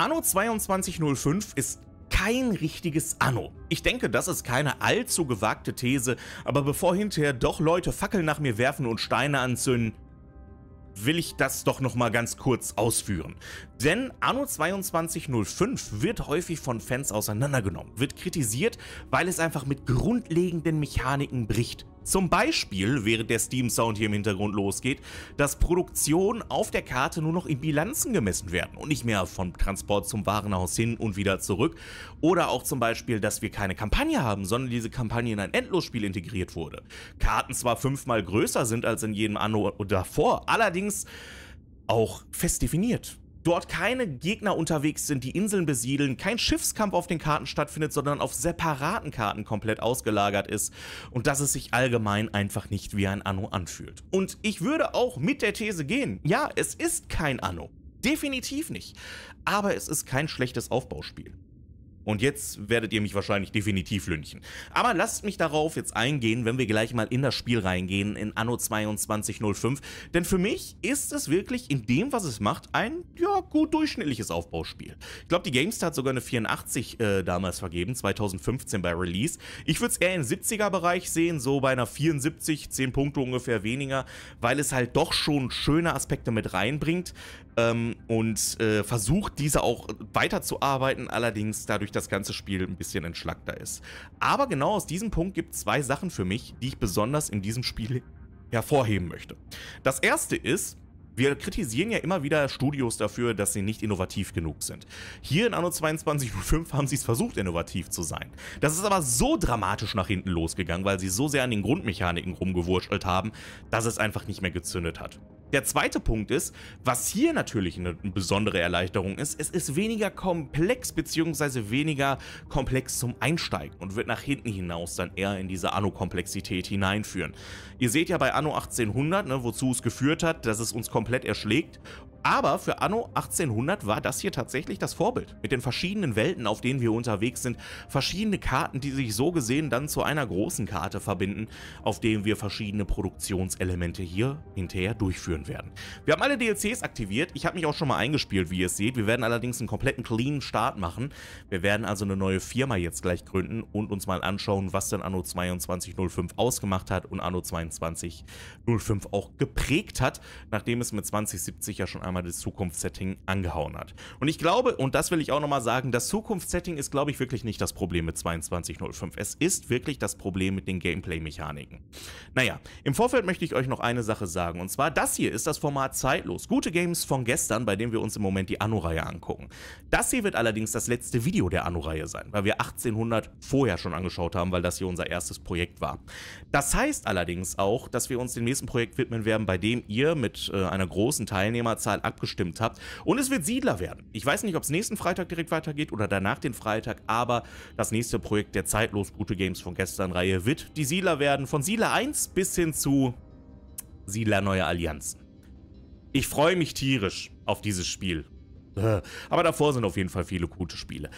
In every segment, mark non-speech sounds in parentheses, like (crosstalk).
Anno 2205 ist kein richtiges Anno. Ich denke, das ist keine allzu gewagte These, aber bevor hinterher doch Leute Fackeln nach mir werfen und Steine anzünden, will ich das doch nochmal ganz kurz ausführen. Denn Anno 2205 wird häufig von Fans auseinandergenommen, wird kritisiert, weil es einfach mit grundlegenden Mechaniken bricht. Zum Beispiel, während der Steam-Sound hier im Hintergrund losgeht, dass Produktionen auf der Karte nur noch in Bilanzen gemessen werden und nicht mehr vom Transport zum Warenhaus hin und wieder zurück. Oder auch zum Beispiel, dass wir keine Kampagne haben, sondern diese Kampagne in ein Endlosspiel integriert wurde. Karten zwar fünfmal größer sind als in jedem Anno davor, allerdings auch fest definiert dort keine Gegner unterwegs sind, die Inseln besiedeln, kein Schiffskampf auf den Karten stattfindet, sondern auf separaten Karten komplett ausgelagert ist und dass es sich allgemein einfach nicht wie ein Anno anfühlt. Und ich würde auch mit der These gehen, ja, es ist kein Anno. Definitiv nicht. Aber es ist kein schlechtes Aufbauspiel. Und jetzt werdet ihr mich wahrscheinlich definitiv lünchen. Aber lasst mich darauf jetzt eingehen, wenn wir gleich mal in das Spiel reingehen, in Anno 2205. Denn für mich ist es wirklich in dem, was es macht, ein, ja, gut durchschnittliches Aufbauspiel. Ich glaube, die GameStar hat sogar eine 84 äh, damals vergeben, 2015 bei Release. Ich würde es eher im 70er-Bereich sehen, so bei einer 74, 10 Punkte ungefähr weniger, weil es halt doch schon schöne Aspekte mit reinbringt ähm, und äh, versucht, diese auch weiterzuarbeiten, allerdings dadurch, das ganze Spiel ein bisschen entschlackter ist. Aber genau aus diesem Punkt gibt es zwei Sachen für mich, die ich besonders in diesem Spiel hervorheben möchte. Das erste ist, wir kritisieren ja immer wieder Studios dafür, dass sie nicht innovativ genug sind. Hier in Anno 2205 haben sie es versucht, innovativ zu sein. Das ist aber so dramatisch nach hinten losgegangen, weil sie so sehr an den Grundmechaniken rumgewurschtelt haben, dass es einfach nicht mehr gezündet hat. Der zweite Punkt ist, was hier natürlich eine besondere Erleichterung ist, es ist weniger komplex bzw. weniger komplex zum Einsteigen und wird nach hinten hinaus dann eher in diese Anno-Komplexität hineinführen. Ihr seht ja bei Anno 1800, ne, wozu es geführt hat, dass es uns komplett erschlägt aber für Anno 1800 war das hier tatsächlich das Vorbild. Mit den verschiedenen Welten, auf denen wir unterwegs sind, verschiedene Karten, die sich so gesehen dann zu einer großen Karte verbinden, auf denen wir verschiedene Produktionselemente hier hinterher durchführen werden. Wir haben alle DLCs aktiviert, ich habe mich auch schon mal eingespielt, wie ihr es seht. Wir werden allerdings einen kompletten clean Start machen. Wir werden also eine neue Firma jetzt gleich gründen und uns mal anschauen, was denn Anno 2205 ausgemacht hat und Anno 2205 auch geprägt hat, nachdem es mit 2070 ja schon einmal das Zukunftssetting angehauen hat. Und ich glaube, und das will ich auch nochmal sagen, das Zukunftssetting ist, glaube ich, wirklich nicht das Problem mit 2205. Es ist wirklich das Problem mit den Gameplay-Mechaniken. Naja, im Vorfeld möchte ich euch noch eine Sache sagen. Und zwar, das hier ist das Format Zeitlos. Gute Games von gestern, bei dem wir uns im Moment die Anno-Reihe angucken. Das hier wird allerdings das letzte Video der Anno-Reihe sein, weil wir 1800 vorher schon angeschaut haben, weil das hier unser erstes Projekt war. Das heißt allerdings auch, dass wir uns dem nächsten Projekt widmen werden, bei dem ihr mit äh, einer großen Teilnehmerzahl digital abgestimmt habt. Und es wird Siedler werden. Ich weiß nicht, ob es nächsten Freitag direkt weitergeht oder danach den Freitag, aber das nächste Projekt der zeitlos gute Games von gestern Reihe wird die Siedler werden. Von Siedler 1 bis hin zu Siedler Neue Allianzen. Ich freue mich tierisch auf dieses Spiel. Aber davor sind auf jeden Fall viele gute Spiele.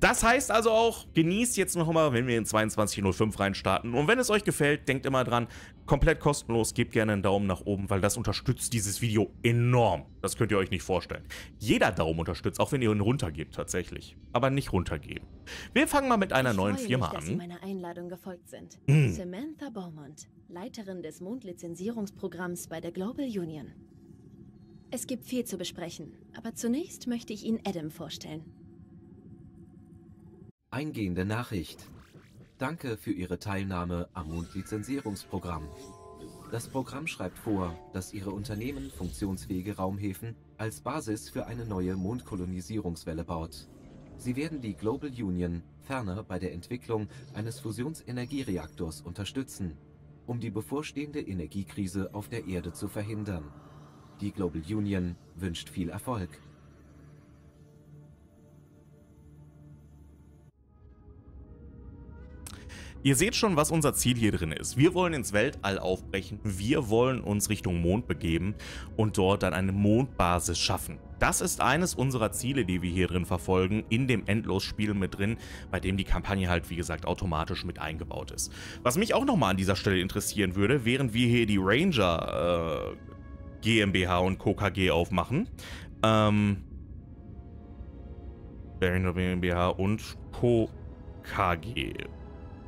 Das heißt also auch, genießt jetzt noch mal, wenn wir in 22.05 reinstarten. Und wenn es euch gefällt, denkt immer dran, komplett kostenlos, gebt gerne einen Daumen nach oben, weil das unterstützt dieses Video enorm. Das könnt ihr euch nicht vorstellen. Jeder Daumen unterstützt, auch wenn ihr ihn runtergebt tatsächlich. Aber nicht runtergeben. Wir fangen mal mit einer ich neuen Firma mich, an. Dass Sie meiner Einladung gefolgt sind. Mm. Samantha Beaumont, Leiterin des Mondlizenzierungsprogramms bei der Global Union. Es gibt viel zu besprechen, aber zunächst möchte ich Ihnen Adam vorstellen. Eingehende Nachricht. Danke für Ihre Teilnahme am Mondlizenzierungsprogramm. Das Programm schreibt vor, dass Ihre Unternehmen funktionsfähige Raumhäfen als Basis für eine neue Mondkolonisierungswelle baut. Sie werden die Global Union ferner bei der Entwicklung eines Fusionsenergiereaktors unterstützen, um die bevorstehende Energiekrise auf der Erde zu verhindern. Die Global Union wünscht viel Erfolg. Ihr seht schon, was unser Ziel hier drin ist. Wir wollen ins Weltall aufbrechen, wir wollen uns Richtung Mond begeben und dort dann eine Mondbasis schaffen. Das ist eines unserer Ziele, die wir hier drin verfolgen, in dem Endlosspiel mit drin, bei dem die Kampagne halt, wie gesagt, automatisch mit eingebaut ist. Was mich auch nochmal an dieser Stelle interessieren würde, während wir hier die Ranger äh, GmbH und Co. KG aufmachen. Ähm, Ranger GmbH und Co. KG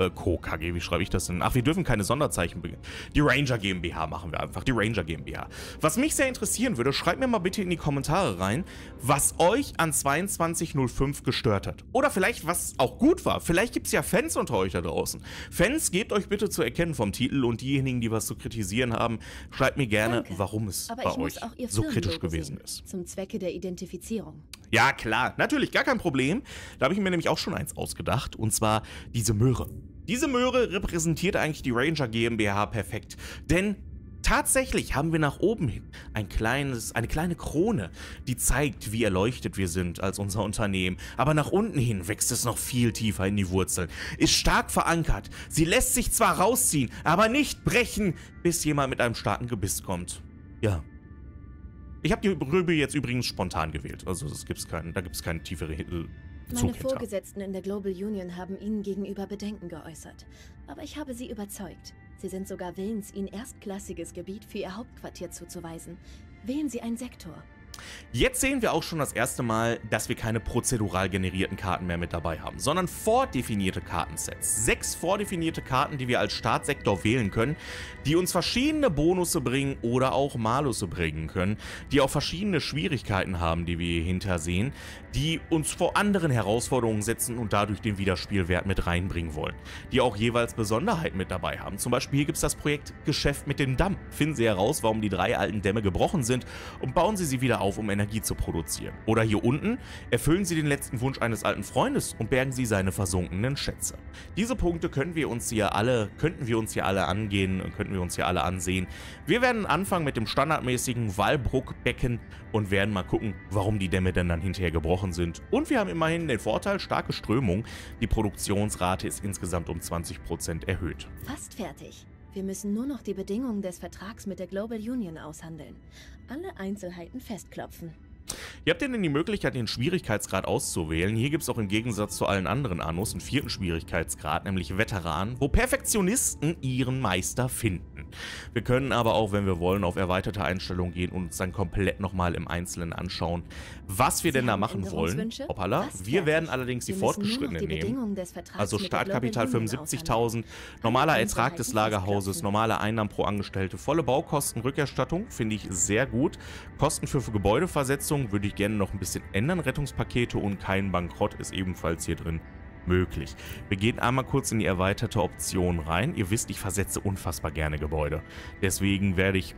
äh, Co. KG, wie schreibe ich das denn? Ach, wir dürfen keine Sonderzeichen beginnen. Die Ranger GmbH machen wir einfach, die Ranger GmbH. Was mich sehr interessieren würde, schreibt mir mal bitte in die Kommentare rein, was euch an 2205 gestört hat. Oder vielleicht, was auch gut war. Vielleicht gibt es ja Fans unter euch da draußen. Fans, gebt euch bitte zu erkennen vom Titel und diejenigen, die was zu kritisieren haben, schreibt mir gerne, Danke. warum es Aber bei euch so kritisch gewesen ist. Zum Zwecke der Identifizierung. Ja, klar, natürlich, gar kein Problem. Da habe ich mir nämlich auch schon eins ausgedacht, und zwar diese Möhre. Diese Möhre repräsentiert eigentlich die Ranger GmbH perfekt, denn tatsächlich haben wir nach oben hin ein kleines, eine kleine Krone, die zeigt, wie erleuchtet wir sind als unser Unternehmen. Aber nach unten hin wächst es noch viel tiefer in die Wurzeln, ist stark verankert. Sie lässt sich zwar rausziehen, aber nicht brechen, bis jemand mit einem starken Gebiss kommt. Ja, ich habe die Rübe jetzt übrigens spontan gewählt. Also das gibt's keinen, da gibt es keinen tieferen äh, Meine. Vorgesetzten in der Global Union haben Ihnen gegenüber Bedenken geäußert. Aber ich habe Sie überzeugt. Sie sind sogar willens, Ihnen erstklassiges Gebiet für Ihr Hauptquartier zuzuweisen. Wählen Sie einen Sektor. Jetzt sehen wir auch schon das erste Mal, dass wir keine prozedural generierten Karten mehr mit dabei haben, sondern vordefinierte Kartensets. Sechs vordefinierte Karten, die wir als Startsektor wählen können, die uns verschiedene Bonusse bringen oder auch Malusse bringen können, die auch verschiedene Schwierigkeiten haben, die wir hier hintersehen, die uns vor anderen Herausforderungen setzen und dadurch den Wiederspielwert mit reinbringen wollen, die auch jeweils Besonderheiten mit dabei haben. Zum Beispiel hier gibt es das Projekt Geschäft mit dem Damm. Finden Sie heraus, warum die drei alten Dämme gebrochen sind und bauen Sie sie wieder auf, um Energie zu produzieren. Oder hier unten, erfüllen Sie den letzten Wunsch eines alten Freundes und bergen Sie seine versunkenen Schätze. Diese Punkte können wir uns hier alle, könnten wir uns hier alle angehen und könnten wir uns hier alle ansehen. Wir werden anfangen mit dem standardmäßigen Walbruckbecken und werden mal gucken, warum die Dämme denn dann hinterher gebrochen sind. Und wir haben immerhin den Vorteil, starke Strömung. Die Produktionsrate ist insgesamt um 20% erhöht. Fast fertig. Wir müssen nur noch die Bedingungen des Vertrags mit der Global Union aushandeln. Alle Einzelheiten festklopfen. Ihr habt denn die Möglichkeit, den Schwierigkeitsgrad auszuwählen. Hier gibt es auch im Gegensatz zu allen anderen Annos einen vierten Schwierigkeitsgrad, nämlich Veteran, wo Perfektionisten ihren Meister finden. Wir können aber auch, wenn wir wollen, auf erweiterte Einstellungen gehen und uns dann komplett nochmal im Einzelnen anschauen, was wir Sie denn da machen wollen. Hoppala. Wir werden allerdings die Fortgeschrittenen die nehmen. Also Startkapital Union 75.000, normaler Ertrag des Lagerhauses, normale Einnahmen pro Angestellte, volle Baukostenrückerstattung, finde ich sehr gut. Kosten für Gebäudeversetzung würde ich gerne noch ein bisschen ändern. Rettungspakete und kein Bankrott ist ebenfalls hier drin möglich. Wir gehen einmal kurz in die erweiterte Option rein. Ihr wisst, ich versetze unfassbar gerne Gebäude. Deswegen werde ich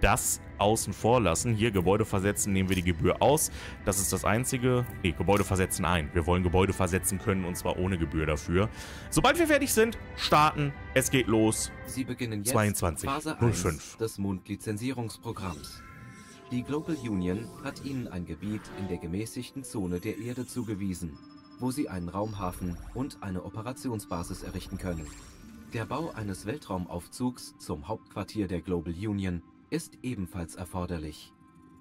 das außen vor lassen. Hier Gebäude versetzen, nehmen wir die Gebühr aus. Das ist das einzige. Ne, Gebäude versetzen ein. Wir wollen Gebäude versetzen können und zwar ohne Gebühr dafür. Sobald wir fertig sind, starten. Es geht los. Sie beginnen jetzt 22, Phase 05. 1 des Mondlizenzierungsprogramms. Die Global Union hat Ihnen ein Gebiet in der gemäßigten Zone der Erde zugewiesen, wo Sie einen Raumhafen und eine Operationsbasis errichten können. Der Bau eines Weltraumaufzugs zum Hauptquartier der Global Union ist ebenfalls erforderlich.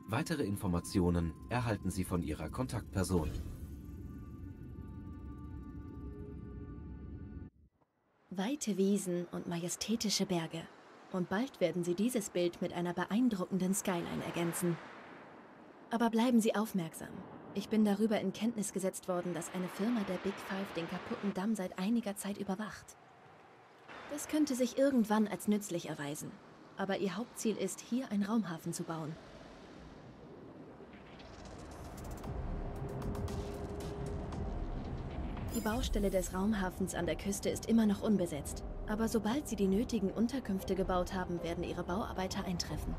Weitere Informationen erhalten Sie von Ihrer Kontaktperson. Weite Wiesen und majestätische Berge. Und bald werden Sie dieses Bild mit einer beeindruckenden Skyline ergänzen. Aber bleiben Sie aufmerksam. Ich bin darüber in Kenntnis gesetzt worden, dass eine Firma der Big Five den kaputten Damm seit einiger Zeit überwacht. Das könnte sich irgendwann als nützlich erweisen. Aber Ihr Hauptziel ist, hier einen Raumhafen zu bauen. Die Baustelle des Raumhafens an der Küste ist immer noch unbesetzt. Aber sobald sie die nötigen Unterkünfte gebaut haben, werden ihre Bauarbeiter eintreffen.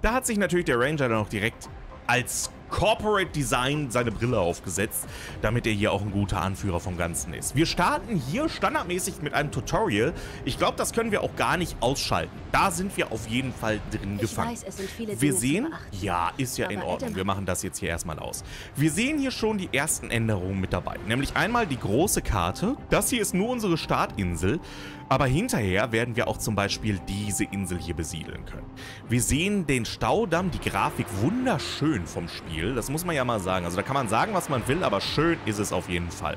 Da hat sich natürlich der Ranger dann auch direkt als Corporate Design seine Brille aufgesetzt, damit er hier auch ein guter Anführer vom Ganzen ist. Wir starten hier standardmäßig mit einem Tutorial. Ich glaube, das können wir auch gar nicht ausschalten. Da sind wir auf jeden Fall drin Ich gefangen. weiß, Wir sehen, ja, ist ja Aber in Ordnung. Wir machen das jetzt hier erstmal aus. Wir sehen hier schon die ersten Änderungen mit dabei. Nämlich einmal die große Karte. Das hier ist nur unsere Startinsel. Aber hinterher werden wir auch zum Beispiel diese Insel hier besiedeln können. Wir sehen den Staudamm, die Grafik wunderschön vom Spiel. Das muss man ja mal sagen. Also da kann man sagen, was man will, aber schön ist es auf jeden Fall.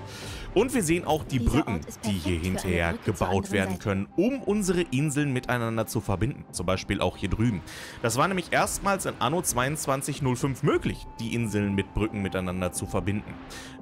Und wir sehen auch die Dieser Brücken, die hier hinterher gebaut werden können, um unsere Inseln miteinander zu verbinden. Zum Beispiel auch hier drüben. Das war nämlich erstmals in Anno 2205 möglich, die Inseln mit Brücken miteinander zu verbinden.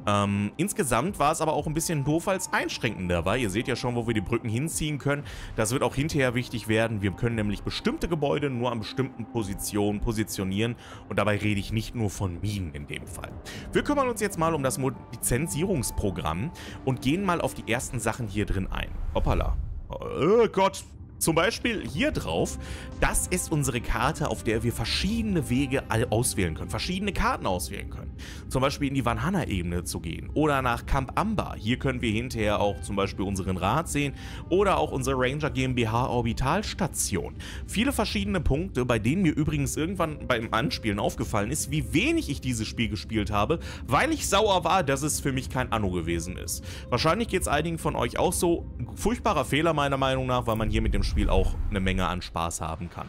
Ähm, insgesamt war es aber auch ein bisschen doof als einschränkender war. Ihr seht ja schon, wo wir die Brücken hinziehen können. Das wird auch hinterher wichtig werden. Wir können nämlich bestimmte Gebäude nur an bestimmten Positionen positionieren. Und dabei rede ich nicht nur von Minen in dem Fall. Wir kümmern uns jetzt mal um das Lizenzierungsprogramm und gehen mal auf die ersten Sachen hier drin ein. Hoppala. Oh Gott, zum Beispiel hier drauf, das ist unsere Karte, auf der wir verschiedene Wege auswählen können, verschiedene Karten auswählen können. Zum Beispiel in die Vanhanna-Ebene zu gehen oder nach Camp Amber. Hier können wir hinterher auch zum Beispiel unseren Rad sehen oder auch unsere Ranger GmbH Orbitalstation. Viele verschiedene Punkte, bei denen mir übrigens irgendwann beim Anspielen aufgefallen ist, wie wenig ich dieses Spiel gespielt habe, weil ich sauer war, dass es für mich kein Anno gewesen ist. Wahrscheinlich geht es einigen von euch auch so. Furchtbarer Fehler meiner Meinung nach, weil man hier mit dem Spiel auch eine Menge an Spaß haben kann.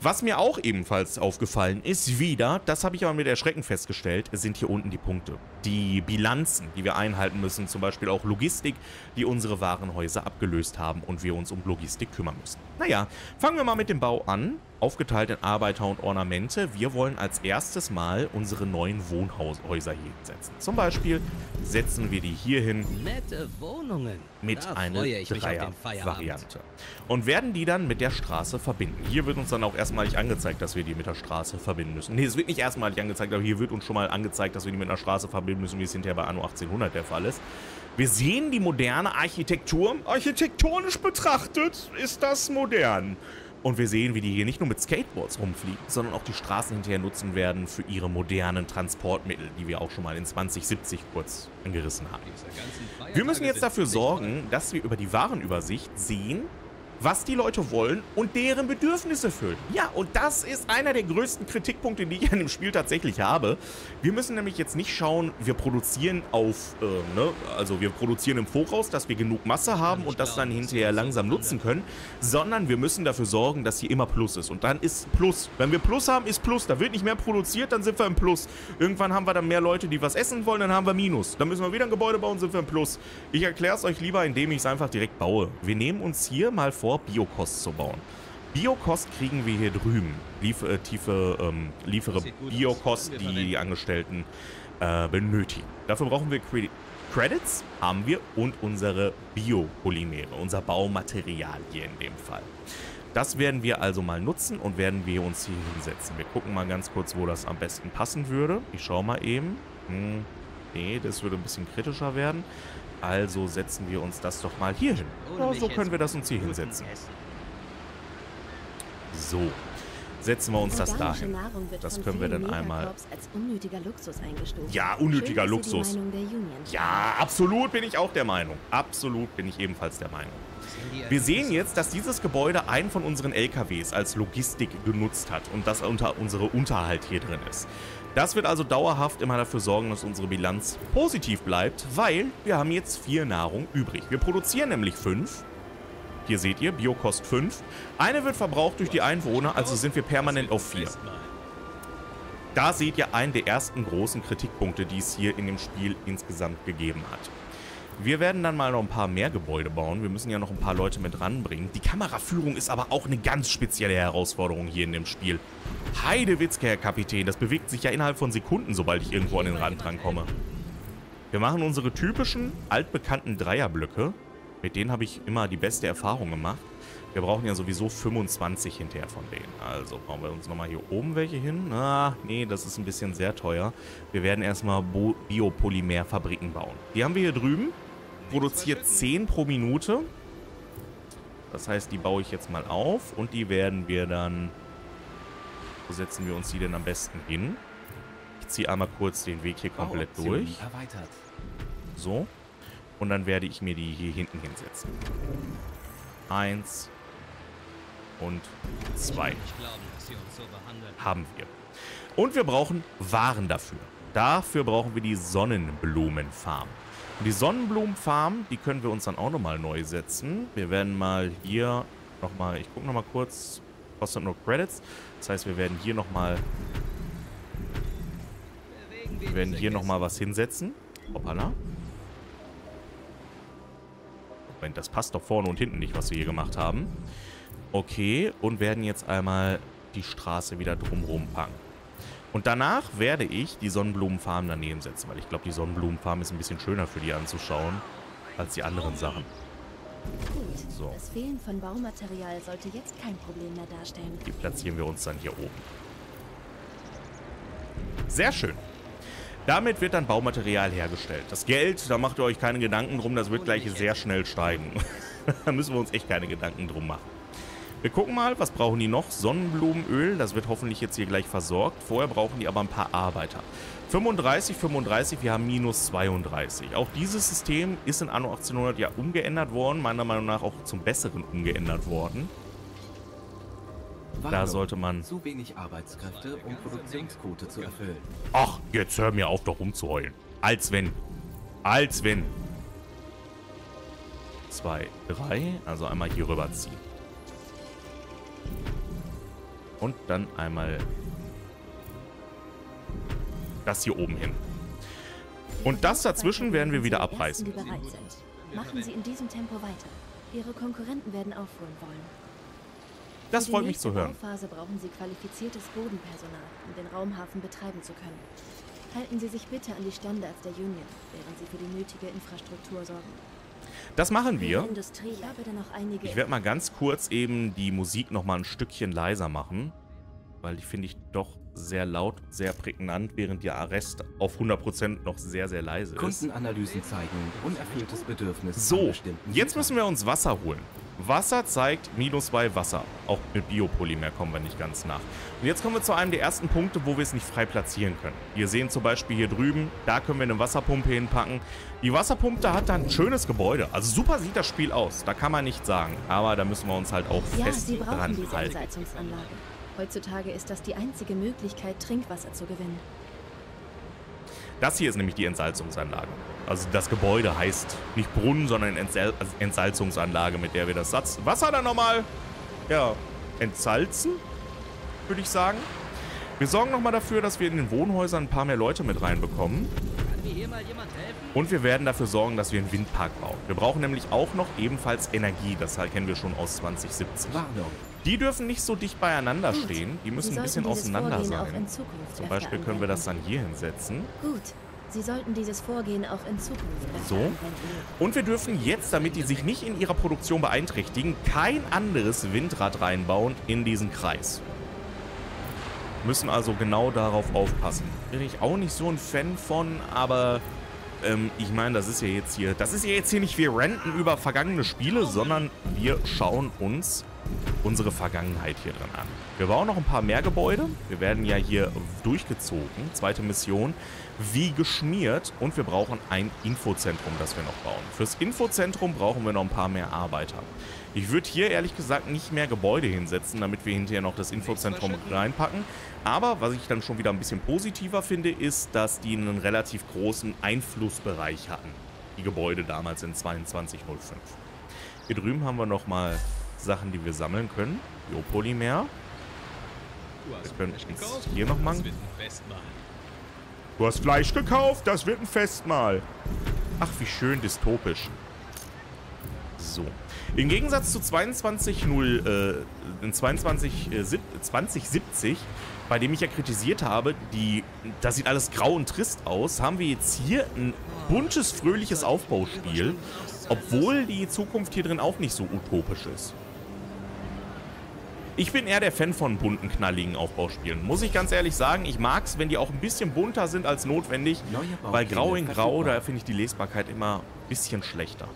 Was mir auch ebenfalls aufgefallen ist, wieder, das habe ich aber mit Erschrecken festgestellt, sind hier unten die Punkte. Die Bilanzen, die wir einhalten müssen, zum Beispiel auch Logistik, die unsere Warenhäuser abgelöst haben und wir uns um Logistik kümmern müssen. Naja, fangen wir mal mit dem Bau an aufgeteilt in Arbeiter und Ornamente. Wir wollen als erstes mal unsere neuen Wohnhäuser hier hinsetzen. Zum Beispiel setzen wir die hier hin mit einer Dreier-Variante. Und werden die dann mit der Straße verbinden. Hier wird uns dann auch erstmalig angezeigt, dass wir die mit der Straße verbinden müssen. Ne, es wird nicht erstmalig angezeigt, aber hier wird uns schon mal angezeigt, dass wir die mit einer Straße verbinden müssen, wie es hinterher bei Anno 1800 der Fall ist. Wir sehen die moderne Architektur. Architektonisch betrachtet ist das modern. Und wir sehen, wie die hier nicht nur mit Skateboards rumfliegen, sondern auch die Straßen hinterher nutzen werden für ihre modernen Transportmittel, die wir auch schon mal in 2070 kurz angerissen haben. Wir müssen jetzt dafür sorgen, dass wir über die Warenübersicht sehen, was die Leute wollen und deren Bedürfnisse füllen. Ja, und das ist einer der größten Kritikpunkte, die ich an dem Spiel tatsächlich habe. Wir müssen nämlich jetzt nicht schauen, wir produzieren auf, äh, ne, also wir produzieren im Voraus, dass wir genug Masse haben und das dann hinterher langsam nutzen können, sondern wir müssen dafür sorgen, dass hier immer Plus ist. Und dann ist Plus. Wenn wir Plus haben, ist Plus. Da wird nicht mehr produziert, dann sind wir im Plus. Irgendwann haben wir dann mehr Leute, die was essen wollen, dann haben wir Minus. Dann müssen wir wieder ein Gebäude bauen, sind wir im Plus. Ich erkläre es euch lieber, indem ich es einfach direkt baue. Wir nehmen uns hier mal vor, vor, Biokost zu bauen. Biokost kriegen wir hier drüben. Lief, äh, tiefe, ähm, liefere Biokost, die die Angestellten äh, benötigen. Dafür brauchen wir Credit Credits, haben wir, und unsere Biopolymere, unser Baumaterial hier in dem Fall. Das werden wir also mal nutzen und werden wir uns hier hinsetzen. Wir gucken mal ganz kurz, wo das am besten passen würde. Ich schaue mal eben. Hm, nee, das würde ein bisschen kritischer werden. Also setzen wir uns das doch mal hier hin. Ja, so können wir das uns hier hinsetzen. So. Setzen wir uns das da hin. Das können wir dann einmal... Ja, unnötiger Luxus. Ja, absolut bin ich auch der Meinung. Absolut bin ich ebenfalls der Meinung. Wir sehen jetzt, dass dieses Gebäude einen von unseren LKWs als Logistik genutzt hat und dass unter unsere Unterhalt hier drin ist. Das wird also dauerhaft immer dafür sorgen, dass unsere Bilanz positiv bleibt, weil wir haben jetzt vier Nahrung übrig. Wir produzieren nämlich fünf. Hier seht ihr, Biokost 5. Eine wird verbraucht durch die Einwohner, also sind wir permanent auf vier. Da seht ihr einen der ersten großen Kritikpunkte, die es hier in dem Spiel insgesamt gegeben hat. Wir werden dann mal noch ein paar mehr Gebäude bauen. Wir müssen ja noch ein paar Leute mit ranbringen. Die Kameraführung ist aber auch eine ganz spezielle Herausforderung hier in dem Spiel. Heidewitzke, Herr Kapitän. Das bewegt sich ja innerhalb von Sekunden, sobald ich irgendwo an den Rand rankomme. Wir machen unsere typischen, altbekannten Dreierblöcke. Mit denen habe ich immer die beste Erfahrung gemacht. Wir brauchen ja sowieso 25 hinterher von denen. Also bauen wir uns nochmal hier oben welche hin. Ah, nee, das ist ein bisschen sehr teuer. Wir werden erstmal Biopolymerfabriken bauen. Die haben wir hier drüben produziert 10 pro Minute. Das heißt, die baue ich jetzt mal auf und die werden wir dann... Wo setzen wir uns die denn am besten hin? Ich ziehe einmal kurz den Weg hier komplett durch. So. Und dann werde ich mir die hier hinten hinsetzen. Eins. Und zwei. Haben wir. Und wir brauchen Waren dafür. Dafür brauchen wir die Sonnenblumenfarm. Und die Sonnenblumenfarm, die können wir uns dann auch nochmal neu setzen. Wir werden mal hier nochmal, ich gucke nochmal kurz, kostet nur Credits. Das heißt, wir werden hier nochmal, wir werden hier nochmal was hinsetzen. Hoppala. Moment, das passt doch vorne und hinten nicht, was wir hier gemacht haben. Okay, und werden jetzt einmal die Straße wieder drumherum packen. Und danach werde ich die Sonnenblumenfarm daneben setzen, weil ich glaube, die Sonnenblumenfarm ist ein bisschen schöner für die anzuschauen als die anderen Sachen. Gut. So. Das Fehlen von Baumaterial sollte jetzt kein Problem mehr darstellen. Die platzieren wir uns dann hier oben. Sehr schön. Damit wird dann Baumaterial hergestellt. Das Geld, da macht ihr euch keine Gedanken drum, das wird gleich sehr schnell steigen. (laughs) da müssen wir uns echt keine Gedanken drum machen. Wir gucken mal, was brauchen die noch? Sonnenblumenöl, das wird hoffentlich jetzt hier gleich versorgt. Vorher brauchen die aber ein paar Arbeiter. 35, 35, wir haben minus 32. Auch dieses System ist in Anno 1800 ja umgeändert worden, meiner Meinung nach auch zum Besseren umgeändert worden. Da sollte man... Zu wenig Arbeitskräfte, um Produktionsquote zu erfüllen. Ach, jetzt hör mir auf, doch rumzuheulen. Als wenn. Als wenn. Zwei, drei. Also einmal hier rüberziehen. Und dann einmal das hier oben hin. Und das dazwischen werden wir wieder abreißen. Machen Sie in diesem Tempo weiter. Ihre Konkurrenten werden aufholen wollen. Das freut mich zu hören. Bauphase brauchen Sie qualifiziertes Bodenpersonal, um den Raumhafen betreiben zu können. Halten Sie sich bitte an die Standards der Union, während Sie für die nötige Infrastruktur sorgen. Das machen wir. Ich werde mal ganz kurz eben die Musik nochmal ein Stückchen leiser machen. Weil die finde ich doch sehr laut, sehr prägnant, während der Arrest auf 100% noch sehr, sehr leise ist. Kundenanalysen zeigen unerfülltes Bedürfnis. So, jetzt müssen wir uns Wasser holen. Wasser zeigt minus 2 Wasser. Auch mit Biopolymer kommen wir nicht ganz nach. Und jetzt kommen wir zu einem der ersten Punkte, wo wir es nicht frei platzieren können. Wir sehen zum Beispiel hier drüben, da können wir eine Wasserpumpe hinpacken. Die Wasserpumpe hat da ein schönes Gebäude. Also super sieht das Spiel aus, da kann man nicht sagen. Aber da müssen wir uns halt auch Ja, fest Sie brauchen dran diese halten. Entsalzungsanlage. Heutzutage ist das die einzige Möglichkeit, Trinkwasser zu gewinnen. Das hier ist nämlich die Entsalzungsanlage. Also das Gebäude heißt nicht Brunnen, sondern Entsal also Entsalzungsanlage, mit der wir das Satz Wasser dann nochmal ja, entsalzen, würde ich sagen. Wir sorgen nochmal dafür, dass wir in den Wohnhäusern ein paar mehr Leute mit reinbekommen. Und wir werden dafür sorgen, dass wir einen Windpark bauen. Wir brauchen nämlich auch noch ebenfalls Energie. Das kennen wir schon aus 2070. Warnung. Die dürfen nicht so dicht beieinander Gut. stehen. Die müssen ein bisschen auseinander sein. Zum Beispiel können wir das dann hier hinsetzen. Gut. Sie sollten dieses Vorgehen auch in Zukunft So. Und wir dürfen jetzt, damit die sich nicht in ihrer Produktion beeinträchtigen, kein anderes Windrad reinbauen in diesen Kreis. Müssen also genau darauf aufpassen. Bin ich auch nicht so ein Fan von, aber ähm, ich meine, das ist ja jetzt hier, das ist ja jetzt hier nicht wir renten über vergangene Spiele, sondern wir schauen uns unsere Vergangenheit hier drin an. Wir bauen noch ein paar mehr Gebäude. Wir werden ja hier durchgezogen. Zweite Mission. Wie geschmiert. Und wir brauchen ein Infozentrum, das wir noch bauen. Fürs Infozentrum brauchen wir noch ein paar mehr Arbeiter. Ich würde hier ehrlich gesagt nicht mehr Gebäude hinsetzen, damit wir hinterher noch das Infozentrum reinpacken. Aber was ich dann schon wieder ein bisschen positiver finde, ist, dass die einen relativ großen Einflussbereich hatten. Die Gebäude damals in 2205. Hier drüben haben wir nochmal Sachen, die wir sammeln können. Biopolymer. Wir können jetzt hier noch machen. Du hast Fleisch gekauft, das wird ein Festmahl. Ach, wie schön dystopisch. So. Im Gegensatz zu 22.0, äh, in 22, äh, sieb- 2070, bei dem ich ja kritisiert habe, die, das sieht alles grau und trist aus, haben wir jetzt hier ein buntes, fröhliches Aufbauspiel, obwohl die Zukunft hier drin auch nicht so utopisch ist. Ich bin eher der Fan von bunten, knalligen Aufbauspielen. Muss ich ganz ehrlich sagen, ich mag es, wenn die auch ein bisschen bunter sind als notwendig, weil grau in grau, da finde ich die Lesbarkeit immer ein bisschen schlechter.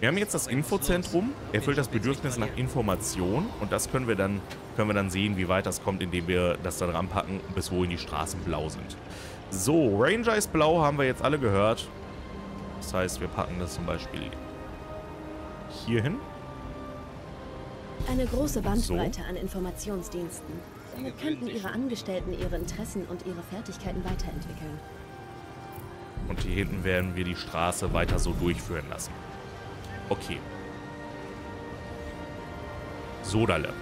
Wir haben jetzt das Infozentrum, erfüllt das Bedürfnis nach Information und das können wir dann, können wir dann sehen, wie weit das kommt, indem wir das da dran packen, bis wohin die Straßen blau sind. So, Ranger ist blau, haben wir jetzt alle gehört. Das heißt, wir packen das zum Beispiel hier hin. Eine große Bandbreite an Informationsdiensten. Damit könnten Ihre Angestellten ihre Interessen und ihre Fertigkeiten weiterentwickeln. Und hier hinten werden wir die Straße weiter so durchführen lassen. Okay. Sodale.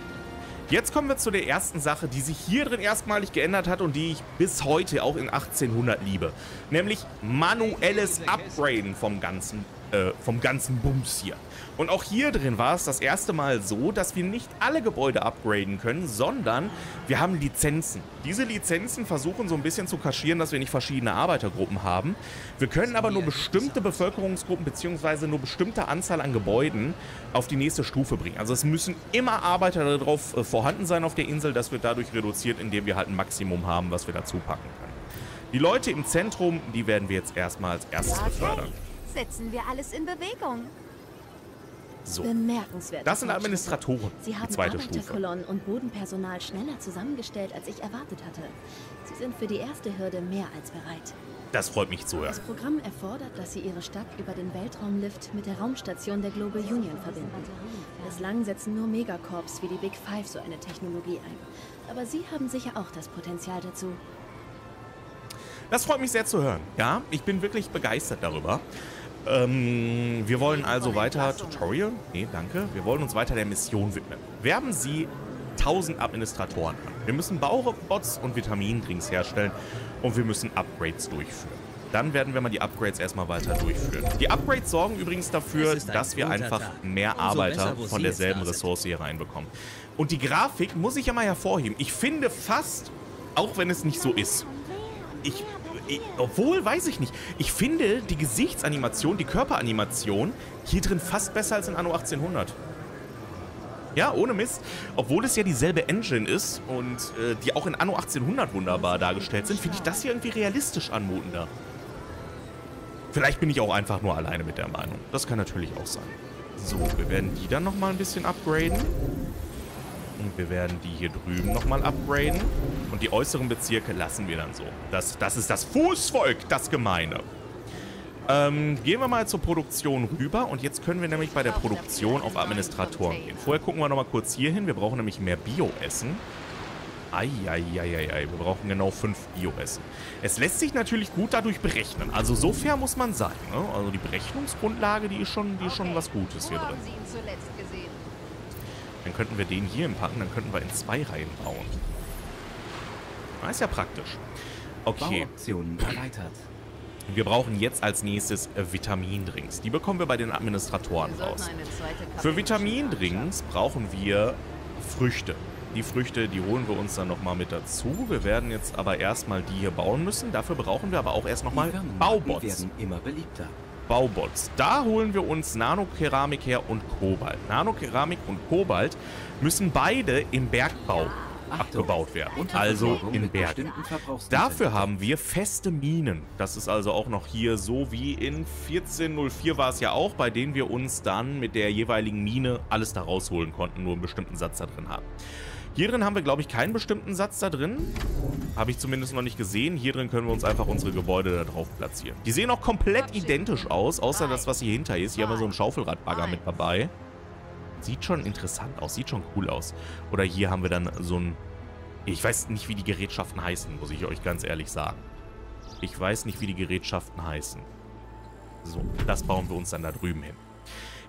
Jetzt kommen wir zu der ersten Sache, die sich hier drin erstmalig geändert hat und die ich bis heute auch in 1800 liebe. Nämlich manuelles Upgraden vom Ganzen. Äh, vom ganzen Bums hier. Und auch hier drin war es das erste Mal so, dass wir nicht alle Gebäude upgraden können, sondern wir haben Lizenzen. Diese Lizenzen versuchen so ein bisschen zu kaschieren, dass wir nicht verschiedene Arbeitergruppen haben. Wir können aber nur bestimmte Bevölkerungsgruppen bzw. nur bestimmte Anzahl an Gebäuden auf die nächste Stufe bringen. Also es müssen immer Arbeiter darauf äh, vorhanden sein auf der Insel. Das wird dadurch reduziert, indem wir halt ein Maximum haben, was wir dazu packen können. Die Leute im Zentrum, die werden wir jetzt erstmal als erstes befördern. Setzen wir alles in Bewegung. So. Bemerkenswert. Das sind Administratoren, Sie die haben zweite Stufe. Arbeiterkolonnen und Bodenpersonal schneller zusammengestellt, als ich erwartet hatte. Sie sind für die erste Hürde mehr als bereit. Das freut mich zu hören. Das Programm erfordert, dass Sie Ihre Stadt über den Weltraumlift mit der Raumstation der Global Union verbinden. Bislang setzen nur Megacorps wie die Big Five so eine Technologie ein. Aber Sie haben sicher auch das Potenzial dazu. Das freut mich sehr zu hören. Ja, ich bin wirklich begeistert darüber. Ähm, wir wollen also weiter... Tutorial? Nee, danke. Wir wollen uns weiter der Mission widmen. Werben Sie 1000 Administratoren an. Wir müssen Baurobots und Vitamindrinks herstellen und wir müssen Upgrades durchführen. Dann werden wir mal die Upgrades erstmal weiter durchführen. Die Upgrades sorgen übrigens dafür, dass wir einfach mehr Arbeiter besser, von derselben. Ressource hier reinbekommen. Und die Grafik muss ich ja mal hervorheben. Ich finde fast, auch wenn es nicht so ist, ich, obwohl, weiß ich nicht. Ich finde die Gesichtsanimation, die Körperanimation hier drin fast besser als in Anno 1800. Ja, ohne Mist. Obwohl es ja dieselbe Engine ist und äh, die auch in Anno 1800 wunderbar dargestellt sind, finde ich das hier irgendwie realistisch anmutender. Vielleicht bin ich auch einfach nur alleine mit der Meinung. Das kann natürlich auch sein. So, wir werden die dann nochmal ein bisschen upgraden. Und wir werden die hier drüben nochmal upgraden. Und die äußeren Bezirke lassen wir dann so. Das, das ist das Fußvolk, das Gemeine. Ähm, gehen wir mal zur Produktion rüber. Und jetzt können wir nämlich bei der Produktion auf Administratoren gehen. Vorher gucken wir nochmal kurz hier hin. Wir brauchen nämlich mehr Bio-Essen. Eieieiei, wir brauchen genau fünf Bio-Essen. Es lässt sich natürlich gut dadurch berechnen. Also so fair muss man sein. Ne? Also die Berechnungsgrundlage, die ist schon, die ist schon was Gutes hier drin. haben Sie ihn zuletzt gesehen? Dann könnten wir den hier packen, dann könnten wir in zwei Reihen bauen. Das ist ja praktisch. Okay, Bauoptionen erweitert. wir brauchen jetzt als nächstes äh, Vitamindrinks. Die bekommen wir bei den Administratoren raus. Für Vitamindrinks brauchen wir Früchte. Die Früchte, die holen wir uns dann nochmal mit dazu. Wir werden jetzt aber erstmal die hier bauen müssen. Dafür brauchen wir aber auch erst nochmal Die Baubots. werden immer beliebter. Baubots. Da holen wir uns Nanokeramik her und Kobalt. Nanokeramik und Kobalt müssen beide im Bergbau abgebaut werden. Also in Bergen. Dafür haben wir feste Minen. Das ist also auch noch hier so wie in 1404 war es ja auch, bei denen wir uns dann mit der jeweiligen Mine alles da rausholen konnten, nur einen bestimmten Satz da drin haben. Hier drin haben wir, glaube ich, keinen bestimmten Satz da drin. Habe ich zumindest noch nicht gesehen. Hier drin können wir uns einfach unsere Gebäude da drauf platzieren. Die sehen auch komplett identisch aus, außer das, was hier hinter ist. Hier haben wir so einen Schaufelradbagger mit dabei. Sieht schon interessant aus, sieht schon cool aus. Oder hier haben wir dann so ein... Ich weiß nicht, wie die Gerätschaften heißen, muss ich euch ganz ehrlich sagen. Ich weiß nicht, wie die Gerätschaften heißen. So, das bauen wir uns dann da drüben hin.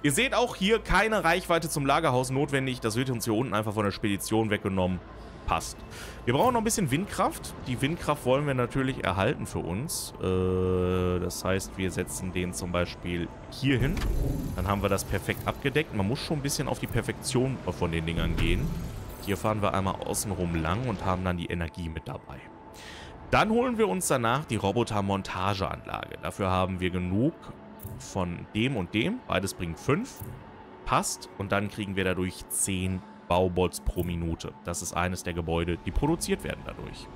Ihr seht auch hier keine Reichweite zum Lagerhaus notwendig. Das wird uns hier unten einfach von der Spedition weggenommen. Passt. Wir brauchen noch ein bisschen Windkraft. Die Windkraft wollen wir natürlich erhalten für uns. Äh, das heißt, wir setzen den zum Beispiel hier hin. Dann haben wir das perfekt abgedeckt. Man muss schon ein bisschen auf die Perfektion von den Dingern gehen. Hier fahren wir einmal außenrum lang und haben dann die Energie mit dabei. Dann holen wir uns danach die Roboter-Montageanlage. Dafür haben wir genug von dem und dem. Beides bringt 5. Passt. Und dann kriegen wir dadurch 10 Baubots pro Minute. Das ist eines der Gebäude, die produziert werden dadurch.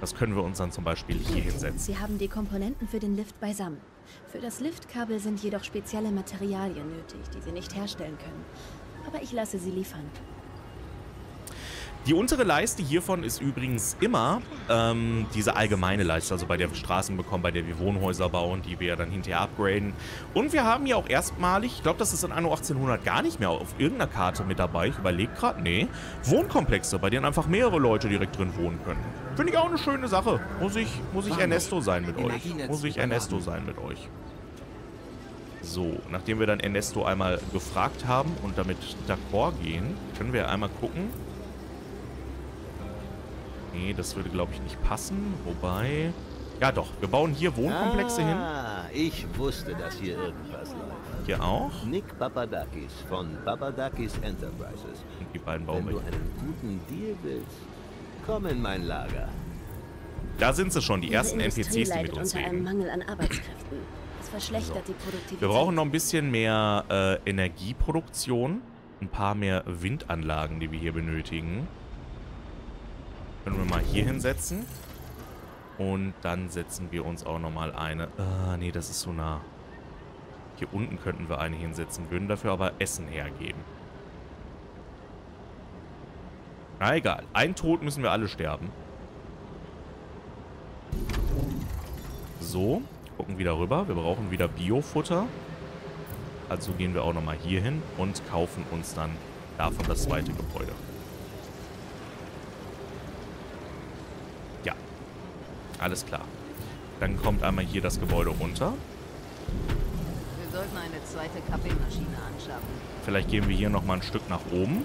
Das können wir uns dann zum Beispiel hier hinsetzen. Sie haben die Komponenten für den Lift beisammen. Für das Liftkabel sind jedoch spezielle Materialien nötig, die Sie nicht herstellen können. Aber ich lasse sie liefern. Die untere Leiste hiervon ist übrigens immer ähm, diese allgemeine Leiste, also bei der wir Straßen bekommen, bei der wir Wohnhäuser bauen, die wir dann hinterher upgraden. Und wir haben hier auch erstmalig, ich glaube, das ist in Anno 1800 gar nicht mehr auf irgendeiner Karte mit dabei, ich überlege gerade, nee, Wohnkomplexe, bei denen einfach mehrere Leute direkt drin wohnen können. Finde ich auch eine schöne Sache. Muss ich, muss ich Ernesto sein mit euch. Muss ich Ernesto sein mit euch. So, nachdem wir dann Ernesto einmal gefragt haben und damit d'accord gehen, können wir einmal gucken, Nee, das würde, glaube ich, nicht passen. Wobei, Ja doch, wir bauen hier Wohnkomplexe hin. ah, ich wusste, dass hier irgendwas läuft. Hier auch. Nick Papadakis von Papadakis Enterprises. Und die beiden bauen Wenn wir du einen guten Deal willst, komm in mein Lager. Da sind sie schon, die Ihre ersten Industrie NPCs, die mit uns unter einem reden. Mangel an Arbeitskräften. Es verschlechtert die Produktivität. Wir brauchen noch ein bisschen mehr äh, Energieproduktion. Ein paar mehr Windanlagen, die wir hier benötigen. Können wir mal hier hinsetzen. Und dann setzen wir uns auch nochmal eine... Ah, nee, das ist so nah. Hier unten könnten wir eine hinsetzen, würden dafür aber Essen hergeben. Na egal. Ein Tod müssen wir alle sterben. So, gucken wieder rüber. Wir brauchen wieder Biofutter. Also gehen wir auch nochmal hier hin und kaufen uns dann davon das zweite Gebäude. Alles klar. Dann kommt einmal hier das Gebäude runter. Wir sollten eine zweite Kaffeemaschine anschaffen. Vielleicht gehen wir hier nochmal ein Stück nach oben.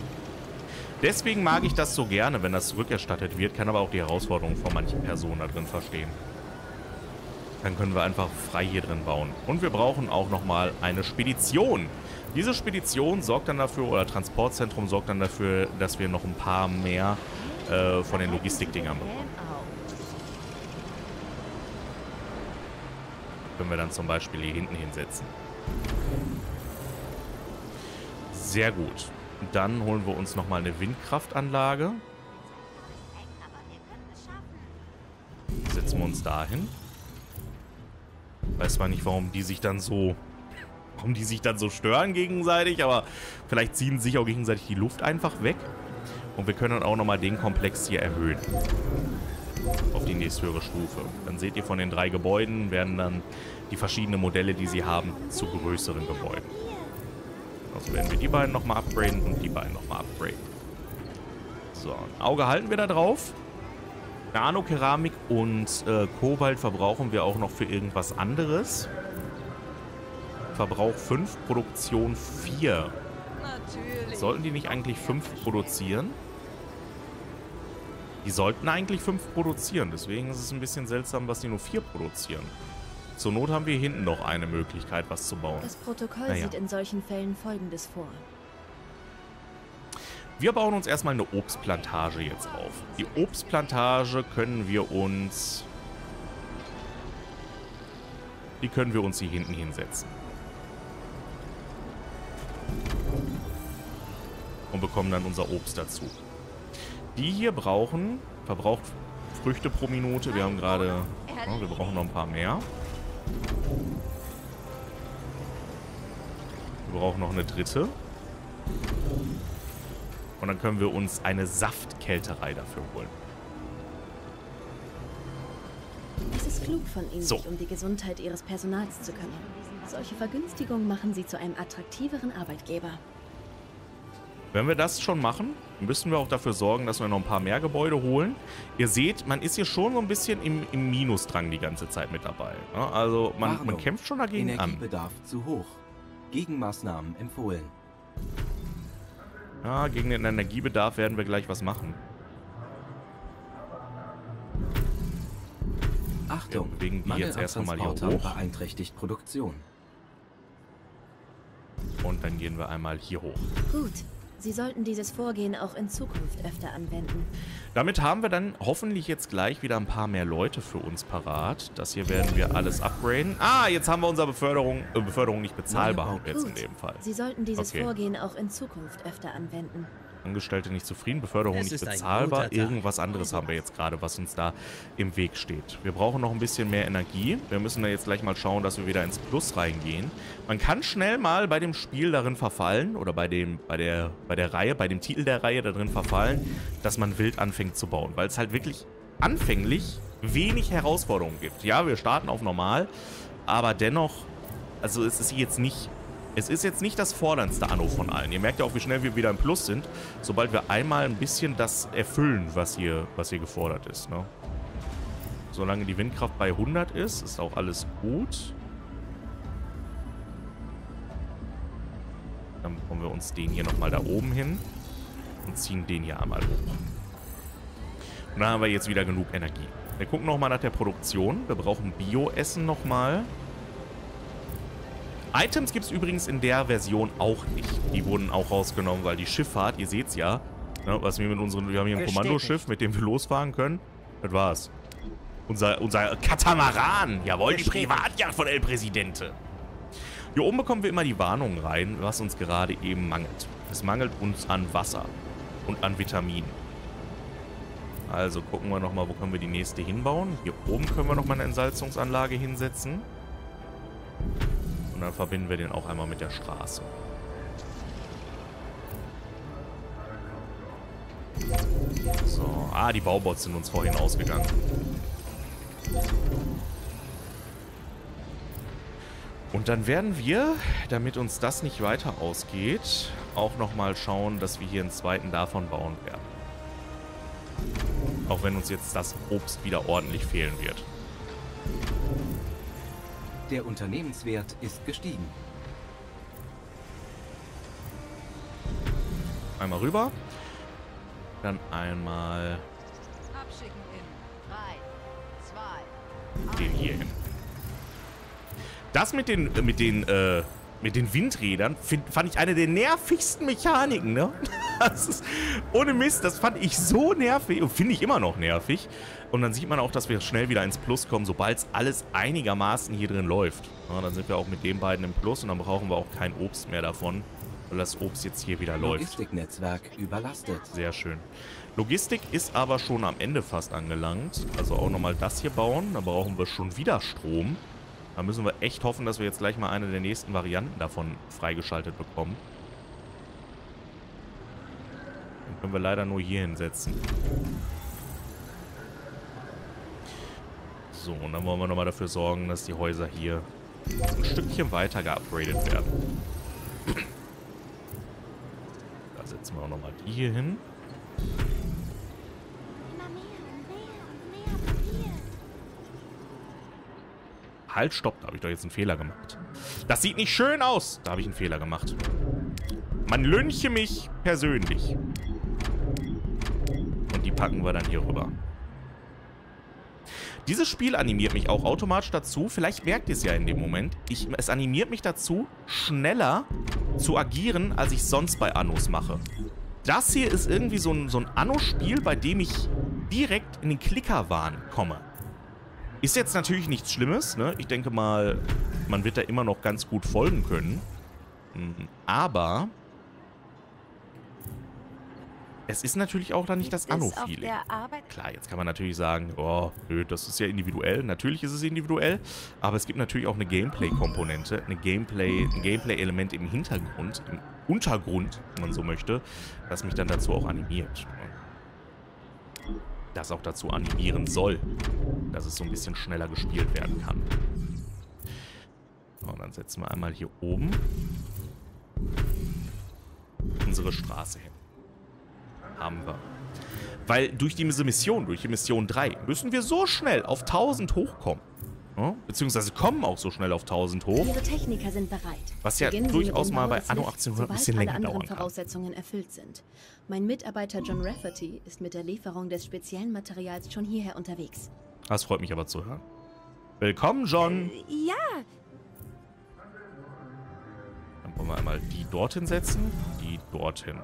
Deswegen mag ich das so gerne, wenn das rückerstattet wird. Kann aber auch die Herausforderungen von manchen Personen da drin verstehen. Dann können wir einfach frei hier drin bauen. Und wir brauchen auch nochmal eine Spedition. Diese Spedition sorgt dann dafür, oder Transportzentrum sorgt dann dafür, dass wir noch ein paar mehr äh, von den Logistikdingern bekommen. Können wir dann zum Beispiel hier hinten hinsetzen. Sehr gut. Dann holen wir uns nochmal eine Windkraftanlage. Setzen wir uns dahin. Weiß zwar nicht, warum die sich dann so... (laughs) Warum die sich dann so stören gegenseitig, aber vielleicht ziehen sich auch gegenseitig die Luft einfach weg. Und wir können dann auch nochmal den Komplex hier erhöhen. Auf die nächsthöhere Stufe. Dann seht ihr von den drei Gebäuden, werden dann die verschiedenen Modelle, die sie haben, zu größeren Gebäuden. Also werden wir die beiden nochmal upgraden und die beiden nochmal upgraden. So, ein Auge halten wir da drauf. Nanokeramik und äh, Kobalt verbrauchen wir auch noch für irgendwas anderes. Verbrauch 5, Produktion 4. Natürlich. Sollten die nicht eigentlich 5 produzieren? Die sollten eigentlich 5 produzieren. Deswegen ist es ein bisschen seltsam, dass die nur 4 produzieren. Zur Not haben wir hinten noch eine Möglichkeit, was zu bauen. Das Protokoll Naja. sieht in solchen Fällen Folgendes vor. Wir bauen uns erstmal eine Obstplantage jetzt auf. Die Obstplantage können wir uns... Die können wir uns hier hinten hinsetzen. Und bekommen dann unser Obst dazu. Die hier brauchen... Verbraucht Früchte pro Minute. Wir haben gerade... Ja, wir brauchen noch ein paar mehr. Wir brauchen noch eine dritte. Und dann können wir uns eine Saftkälterei dafür holen. Es ist klug von Ihnen, So. sich um die Gesundheit Ihres Personals zu kümmern. Solche Vergünstigungen machen Sie zu einem attraktiveren Arbeitgeber. Wenn wir das schon machen, müssen wir auch dafür sorgen, dass wir noch ein paar mehr Gebäude holen. Ihr seht, man ist hier schon so ein bisschen im, im Minusdrang die ganze Zeit mit dabei. Also man, man Warnung. kämpft schon dagegen an. Energiebedarf zu hoch. Gegenmaßnahmen empfohlen. Ja, gegen den Energiebedarf werden wir gleich was machen. Achtung, Wir bewegen die Mangel jetzt an erst noch mal hier hoch. beeinträchtigt Produktion. Und dann gehen wir einmal hier hoch. Gut. Sie sollten dieses Vorgehen auch in Zukunft öfter anwenden. Damit haben wir dann hoffentlich jetzt gleich wieder ein paar mehr Leute für uns parat. Das hier werden wir alles upgraden. Ah, jetzt haben wir unsere Beförderung, äh, Beförderung nicht bezahlbar Bau- jetzt in dem Fall. Sie sollten dieses Okay. Vorgehen auch in Zukunft öfter anwenden. Angestellte nicht zufrieden, Beförderung Es nicht bezahlbar. Irgendwas anderes haben wir jetzt gerade, was uns da im Weg steht. Wir brauchen noch ein bisschen mehr Energie. Wir müssen da jetzt gleich mal schauen, dass wir wieder ins Plus reingehen. Man kann schnell mal bei dem Spiel darin verfallen, oder bei, dem, bei, der, bei der Reihe, bei dem Titel der Reihe darin verfallen, dass man wild anfängt zu bauen. Weil es halt wirklich anfänglich wenig Herausforderungen gibt. Ja, wir starten auf normal, aber dennoch, also es ist jetzt nicht es ist jetzt nicht das forderndste Anno von allen. Ihr merkt ja auch, wie schnell wir wieder im Plus sind, sobald wir einmal ein bisschen das erfüllen, was hier, was hier gefordert ist. Ne? Solange die Windkraft bei 100 ist, ist auch alles gut. Dann bauen wir uns den hier nochmal da oben hin und ziehen den hier einmal hoch. Und dann haben wir jetzt wieder genug Energie. Wir gucken nochmal nach der Produktion. Wir brauchen Bio-Essen nochmal. Items gibt es übrigens in der Version auch nicht. Die wurden auch rausgenommen, weil die Schifffahrt, ihr seht es ja, ne, was wir mit unseren, wir haben hier ein Kommandoschiff, mit dem wir losfahren können. Das war's. Unser, unser Katamaran. Jawohl, die Privatjacht von El Presidente. Hier oben bekommen wir immer die Warnung rein, was uns gerade eben mangelt. Es mangelt uns an Wasser und an Vitaminen. Also gucken wir nochmal, wo können wir die nächste hinbauen. Hier oben können wir nochmal eine Entsalzungsanlage hinsetzen. Und dann verbinden wir den auch einmal mit der Straße. So, ah, die Baubots sind uns vorhin ausgegangen. Und dann werden wir, damit uns das nicht weiter ausgeht, auch nochmal schauen, dass wir hier einen zweiten davon bauen werden. Auch wenn uns jetzt das Obst wieder ordentlich fehlen wird. Der Unternehmenswert ist gestiegen. Einmal rüber. Dann einmal Abschicken in 3, 2, den hier hin. Das mit den, mit den, äh, mit den Windrädern find, fand ich eine der nervigsten Mechaniken, ne? (laughs) Das ist, ohne Mist, das fand ich so nervig und finde ich immer noch nervig. Und dann sieht man auch, dass wir schnell wieder ins Plus kommen, sobald alles einigermaßen hier drin läuft. Ja, dann sind wir auch mit den beiden im Plus und dann brauchen wir auch kein Obst mehr davon, weil das Obst jetzt hier wieder läuft. Logistiknetzwerk überlastet. Sehr schön. Logistik ist aber schon am Ende fast angelangt. Also auch nochmal das hier bauen. Da brauchen wir schon wieder Strom. Da müssen wir echt hoffen, dass wir jetzt gleich mal eine der nächsten Varianten davon freigeschaltet bekommen. Den können wir leider nur hier hinsetzen. So, und dann wollen wir nochmal dafür sorgen, dass die Häuser hier ein Stückchen weiter geupgradet werden. Da setzen wir auch nochmal die hier hin. Halt, stopp, da habe ich doch jetzt einen Fehler gemacht. Das sieht nicht schön aus. Da habe ich einen Fehler gemacht. Man lünche mich persönlich. Und die packen wir dann hier rüber. Dieses Spiel animiert mich auch automatisch dazu, vielleicht merkt ihr es ja in dem Moment, ich, es animiert mich dazu, schneller zu agieren, als ich sonst bei Annos mache. Das hier ist irgendwie so ein, so ein Anno-Spiel, bei dem ich direkt in den Klickerwahn komme. Ist jetzt natürlich nichts Schlimmes, ne? Ich denke mal, man wird da immer noch ganz gut folgen können. Mhm. Aber es ist natürlich auch dann nicht das Anno-Feeling. Klar, jetzt kann man natürlich sagen, oh, nö, das ist ja individuell. Natürlich ist es individuell, aber es gibt natürlich auch eine Gameplay-Komponente, eine Gameplay, ein Gameplay-Element im Hintergrund, im Untergrund, wenn man so möchte, das mich dann dazu auch animiert. Das auch dazu animieren soll, dass es so ein bisschen schneller gespielt werden kann. So, und dann setzen wir einmal hier oben unsere Straße hin. Haben wir. Weil durch diese Mission, durch die Mission 3, müssen wir so schnell auf 1000 hochkommen. Ja? Beziehungsweise kommen auch so schnell auf 1000 hoch. Ihre Techniker sind bereit. Was ja Beginnen durchaus mal bei Anno Lifts, 1800 ein bisschen länger dauern kann. Voraussetzungen erfüllt sind. Mein Mitarbeiter John Rafferty ist mit der Lieferung des speziellen Materials schon hierher unterwegs. Das freut mich aber zu hören. Willkommen, John. Ja, Dann wollen wir einmal die dorthin setzen, die dorthin.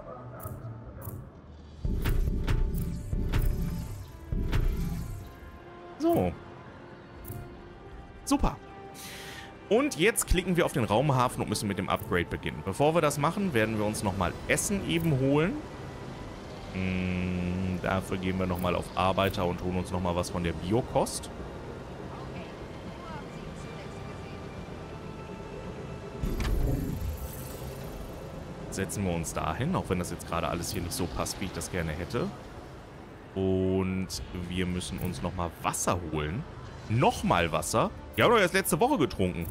So. Super. Und jetzt klicken wir auf den Raumhafen und müssen mit dem Upgrade beginnen. Bevor wir das machen, werden wir uns nochmal Essen eben holen. Mm, dafür gehen wir nochmal auf Arbeiter und holen uns nochmal was von der Biokost. Setzen wir uns dahin, auch wenn das jetzt gerade alles hier nicht so passt, wie ich das gerne hätte. Und wir müssen uns nochmal Wasser holen. Nochmal Wasser? Wir haben doch erst letzte Woche getrunken.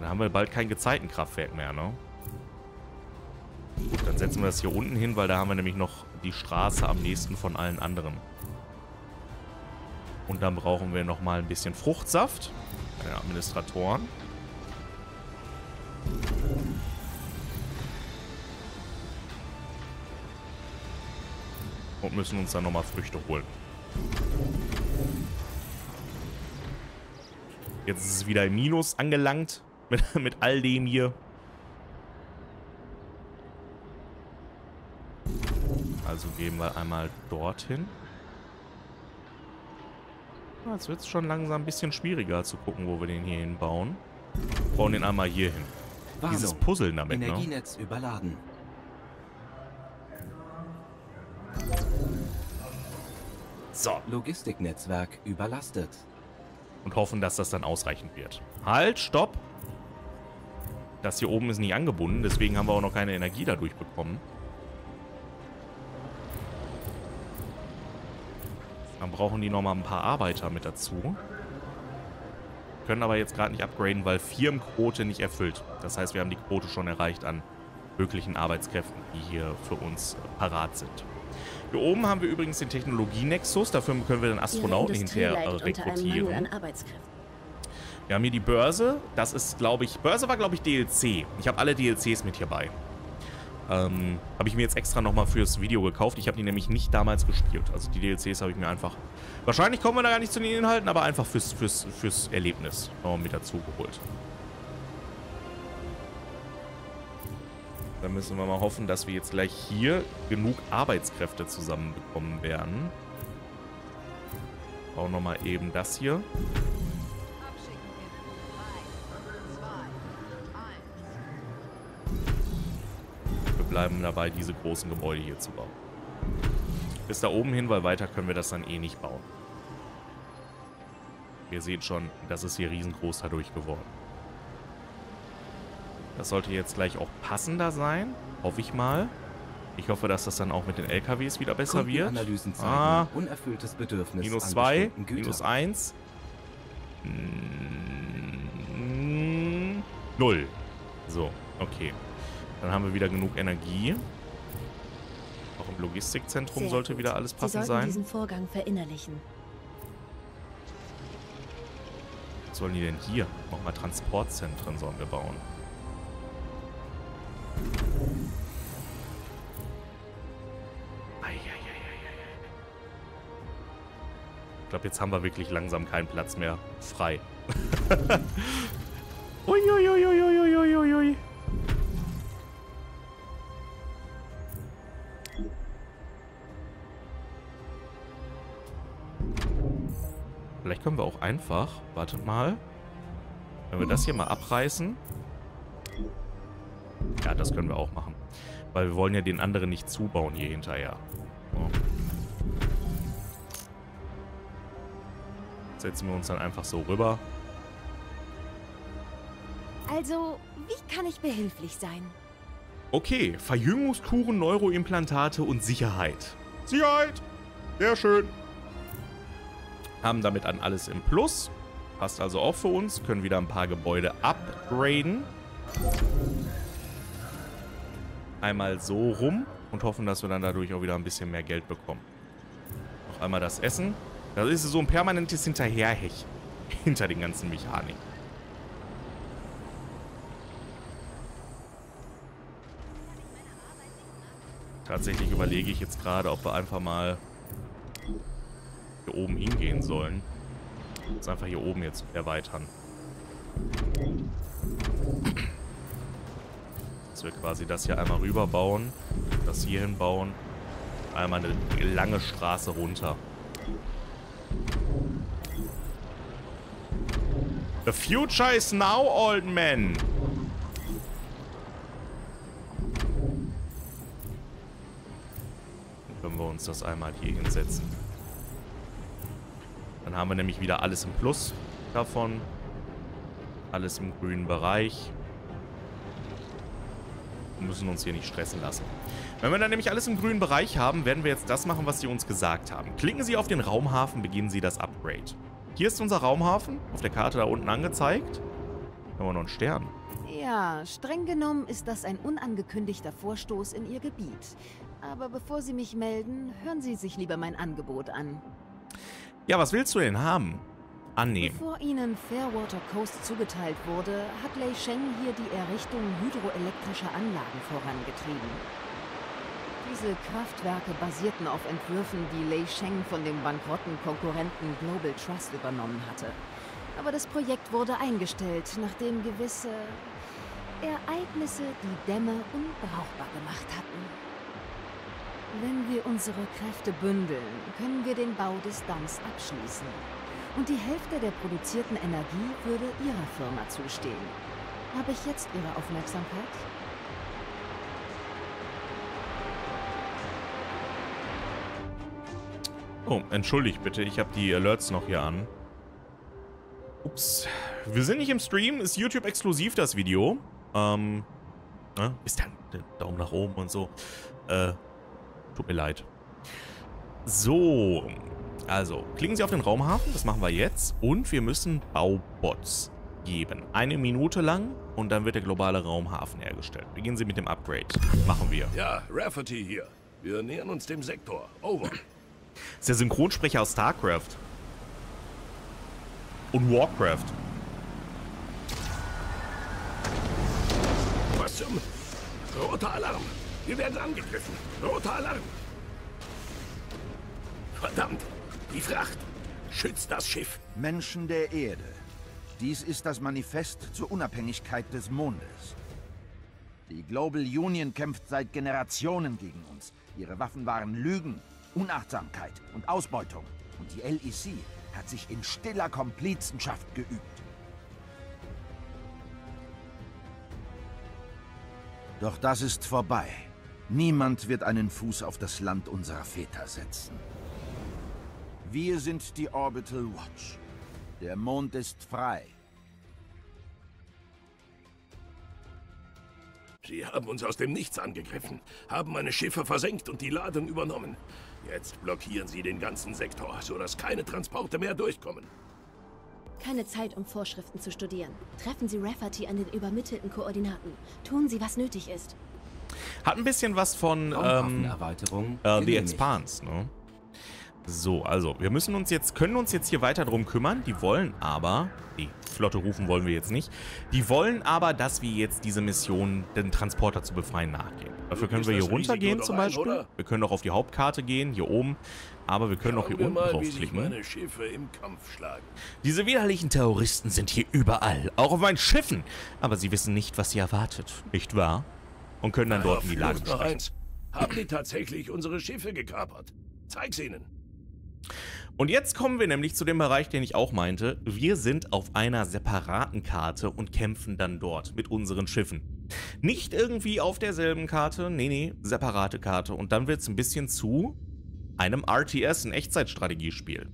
Dann haben wir bald kein Gezeitenkraftwerk mehr, ne? Gut, dann setzen wir das hier unten hin, weil da haben wir nämlich noch die Straße am nächsten von allen anderen. Und dann brauchen wir nochmal ein bisschen Fruchtsaft. Bei den Administratoren. Und müssen uns dann nochmal Früchte holen. Jetzt ist es wieder im Minus angelangt. Mit, (laughs) mit all dem hier. Also gehen wir einmal dorthin. Jetzt wird es schon langsam ein bisschen schwieriger zu gucken, wo wir den hier hinbauen. Wir bauen den einmal hier hin. Dieses Puzzeln damit, ne? Energienetz überladen. So. Logistiknetzwerk überlastet. Und hoffen, dass das dann ausreichend wird. Halt, stopp! Das hier oben ist nicht angebunden, deswegen haben wir auch noch keine Energie dadurch bekommen. Dann brauchen die nochmal ein paar Arbeiter mit dazu. Können aber jetzt gerade nicht upgraden, weil Firmenquote nicht erfüllt. Das heißt, wir haben die Quote schon erreicht an möglichen Arbeitskräften, die hier für uns parat sind. Hier oben haben wir übrigens den Technologienexus. Dafür können wir den Astronauten hinterher äh, rekrutieren. Wir haben hier die Börse. Das ist, glaube ich, Börse war, glaube ich, DLC. Ich habe alle DLCs mit hierbei. Ähm, habe ich mir jetzt extra nochmal fürs Video gekauft. Ich habe die nämlich nicht damals gespielt. Also die DLCs habe ich mir einfach... Wahrscheinlich kommen wir da gar nicht zu den Inhalten, aber einfach fürs, fürs, fürs Erlebnis nochmal mit dazu geholt. Dann müssen wir mal hoffen, dass wir jetzt gleich hier genug Arbeitskräfte zusammenbekommen werden. Auch nochmal eben das hier. Abschicken in 3, 2, 1. Wir bleiben dabei, diese großen Gebäude hier zu bauen. Bis da oben hin, weil weiter können wir das dann eh nicht bauen. Ihr seht schon, das ist hier riesengroß dadurch geworden. Das sollte jetzt gleich auch passender sein. Hoffe ich mal. Ich hoffe, dass das dann auch mit den LKWs wieder besser wird. Kundenanalysen zeigen Ah, unerfülltes Bedürfnis minus an 2, bestimmten Gütern. minus 1. 0. So, okay. Dann haben wir wieder genug Energie. Auch im Logistikzentrum Sehr sollte gut. wieder alles passend sein. diesen Vorgang verinnerlichen. Was sollen die denn hier? Nochmal Transportzentren sollen wir bauen. Glaube, jetzt haben wir wirklich langsam keinen Platz mehr frei. (laughs) Uiuiuiuiuiuiui. Vielleicht können wir auch einfach, wartet mal, wenn wir das hier mal abreißen. Ja, das können wir auch machen. Weil wir wollen ja den anderen nicht zubauen hier hinterher. Setzen wir uns dann einfach so rüber. Also, wie kann ich behilflich sein? Okay, Verjüngungskuren, Neuroimplantate und Sicherheit. Sicherheit! Sehr schön. Haben damit an alles im Plus. Passt also auch für uns. Können wieder ein paar Gebäude upgraden. Einmal so rum und hoffen, dass wir dann dadurch auch wieder ein bisschen mehr Geld bekommen. Noch einmal das Essen. Das ist so ein permanentes Hinterherhech (laughs) hinter den ganzen Mechaniken. Tatsächlich überlege ich jetzt gerade, ob wir einfach mal hier oben hingehen sollen. Uns einfach hier oben jetzt erweitern. Dass wir quasi das hier einmal rüber bauen, das hier hin bauen, einmal eine lange Straße runter. The future is now, old man. Dann können wir uns das einmal hier hinsetzen. Dann haben wir nämlich wieder alles im Plus davon. Alles im grünen Bereich. Wir müssen uns hier nicht stressen lassen. Wenn wir dann nämlich alles im grünen Bereich haben, werden wir jetzt das machen, was sie uns gesagt haben. Klicken Sie auf den Raumhafen, beginnen Sie das Upgrade. Hier ist unser Raumhafen, auf der Karte da unten angezeigt. Da haben wir noch einen Stern. Ja, streng genommen ist das ein unangekündigter Vorstoß in Ihr Gebiet. Aber bevor Sie mich melden, hören Sie sich lieber mein Angebot an. Ja, was willst du denn haben? Annehmen. Bevor Ihnen Fairwater Coast zugeteilt wurde, hat Lei Sheng hier die Errichtung hydroelektrischer Anlagen vorangetrieben. Diese Kraftwerke basierten auf Entwürfen, die Lei Sheng von dem bankrotten Konkurrenten Global Trust übernommen hatte. Aber das Projekt wurde eingestellt, nachdem gewisse Ereignisse die Dämme unbrauchbar gemacht hatten. Wenn wir unsere Kräfte bündeln, können wir den Bau des Damms abschließen. Und die Hälfte der produzierten Energie würde Ihrer Firma zustehen. Habe ich jetzt Ihre Aufmerksamkeit? Oh, entschuldigt bitte, ich habe die Alerts noch hier an. Ups. Wir sind nicht im Stream, ist YouTube exklusiv das Video. Ähm, ne? Ist dann Daumen nach oben und so. Äh, tut mir leid. So, also, klicken Sie auf den Raumhafen, das machen wir jetzt. Und wir müssen Baubots geben. Eine Minute lang und dann wird der globale Raumhafen hergestellt. Beginnen Sie mit dem Upgrade. Machen wir. Ja, Rafferty hier. Wir nähern uns dem Sektor. Over. Das ist der Synchronsprecher aus StarCraft. Und Warcraft. Was zum... Roter Alarm. Wir werden angegriffen. Roter Alarm. Verdammt. Die Fracht. Schützt das Schiff. Menschen der Erde. Dies ist das Manifest zur Unabhängigkeit des Mondes. Die Global Union kämpft seit Generationen gegen uns. Ihre Waffen waren Lügen, Unachtsamkeit und Ausbeutung. Und die LEC hat sich in stiller Komplizenschaft geübt. Doch das ist vorbei. Niemand wird einen Fuß auf das Land unserer Väter setzen. Wir sind die Orbital Watch. Der Mond ist frei. Sie haben uns aus dem Nichts angegriffen, haben meine Schiffe versenkt und die Ladung übernommen. Jetzt blockieren sie den ganzen Sektor, sodass keine Transporte mehr durchkommen. Keine Zeit, um Vorschriften zu studieren. Treffen Sie Rafferty an den übermittelten Koordinaten. Tun Sie, was nötig ist. Hat ein bisschen was von ähm, äh, The. Expanse, ne? So, also, wir müssen uns jetzt, können uns jetzt hier weiter drum kümmern. Die wollen aber, die Flotte rufen wollen wir jetzt nicht. Die wollen aber, dass wir jetzt diese Mission, den Transporter zu befreien, nachgehen. Dafür können Ist wir hier runtergehen zum Beispiel. oder? Wir können auch auf die Hauptkarte gehen, hier oben. Aber wir können auch hier Schauen unten mal, draufklicken. Diese widerlichen Terroristen sind hier überall, auch auf meinen Schiffen. Aber sie wissen nicht, was sie erwartet, nicht wahr? Und können dann dort in die Lage besprechen. Haben die tatsächlich unsere Schiffe gekapert? Zeig's ihnen. Und jetzt kommen wir nämlich zu dem Bereich, den ich auch meinte. Wir sind auf einer separaten Karte und kämpfen dann dort mit unseren Schiffen. Nicht irgendwie auf derselben Karte, nee, nee, separate Karte. Und dann wird es ein bisschen zu einem RTS, ein Echtzeitstrategiespiel.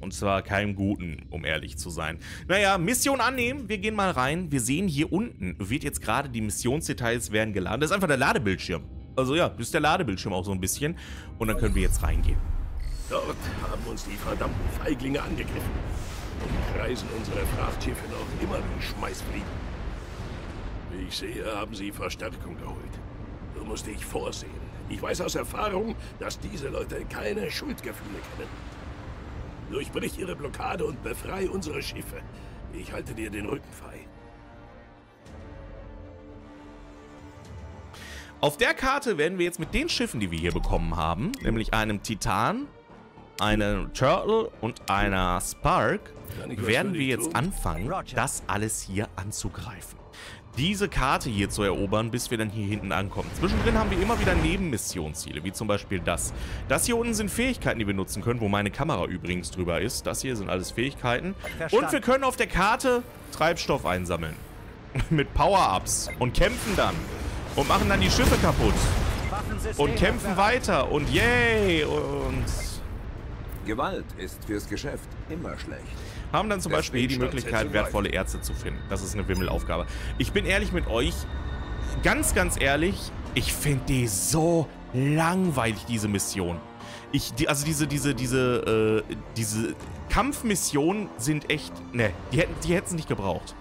Und zwar keinem guten, um ehrlich zu sein. Naja, Mission annehmen, wir gehen mal rein. Wir sehen hier unten, wird jetzt gerade die Missionsdetails werden geladen. Das ist einfach der Ladebildschirm. Also ja, das ist der Ladebildschirm auch so ein bisschen. Und dann können wir jetzt reingehen. Dort haben uns die verdammten Feiglinge angegriffen. Und kreisen unsere Frachtschiffe noch immer wie Schmeißfliegen. Wie ich sehe, haben sie Verstärkung geholt. So musste ich vorsehen. Ich weiß aus Erfahrung, dass diese Leute keine Schuldgefühle kennen. Durchbrich ihre Blockade und befrei unsere Schiffe. Ich halte dir den Rücken frei. Auf der Karte werden wir jetzt mit den Schiffen, die wir hier bekommen haben, nämlich einem Titan, einem Turtle und einer Spark, werden wir jetzt anfangen, das alles hier anzugreifen. Diese Karte hier zu erobern, bis wir dann hier hinten ankommen. Zwischendrin haben wir immer wieder Nebenmissionsziele, wie zum Beispiel das. Das hier unten sind Fähigkeiten, die wir nutzen können, wo meine Kamera übrigens drüber ist. Das hier sind alles Fähigkeiten. Und wir können auf der Karte Treibstoff einsammeln. (laughs) Mit Power-Ups und kämpfen dann. Und machen dann die Schiffe kaputt. Und kämpfen weiter. Und yay. Und Gewalt ist fürs Geschäft immer schlecht. haben dann zum Beispiel hier die Deswegen Möglichkeit, wertvolle Ärzte zu finden. Das ist eine Wimmelaufgabe. Ich bin ehrlich mit euch. Ganz, ganz ehrlich. Ich finde die so langweilig, diese Mission. Ich, die, also diese, diese, diese, äh, diese Kampfmissionen sind echt, ne, die hätten die hätten es nicht gebraucht.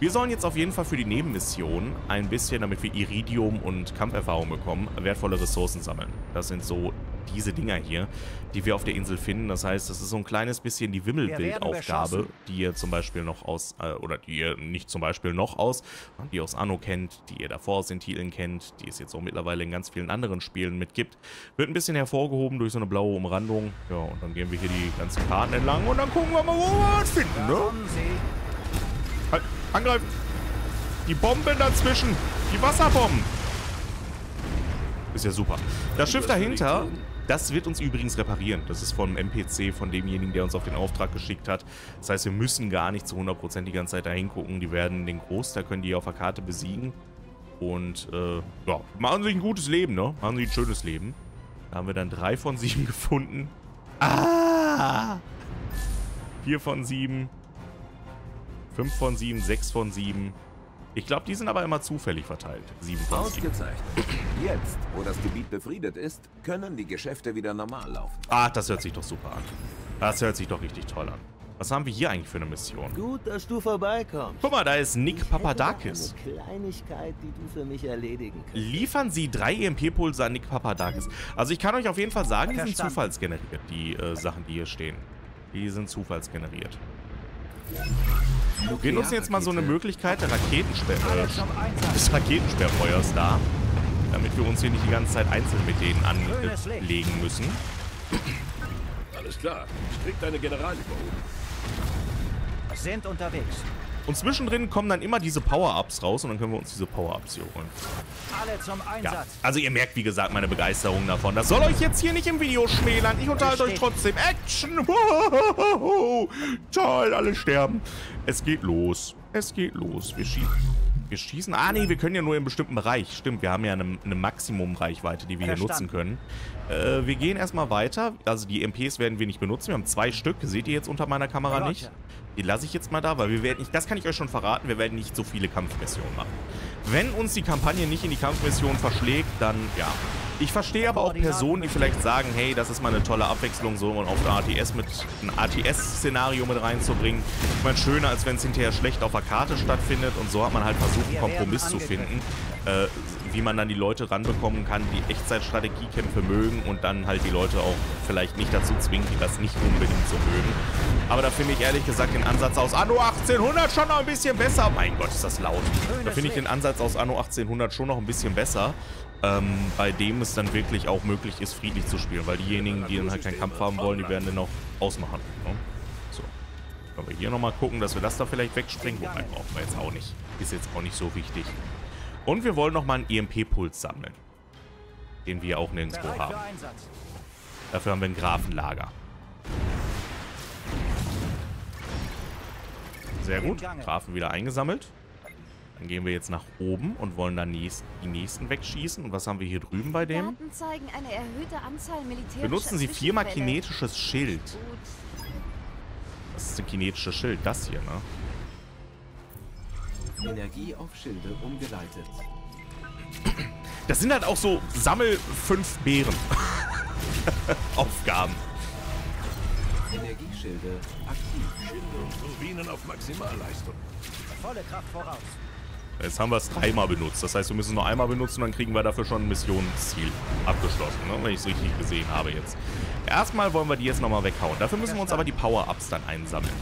Wir sollen jetzt auf jeden Fall für die Nebenmission ein bisschen, damit wir Iridium und Kampferfahrung bekommen, wertvolle Ressourcen sammeln. Das sind so diese Dinger hier, die wir auf der Insel finden. Das heißt, das ist so ein kleines bisschen die Wimmelbildaufgabe, die ihr zum Beispiel noch aus, äh, oder die ihr nicht zum Beispiel noch aus, die ihr aus Anno kennt, die ihr davor aus den Titeln kennt, die es jetzt auch mittlerweile in ganz vielen anderen Spielen mitgibt. Wird ein bisschen hervorgehoben durch so eine blaue Umrandung. Ja, und dann gehen wir hier die ganzen Karten entlang und dann gucken wir mal, wo wir was finden, ne? Halt, angreifen! Die Bomben dazwischen! Die Wasserbomben! Ist ja super. Das Schiff dahinter, das wird uns übrigens reparieren. Das ist vom NPC, von demjenigen, der uns auf den Auftrag geschickt hat. Das heißt, wir müssen gar nicht zu 100% die ganze Zeit dahin gucken. Die werden den Großteil, können die auf der Karte besiegen. Und, äh, ja, machen sich ein gutes Leben, ne? Machen sich ein schönes Leben. Da haben wir dann drei von sieben (laughs) gefunden. Ah! Vier von sieben. Fünf von sieben, sechs von sieben. Ich glaube, die sind aber immer zufällig verteilt. Sieben von sieben. Ausgezeichnet. Jetzt, wo das Gebiet befriedet ist, können die Geschäfte wieder normal laufen. Ah, das hört sich doch super an. Das hört sich doch richtig toll an. Was haben wir hier eigentlich für eine Mission? Gut, dass du vorbeikommst. Guck mal, da ist Nick Papadakis. Eine Kleinigkeit, die du für mich erledigen kannst. Liefern Sie drei EMP-Pulse an Nick Papadakis. Also ich kann euch auf jeden Fall sagen, die sind zufallsgeneriert, die äh, Sachen, die hier stehen. Die sind zufallsgeneriert. Wir nutzen jetzt mal so eine Möglichkeit der Raketensperr äh, des Raketensperrfeuers da, damit wir uns hier nicht die ganze Zeit einzeln mit denen anlegen müssen. Alles klar. Strikt deine Generalüberholung. Sind unterwegs. Und zwischendrin kommen dann immer diese Power-Ups raus und dann können wir uns diese Power-Ups hier holen. Alle zum Ja, also ihr merkt, wie gesagt, meine Begeisterung davon. Das soll euch jetzt hier nicht im Video schmälern. Ich unterhalte euch trotzdem. Action! (laughs) Toll, alle sterben. Es geht los. Es geht los. Wir schießen. Wir schießen. Ah, nee, wir können ja nur im bestimmten Bereich. Stimmt, wir haben ja eine, eine Maximum-Reichweite, die wir hier nutzen können. Äh, wir gehen erstmal weiter. Also die MPs werden wir nicht benutzen. Wir haben zwei Stück. Seht ihr jetzt unter meiner Kamera nicht? Die lasse ich jetzt mal da, weil wir werden nicht, das kann ich euch schon verraten, wir werden nicht so viele Kampfmissionen machen. Wenn uns die Kampagne nicht in die Kampfmission verschlägt, dann ja. Ich verstehe aber auch Personen, die vielleicht sagen, hey, das ist mal eine tolle Abwechslung, so und auf der ATS mit ein ATS-Szenario mit reinzubringen. Ich meine, schöner, als wenn es hinterher schlecht auf der Karte stattfindet und so hat man halt versucht, einen Kompromiss zu finden, äh, wie man dann die Leute ranbekommen kann, die Echtzeitstrategiekämpfe mögen und dann halt die Leute auch vielleicht nicht dazu zwingen, die das nicht unbedingt so mögen. Aber da finde ich ehrlich gesagt den Ansatz aus Anno 1800 schon noch ein bisschen besser. Mein Gott, ist das laut. Da finde ich den Ansatz aus Anno 1800 schon noch ein bisschen besser. Ähm, bei dem es dann wirklich auch möglich ist, friedlich zu spielen. Weil diejenigen, die dann halt keinen Kampf haben wollen, die werden den auch ausmachen. Ne? So. Können wir hier nochmal gucken, dass wir das da vielleicht wegspringen. Wobei brauchen wir jetzt auch nicht. Ist jetzt auch nicht so wichtig. Und wir wollen nochmal einen EMP-Puls sammeln. Den wir auch nirgendwo haben. Dafür haben wir ein Grafenlager. Sehr gut. Grafen wieder eingesammelt. Dann gehen wir jetzt nach oben und wollen dann die nächsten wegschießen. Und was haben wir hier drüben bei dem? Benutzen Sie viermal kinetisches Schild. Das ist ein kinetisches Schild, das hier, ne? Energie auf Schilde umgeleitet. Das sind halt auch so Sammel fünf Beeren. (laughs) Aufgaben. Energieschilde aktiv. Schilde und Turbinen auf Maximalleistung. Volle Kraft voraus. Jetzt haben wir es dreimal benutzt. Das heißt, wir müssen es nur einmal benutzen, dann kriegen wir dafür schon ein Missionsziel abgeschlossen, ne? wenn ich es richtig gesehen habe jetzt. Erstmal wollen wir die jetzt nochmal weghauen. Dafür müssen wir uns aber die Power-Ups dann einsammeln.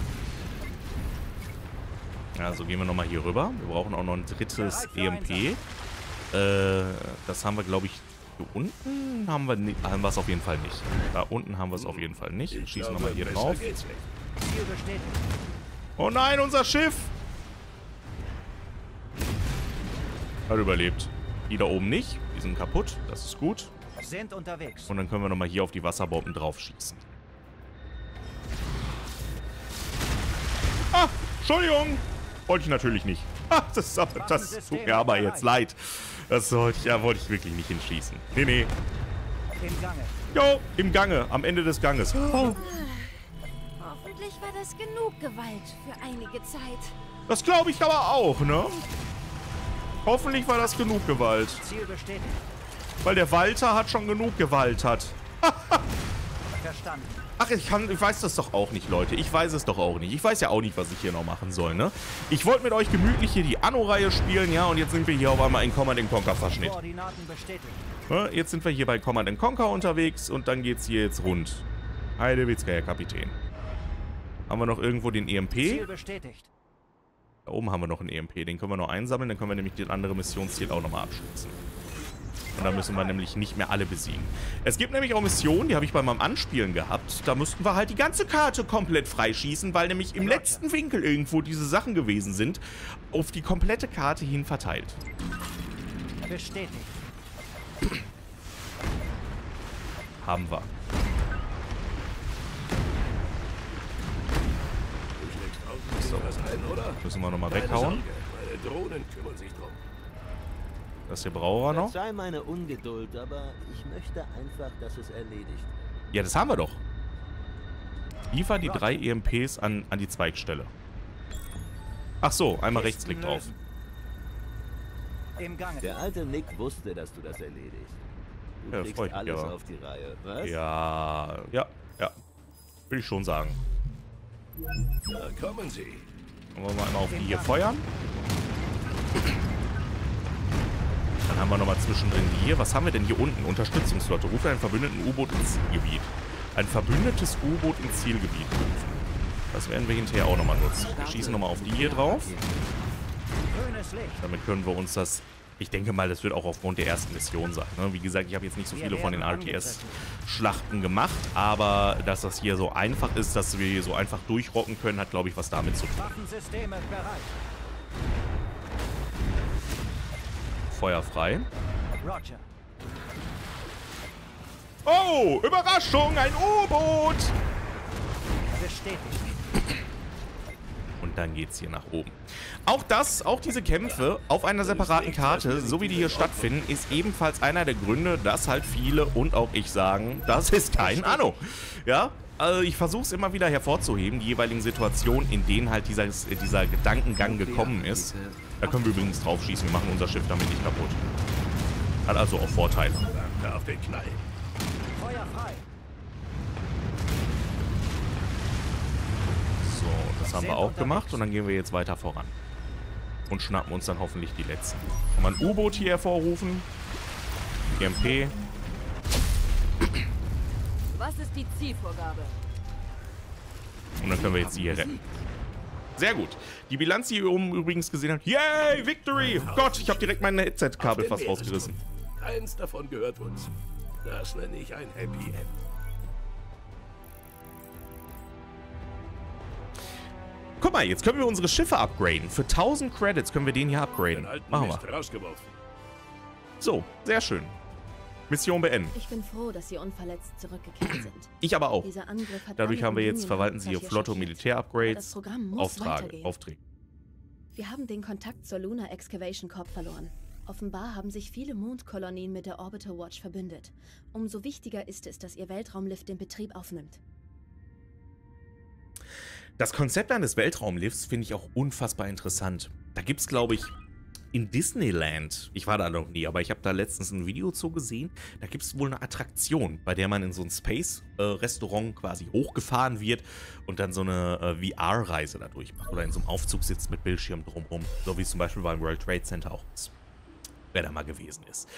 Also gehen wir nochmal hier rüber. Wir brauchen auch noch ein drittes EMP. Äh, das haben wir, glaube ich, hier unten haben wir, ni- haben wir es auf jeden Fall nicht. Da unten haben wir es auf jeden Fall nicht. Wir Ich schießen glaube, nochmal hier besser drauf. nicht. Oh nein, unser Schiff! Hat überlebt. Die da oben nicht. Die sind kaputt. Das ist gut. Sind unterwegs. Und dann können wir nochmal hier auf die Wasserbomben draufschießen. Ah, Entschuldigung. Wollte ich natürlich nicht. (laughs) Ah, das, das tut mir aber jetzt leid. Das sollte ich, ja, wollte ich wirklich nicht hinschießen. Nee, nee. Im Gange. Jo, im Gange. Am Ende des Ganges. Oh, Hoffentlich war das genug Gewalt für einige Zeit. das glaube ich aber auch, ne? Hoffentlich war das genug Gewalt. Ziel bestätigt. Weil der Walter hat schon genug Gewalt hat. (laughs) Verstanden. Ach, ich, kann, ich weiß das doch auch nicht, Leute. Ich weiß es doch auch nicht. Ich weiß ja auch nicht, was ich hier noch machen soll, ne? Ich wollte mit euch gemütlich hier die Anno-Reihe spielen, ja, und jetzt sind wir hier auf einmal in Command Conquer Verschnitt. Koordinaten bestätigt. Ja, jetzt sind wir hier bei Command Conquer unterwegs und dann geht's hier jetzt rund. Heidewitzka, Herr Kapitän. Haben wir noch irgendwo den EMP? Da oben haben wir noch einen EMP. Den können wir noch einsammeln, dann können wir nämlich das andere Missionsziel auch nochmal abschließen. Und dann müssen wir nämlich nicht mehr alle besiegen. Es gibt nämlich auch Missionen, die habe ich bei meinem Anspielen gehabt. Da müssten wir halt die ganze Karte komplett freischießen, weil nämlich im letzten Winkel irgendwo diese Sachen gewesen sind. Auf die komplette Karte hin verteilt. Bestätigt. Haben wir. Oder? Müssen wir nochmal weghauen. Meine Drohnen kümmern sich. Das hier brauchen wir noch. Verzeih meine Ungeduld, aber ich möchte einfach, dass es erledigt. Ja, das haben wir doch. Liefer die drei EMPs an, an die Zweigstelle. Ach so, einmal Rechtsklick drauf. lösen. Im Gange. Der alte Nick wusste, dass du das erledigst. Du Ja, kriegst freut mich alles aber. auf die Reihe, was? Ja, ja, ja. Will ich schon sagen. Da kommen sie. Wollen wir einmal auf die hier feuern. Dann haben wir nochmal zwischendrin die hier. Was haben wir denn hier unten? Unterstützungsflotte. Rufe einen verbündeten U-Boot ins Zielgebiet. Ein verbündetes U-Boot ins Zielgebiet rufen. Das werden wir hinterher auch nochmal nutzen. Wir schießen nochmal auf die hier drauf. Damit können wir uns das... Ich denke mal, das wird auch aufgrund der ersten Mission sein. Ne? Wie gesagt, ich habe jetzt nicht so viele von den RTS-Schlachten gemacht, aber dass das hier so einfach ist, dass wir hier so einfach durchrocken können, hat, glaube ich, was damit zu tun. Waffensysteme bereit. Feuer frei. Roger. Oh, Überraschung, ein U-Boot! Und dann geht's hier nach oben. Auch das, auch diese Kämpfe auf einer separaten Karte, so wie die hier stattfinden, ist ebenfalls einer der Gründe, dass halt viele und auch ich sagen, das ist kein Anno. Ja, also ich versuche es immer wieder hervorzuheben, die jeweiligen Situationen, in denen halt dieser, dieser Gedankengang gekommen ist. Da können wir übrigens drauf schießen, wir machen unser Schiff damit nicht kaputt. Hat also auch Vorteile. Da auf den Knall. Feuer frei. So, das haben wir auch gemacht und dann gehen wir jetzt weiter voran. Und schnappen uns dann hoffentlich die letzten. Kann man ein U-Boot hier hervorrufen. EMP. Was ist die Zielvorgabe? Und dann können wir jetzt die hier retten. Sehr gut. Die Bilanz, die ihr oben übrigens gesehen habt. Yay, Victory! Oh Gott, ich habe direkt mein Headset-Kabel fast rausgerissen. Eins davon gehört uns. Das nenne ich ein Happy End. Guck mal, jetzt können wir unsere Schiffe upgraden. Für 1000 Credits können wir den hier Den upgraden. Machen wir. So, sehr schön. Mission beenden. Ich bin froh, dass Sie unverletzt zurückgekehrt (clears throat) sind. Ich aber auch. Dadurch haben wir jetzt, verwalten sie Flotte und Militär-Upgrades. Weitergehen. Aufträge. Wir haben den Kontakt zur Lunar Excavation Corp verloren. Offenbar haben sich viele Mondkolonien mit der Orbital Watch verbündet. Umso wichtiger ist es, dass Ihr Weltraumlift den Betrieb aufnimmt. Das Konzept eines Weltraumlifts finde ich auch unfassbar interessant. Da gibt es, glaube ich, in Disneyland, ich war da noch nie, aber ich habe da letztens ein Video zu gesehen, da gibt es wohl eine Attraktion, bei der man in so ein Space-Restaurant quasi hochgefahren wird und dann so eine äh, VR-Reise dadurch macht oder in so einem Aufzug sitzt mit Bildschirm drumherum, so wie es zum Beispiel beim World Trade Center auch ist. Wer da mal gewesen ist.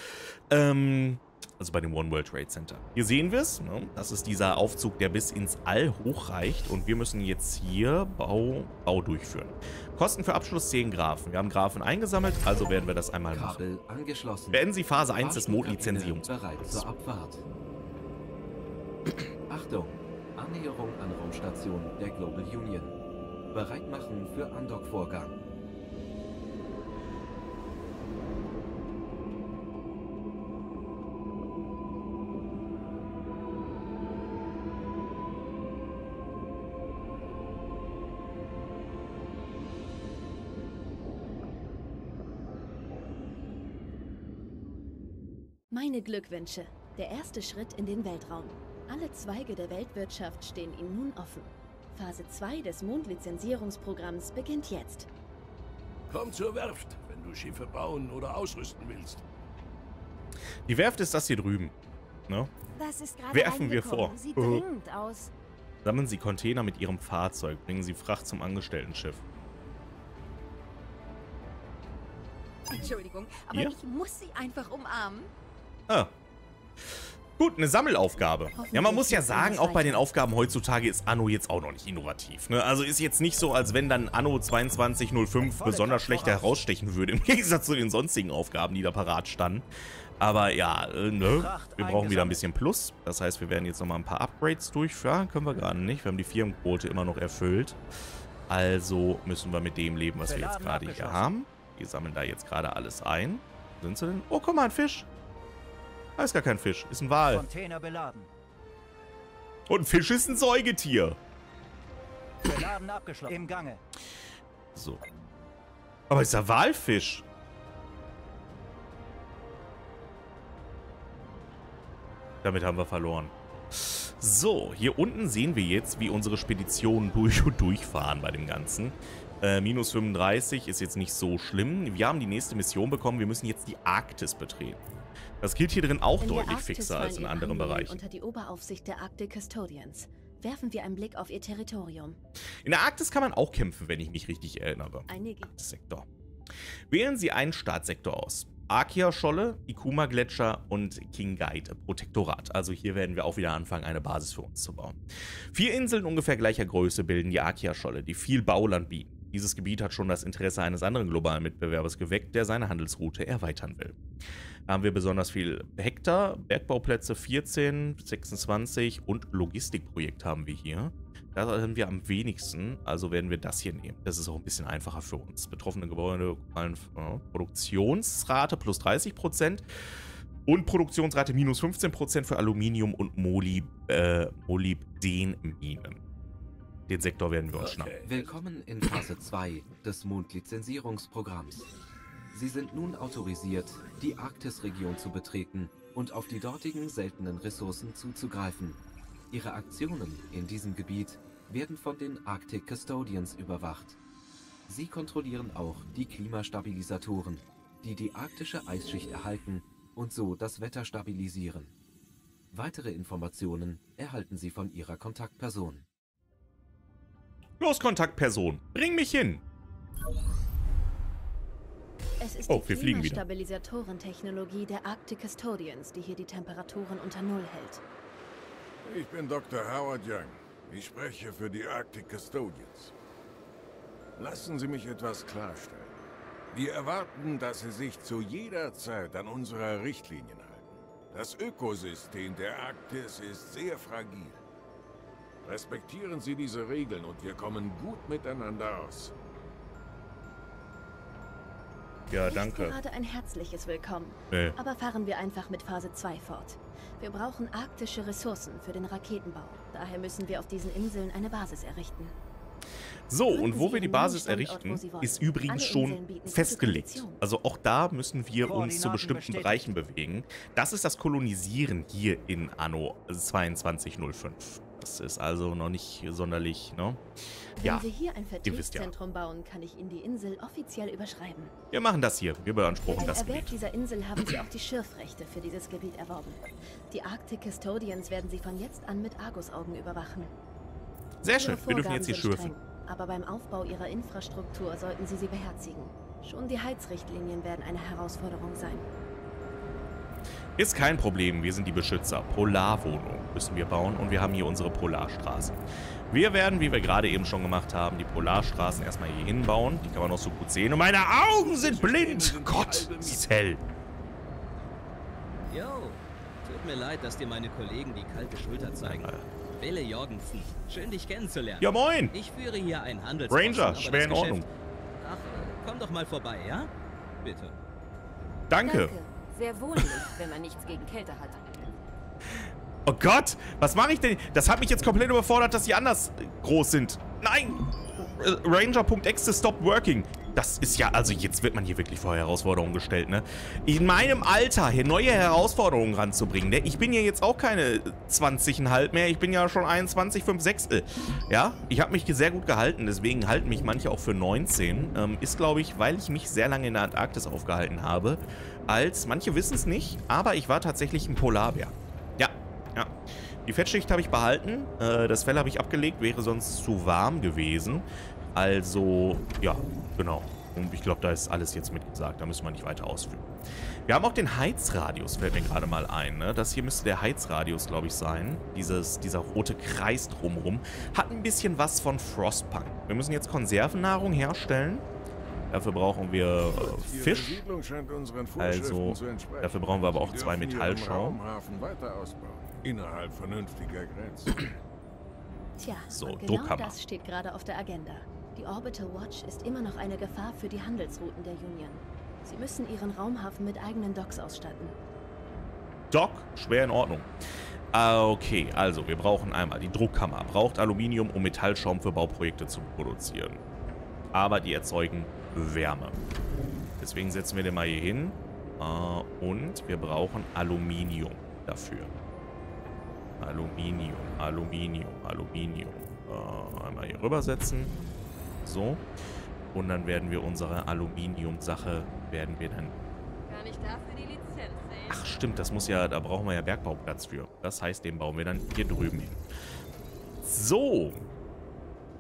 Ähm, also bei dem One World Trade Center. Hier sehen wir es. Ne? Das ist dieser Aufzug, der bis ins All hochreicht. Und wir müssen jetzt hier Bau, Bau durchführen. Kosten für Abschluss 10 Graphen. Wir haben Graphen eingesammelt, also werden wir das einmal machen. Kabel angeschlossen. Beenden Sie Phase 1 des Abfahrt. (clears throat) Achtung! Annäherung an Raumstation der Global Union. Bereit machen für Andock-Vorgang. Meine Glückwünsche. Der erste Schritt in den Weltraum. Alle Zweige der Weltwirtschaft stehen Ihnen nun offen. Phase 2 des Mondlizenzierungsprogramms beginnt jetzt. Komm zur Werft, wenn du Schiffe bauen oder ausrüsten willst. Die Werft ist das hier drüben. Ne? Das ist gerade Werfen wir vor. Sieht Uh. dringend aus. Sammeln Sie Container mit Ihrem Fahrzeug. Bringen Sie Fracht zum Angestelltenschiff. Entschuldigung, aber Hier? ich muss sie einfach umarmen. Ah. Gut, eine Sammelaufgabe. Ja, man muss ja sagen, auch bei den Aufgaben heutzutage ist Anno jetzt auch noch nicht innovativ. Ne? Also ist jetzt nicht so, als wenn dann Anno 2205 besonders schlecht herausstechen würde, im (laughs) Gegensatz zu den sonstigen Aufgaben, die da parat standen. Aber ja, äh, ne? wir brauchen wieder ein bisschen Plus. Das heißt, wir werden jetzt nochmal ein paar Upgrades durchführen. Können wir gerade nicht. Wir haben die Firmenquote immer noch erfüllt. Also müssen wir mit dem leben, was wir jetzt gerade hier haben. Wir sammeln da jetzt gerade alles ein. Wo sind sie denn? Oh, guck mal, ein Fisch. Da ist gar kein Fisch. Ist ein Wal. Container beladen. Und ein Fisch ist ein Säugetier. Beladen abgeschlossen. Im Gange. So. Aber ist ja Walfisch. Damit haben wir verloren. So, hier unten sehen wir jetzt, wie unsere Speditionen (laughs) durch und durchfahren bei dem Ganzen. Äh, minus 35 ist jetzt nicht so schlimm. Wir haben die nächste Mission bekommen. Wir müssen jetzt die Arktis betreten. Das gilt hier drin auch In deutlich fixer als in anderen Bereichen. unter die Oberaufsicht der Arctic Custodians. Werfen wir einen Blick auf ihr Territorium. In der Arktis kann man auch kämpfen, wenn ich mich richtig erinnere. Einige Sektor. Wählen Sie einen Staatssektor aus. Akia-Scholle, Ikuma-Gletscher und Kingaid-Protektorat. Also hier werden wir auch wieder anfangen, eine Basis für uns zu bauen. Vier Inseln ungefähr gleicher Größe bilden die Akia-Scholle, die viel Bauland bieten. Dieses Gebiet hat schon das Interesse eines anderen globalen Mitbewerbers geweckt, der seine Handelsroute erweitern will. Da haben wir besonders viel Hektar, Bergbauplätze 14, 26 und Logistikprojekt haben wir hier. Da haben wir am wenigsten, also werden wir das hier nehmen. Das ist auch ein bisschen einfacher für uns. Betroffene Gebäude, Produktionsrate plus 30% und Produktionsrate minus 15% für Aluminium und Molib, äh, Molybdenminen. Den Sektor werden wir uns schnappen. Willkommen in Phase 2 des Mondlizenzierungsprogramms. Sie sind nun autorisiert, die Arktisregion zu betreten und auf die dortigen seltenen Ressourcen zuzugreifen. Ihre Aktionen in diesem Gebiet werden von den Arctic Custodians überwacht. Sie kontrollieren auch die Klimastabilisatoren, die die arktische Eisschicht erhalten und so das Wetter stabilisieren. Weitere Informationen erhalten Sie von Ihrer Kontaktperson. Los, Kontaktperson, bring mich hin! Es ist Oh, die wir fliegen wieder. Klimastabilisatorentechnologie der Arctic Custodians, die hier die Temperaturen unter Null hält. Ich bin Dr. Howard Young. Ich spreche für die Arctic Custodians. Lassen Sie mich etwas klarstellen. Wir erwarten, dass Sie sich zu jeder Zeit an unsere Richtlinien halten. Das Ökosystem der Arktis ist sehr fragil. Respektieren Sie diese Regeln und wir kommen gut miteinander aus. Ja, Nicht danke. gerade ein herzliches Willkommen. Nee. Aber fahren wir einfach mit Phase 2 fort. Wir brauchen arktische Ressourcen für den Raketenbau. Daher müssen wir auf diesen Inseln eine Basis errichten. So, und wo Sie wir die Basis Standort, errichten, ist übrigens schon festgelegt. Also auch da müssen wir uns zu bestimmten bestätigt. Bereichen bewegen. Das ist das Kolonisieren hier in Anno 2205. Das ist also noch nicht sonderlich, ne? Wenn Ja, Sie hier ein wisst ja. Vertriebszentrum bauen, kann ich Ihnen die Insel offiziell überschreiben. Wir machen das hier. Wir beanspruchen das Erwerb Gebiet. dieser Insel haben Sie (clears throat) auch die Schürfrechte für dieses Gebiet erworben. Die Arctic Custodians werden Sie von jetzt an mit Argusaugen überwachen. Sehr schön. Wir dürfen jetzt hier schürfen. streng, aber beim Aufbau Ihrer Infrastruktur sollten Sie sie beherzigen. Schon die Heizrichtlinien werden eine Herausforderung sein. Ist kein Problem, wir sind die Beschützer. Polarwohnung müssen wir bauen und wir haben hier unsere Polarstraßen. Wir werden, wie wir gerade eben schon gemacht haben, die Polarstraßen erstmal hier hinbauen. Die kann man auch so gut sehen. Und meine Augen sind blind! Gott, es ist hell. Yo, tut mir leid, dass dir meine Kollegen die kalte Schulter zeigen. Wille Jorgensen, schön dich kennenzulernen. Ja, moin. Ich führe hier ein Handels Ranger, schwer in Ordnung. Ach, komm doch mal vorbei, ja? Bitte. Danke. Sehr wohnlich, wenn man nichts gegen Kälte hat. Oh Gott, was mache ich denn? Das hat mich jetzt komplett überfordert, dass sie anders groß sind. Nein! Äh, Ranger.exe stop working. Das ist ja, also jetzt wird man hier wirklich vor Herausforderungen gestellt, ne? In meinem Alter hier neue Herausforderungen ranzubringen, ne? Ich bin ja jetzt auch keine 20,5 mehr, ich bin ja schon 21, 5 Sechstel. Ja, ich habe mich sehr gut gehalten, deswegen halten mich manche auch für 19. Ähm, ist, glaube ich, weil ich mich sehr lange in der Antarktis aufgehalten habe. Als, manche wissen es nicht, aber ich war tatsächlich ein Polarbär. Ja, Ja. Die Fettschicht habe ich behalten. Äh, das Fell habe ich abgelegt, wäre sonst zu warm gewesen. Also, ja, genau. Und ich glaube, da ist alles jetzt mitgesagt. Da müssen wir nicht weiter ausführen. Wir haben auch den Heizradius, fällt mir gerade mal ein. Ne? Das hier müsste der Heizradius, glaube ich, sein. Dieses, dieser rote Kreis drumherum. Hat ein bisschen was von Frostpunk. Wir müssen jetzt Konservennahrung herstellen. Dafür brauchen wir äh, Fisch. Also, dafür brauchen wir aber auch zwei Metallschaum. Innerhalb vernünftiger Grenzen. Tja, So, genau Druckhammer. das steht gerade auf der Agenda. Die Orbital Watch ist immer noch eine Gefahr für die Handelsrouten der Union. Sie müssen ihren Raumhafen mit eigenen Docks ausstatten. Dock, schwer in Ordnung. Ah, Okay, also wir brauchen einmal die Druckkammer. Braucht Aluminium, um Metallschaum für Bauprojekte zu produzieren. Aber die erzeugen Wärme. Deswegen setzen wir den mal hier hin. Äh, Und wir brauchen Aluminium dafür. Aluminium, Aluminium, Aluminium. Äh, Einmal hier rübersetzen. So. Und dann werden wir unsere Aluminium-Sache, werden wir dann Kann ich dafür die Lizenz sehen? Ach stimmt, das muss ja, da brauchen wir ja Bergbauplatz für. Das heißt, den bauen wir dann hier drüben hin. So.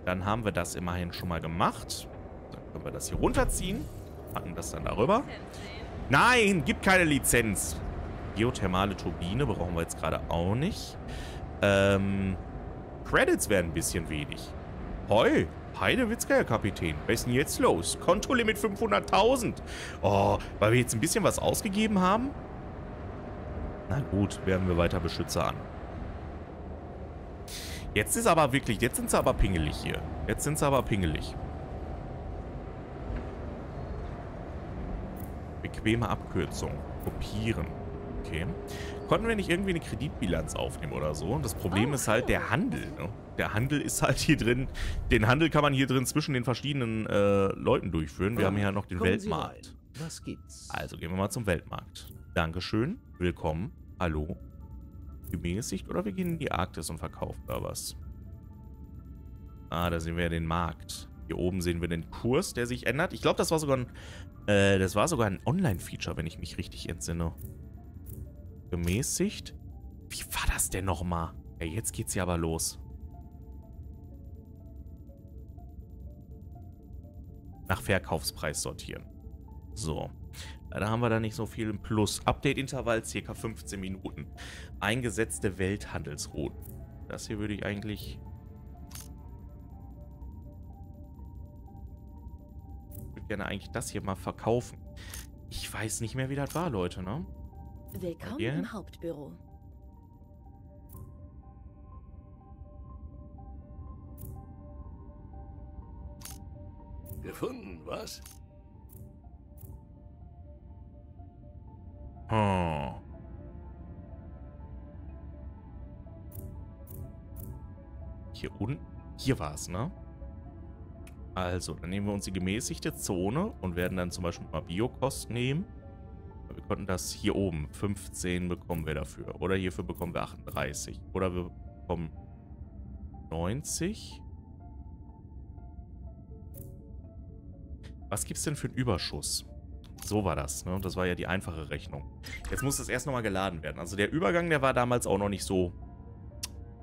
Dann haben wir das immerhin schon mal gemacht. Können wir das hier runterziehen. Packen das dann darüber. Nein, gibt keine Lizenz. Geothermale Turbine brauchen wir jetzt gerade auch nicht. Ähm, Credits werden ein bisschen wenig. Hoi, Heidewitzka, Herr Kapitän. Was ist denn jetzt los? Kontolimit 500.000. Oh, weil wir jetzt ein bisschen was ausgegeben haben? Na gut, werden wir weiter Beschützer an. Jetzt ist aber wirklich, jetzt sind sie aber pingelig hier. Jetzt sind sie aber pingelig. Bequeme Abkürzung. Kopieren. Okay. Konnten wir nicht irgendwie eine Kreditbilanz aufnehmen oder so? Und das Problem ist halt der Handel. Ne? Der Handel ist halt hier drin. Den Handel kann man hier drin zwischen den verschiedenen äh, Leuten durchführen. Wir haben hier noch den Weltmarkt. Was gibt's? Also gehen wir mal zum Weltmarkt. Dankeschön. Willkommen. Hallo. Gemäßigt oder wir gehen in die Arktis und verkaufen da was? Ah, da sehen wir ja den Markt. Hier oben sehen wir den Kurs, der sich ändert. Ich glaube, das war sogar ein, äh, das war sogar ein Online-Feature, wenn ich mich richtig entsinne. Gemäßigt? Wie war das denn nochmal? Ja, jetzt geht's ja aber los. Nach Verkaufspreis sortieren. So. Leider haben wir da nicht so viel im Plus. Update-Intervall circa 15 Minuten. Eingesetzte Welthandelsrouten. Das hier würde ich eigentlich... gerne eigentlich das hier mal verkaufen. Ich weiß nicht mehr, wie das war, Leute, ne? Willkommen Hier? im Hauptbüro. Gefunden, was? Hm. Hier unten? Hier war es, ne? Also, dann nehmen wir uns die gemäßigte Zone und werden dann zum Beispiel mal Biokost nehmen. Wir konnten das hier oben, 15 bekommen wir dafür. Oder hierfür bekommen wir 38. Oder wir bekommen 90. Was gibt's denn für einen Überschuss? So war das, ne? Das war ja die einfache Rechnung. Jetzt muss das erst nochmal geladen werden. Also der Übergang, der war damals auch noch nicht so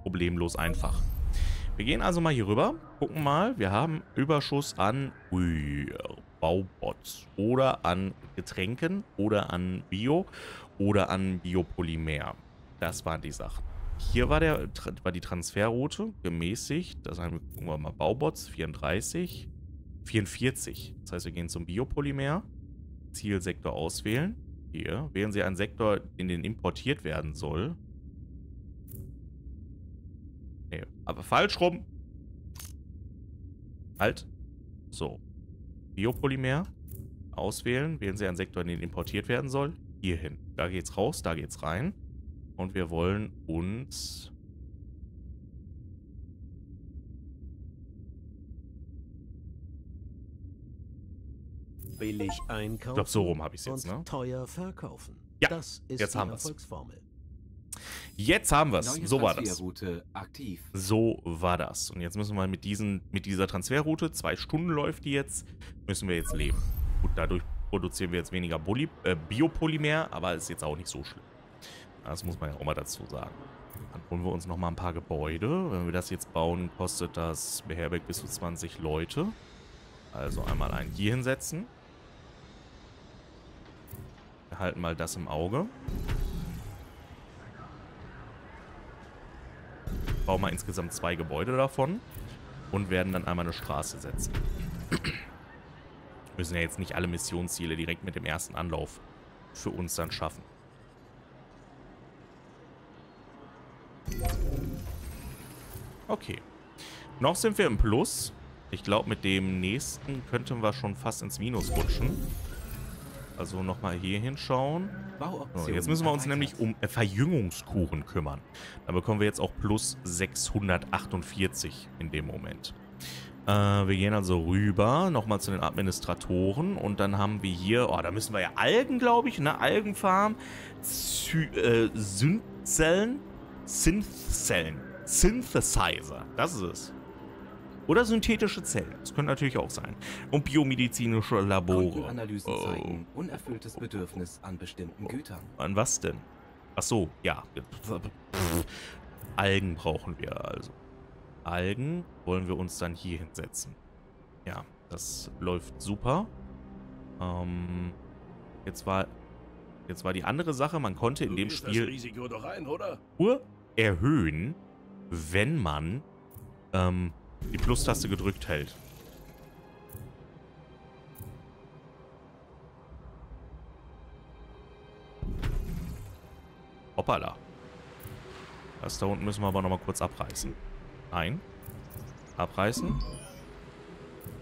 problemlos einfach. Wir gehen also mal hier rüber, gucken mal. Wir haben Überschuss an ui, Baubots oder an Getränken oder an Bio oder an Biopolymer. Das waren die Sachen. Hier war, der, war die Transferroute gemäßigt. Das haben gucken wir mal, Baubots 34, 44. Das heißt, wir gehen zum Biopolymer. Zielsektor auswählen. Hier wählen Sie einen Sektor, in den importiert werden soll. Nee, aber falsch rum. Halt. So. Biopolymer. Auswählen. Wählen Sie einen Sektor, in den importiert werden soll. Hier hin. Da geht's raus, da geht's rein. Und wir wollen uns... Billig einkaufen Ich glaube, so rum habe ich es jetzt, ne? teuer verkaufen. Ja, das ist jetzt die haben wir's. Erfolgsformel. Jetzt haben wir es. So war das. Aktiv. So war das. Und jetzt müssen wir mit, diesen, mit dieser Transferroute, zwei Stunden läuft die jetzt, müssen wir jetzt leben. Gut, dadurch produzieren wir jetzt weniger Poly, äh, Biopolymer, aber ist jetzt auch nicht so schlimm. Das muss man ja auch mal dazu sagen. Dann holen wir uns nochmal ein paar Gebäude. Wenn wir das jetzt bauen, kostet das beherbergt bis zu 20 Leute. Also einmal einen hier hinsetzen. Wir halten mal das im Auge. Bauen mal insgesamt zwei Gebäude davon. Und werden dann einmal eine Straße setzen. Müssen ja jetzt nicht alle Missionsziele direkt mit dem ersten Anlauf für uns dann schaffen. Okay. Noch sind wir im Plus. Ich glaube, mit dem nächsten könnten wir schon fast ins Minus rutschen. Also nochmal hier hinschauen. So, jetzt müssen wir uns nämlich um äh, Verjüngungskuchen kümmern. Da bekommen wir jetzt auch plus 648 in dem Moment. Äh, wir gehen also rüber, nochmal zu den Administratoren. Und dann haben wir hier, oh, da müssen wir ja Algen, glaube ich, ne? Algenfarm. Sy äh, Synthzellen. Synthzellen. Synthesizer. Das ist es. Oder synthetische Zellen. Das könnte natürlich auch sein. Und biomedizinische Labore. Analysen Oh. zeigen unerfülltes Bedürfnis an bestimmten Gütern. An was denn? Ach so, ja. Algen brauchen wir also. Algen wollen wir uns dann hier hinsetzen. Ja, das läuft super. Ähm, jetzt war jetzt war die andere Sache, man konnte in dem Spiel Risiko doch ein, oder? nur erhöhen, wenn man ähm, die Plus-Taste gedrückt hält. Hoppala. Das da unten müssen wir aber nochmal kurz abreißen. Nein. Abreißen.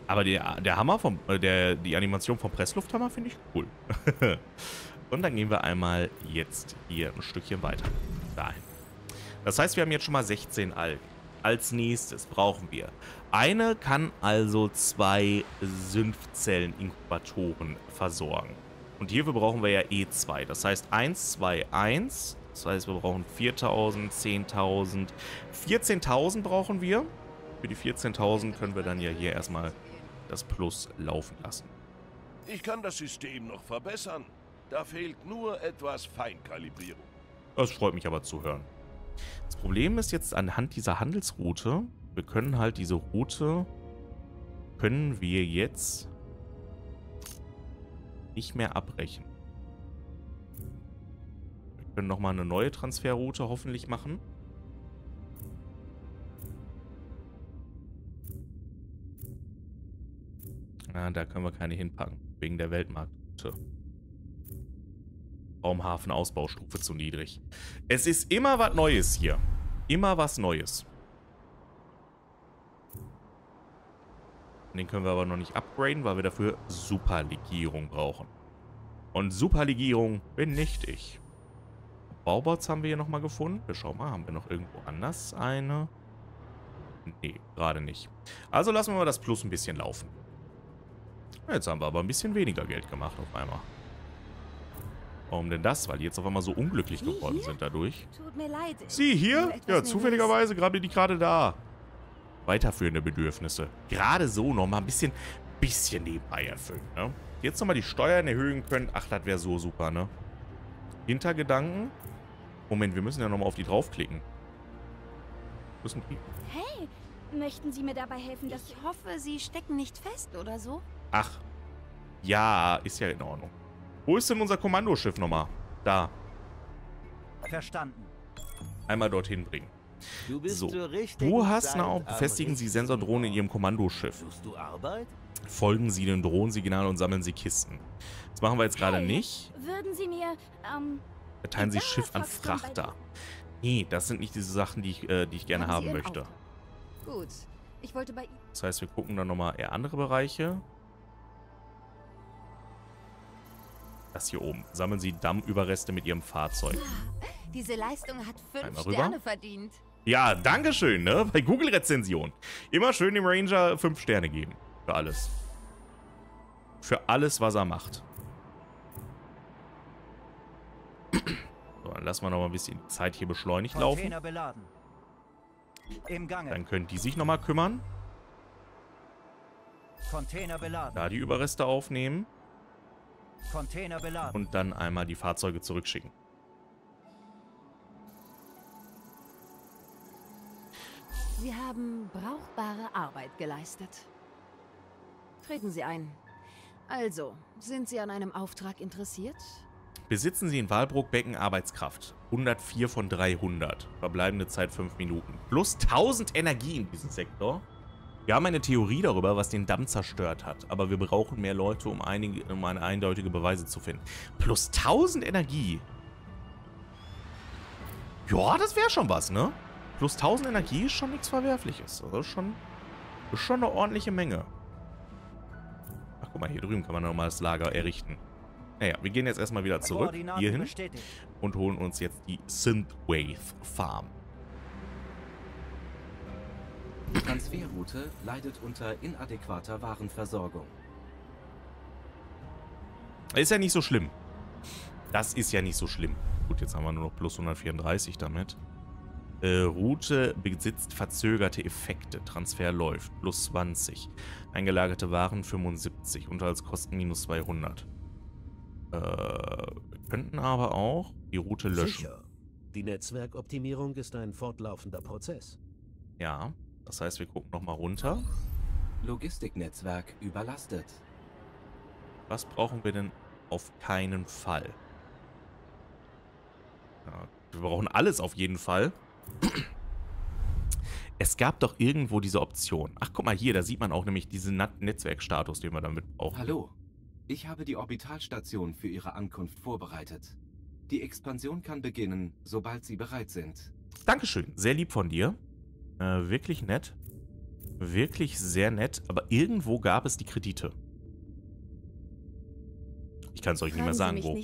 Aber der, der Hammer vom, äh, der, die Animation vom Presslufthammer finde ich cool. (laughs) Und dann gehen wir einmal jetzt hier ein Stückchen weiter. Dahin. Das heißt, wir haben jetzt schon mal 16 Algen. Als nächstes brauchen wir. Eine kann also zwei Synthzellen-Inkubatoren versorgen. Und hierfür brauchen wir ja E2. Das heißt 1, 2, 1. Das heißt, wir brauchen 4000, 10.000, 14.000 brauchen wir. Für die 14.000 können wir dann ja hier erstmal das Plus laufen lassen. Ich kann das System noch verbessern. Da fehlt nur etwas Feinkalibrierung. Das freut mich aber zu hören. Das Problem ist jetzt anhand dieser Handelsroute, wir können halt diese Route, können wir jetzt nicht mehr abbrechen. Wir können nochmal eine neue Transferroute hoffentlich machen. Ah, da können wir keine hinpacken, wegen der Weltmarktroute. Raumhafen-Ausbaustufe zu niedrig. Es ist immer was Neues hier. Immer was Neues. Den können wir aber noch nicht upgraden, weil wir dafür Superlegierung brauchen. Und Superlegierung bin nicht ich. Baubots haben wir hier nochmal gefunden. Wir schauen mal, haben wir noch irgendwo anders eine? Nee, gerade nicht. Also lassen wir mal das Plus ein bisschen laufen. Jetzt haben wir aber ein bisschen weniger Geld gemacht auf einmal. Warum denn das? Weil die jetzt auf einmal so unglücklich geworden sind dadurch. Tut mir leid. Sie hier? Ja, zufälligerweise gerade die gerade da. Weiterführende Bedürfnisse. Gerade so nochmal ein bisschen, bisschen nebenbei erfüllen, ne? Jetzt nochmal die Steuern erhöhen können. Ach, das wäre so super, ne? Hintergedanken. Moment, wir müssen ja nochmal auf die draufklicken. Müssen die... Hey, möchten Sie mir dabei helfen, dass ich hoffe, Sie stecken nicht fest oder so? Ach. Ja, ist ja in Ordnung. Wo ist denn unser Kommandoschiff nochmal? Da. Verstanden. Einmal dorthin bringen. Du bist So. am Befestigen Sie Sensordrohnen in Ihrem Kommandoschiff. Suchst du Arbeit? Folgen Sie dem Drohnensignal und sammeln Sie Kisten. Das machen wir jetzt gerade Hey, nicht. Würden Sie mir, ähm, Verteilen Sie Schiff an Frachter. Nee, das sind nicht diese Sachen, die ich, äh, die ich gerne Haben möchte. Gut. Ich wollte bei Ihnen... Das heißt, wir gucken dann nochmal eher andere Bereiche. Das hier oben. Sammeln Sie Dammüberreste mit Ihrem Fahrzeug. diese Leistung hat fünf Einmal rüber. Sterne verdient. Ja, Dankeschön, ne? Bei Google-Rezension. Immer schön dem Ranger 5 Sterne geben. Für alles. Für alles, was er macht. So, dann lassen wir noch mal ein bisschen die Zeit hier beschleunigt laufen. Dann können die sich noch mal kümmern. Container beladen. Da die Überreste aufnehmen. Container beladen. Und dann einmal die Fahrzeuge zurückschicken. Sie haben brauchbare Arbeit geleistet. Treten Sie ein. Also, sind Sie an einem Auftrag interessiert? Besitzen Sie in Walbrookbecken Arbeitskraft. 104 von 300. Verbleibende Zeit 5 Minuten. Plus 1000 Energie in diesem Sektor. Wir haben eine Theorie darüber, was den Damm zerstört hat. Aber wir brauchen mehr Leute, um, einige, um eine eindeutige Beweise zu finden. Plus 1000 Energie. Ja, das wäre schon was, ne? Plus 1000 Energie ist schon nichts Verwerfliches. Das ist schon, ist schon eine ordentliche Menge. Ach, guck mal, hier drüben kann man nochmal das Lager errichten. Naja, wir gehen jetzt erstmal wieder zurück hierhin und holen uns jetzt die Synthwave Farm. Die Transferroute leidet unter inadäquater Warenversorgung. Ist ja nicht so schlimm. Das ist ja nicht so schlimm. Gut, jetzt haben wir nur noch plus 134 damit. Äh, Route besitzt verzögerte Effekte. Transfer läuft. Plus 20. Eingelagerte Waren 75. Unterhaltskosten minus 200. Äh, wir könnten aber auch die Route löschen. Sicher. Die Netzwerkoptimierung ist ein fortlaufender Prozess. Ja, das heißt, wir gucken nochmal runter. Logistiknetzwerk überlastet. Was brauchen wir denn auf keinen Fall? Ja, wir brauchen alles auf jeden Fall. Es gab doch irgendwo diese Option. Ach, guck mal hier, da sieht man auch nämlich diesen Netzwerkstatus, den wir damit brauchen. Hallo, ich habe die Orbitalstation für Ihre Ankunft vorbereitet. Die Expansion kann beginnen, sobald Sie bereit sind. Dankeschön, sehr lieb von dir. Äh, wirklich nett. Wirklich sehr nett, aber irgendwo gab es die Kredite. Ich kann es euch nicht mehr sagen, wo.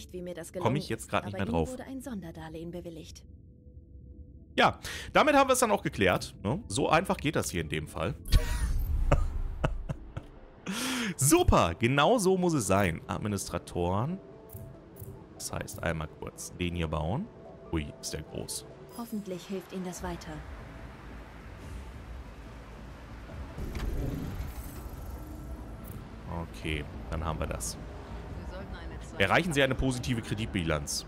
Komme ich jetzt gerade nicht mehr drauf. wurde ein Sonderdarlehen bewilligt. Ja, damit haben wir es dann auch geklärt. Ne? So einfach geht das hier in dem Fall. (laughs) Super, genau so muss es sein. Administratoren. Das heißt, einmal kurz den hier bauen. Ui, ist der groß. Hoffentlich hilft Ihnen das weiter. Okay, dann haben wir das. Erreichen Sie eine positive Kreditbilanz.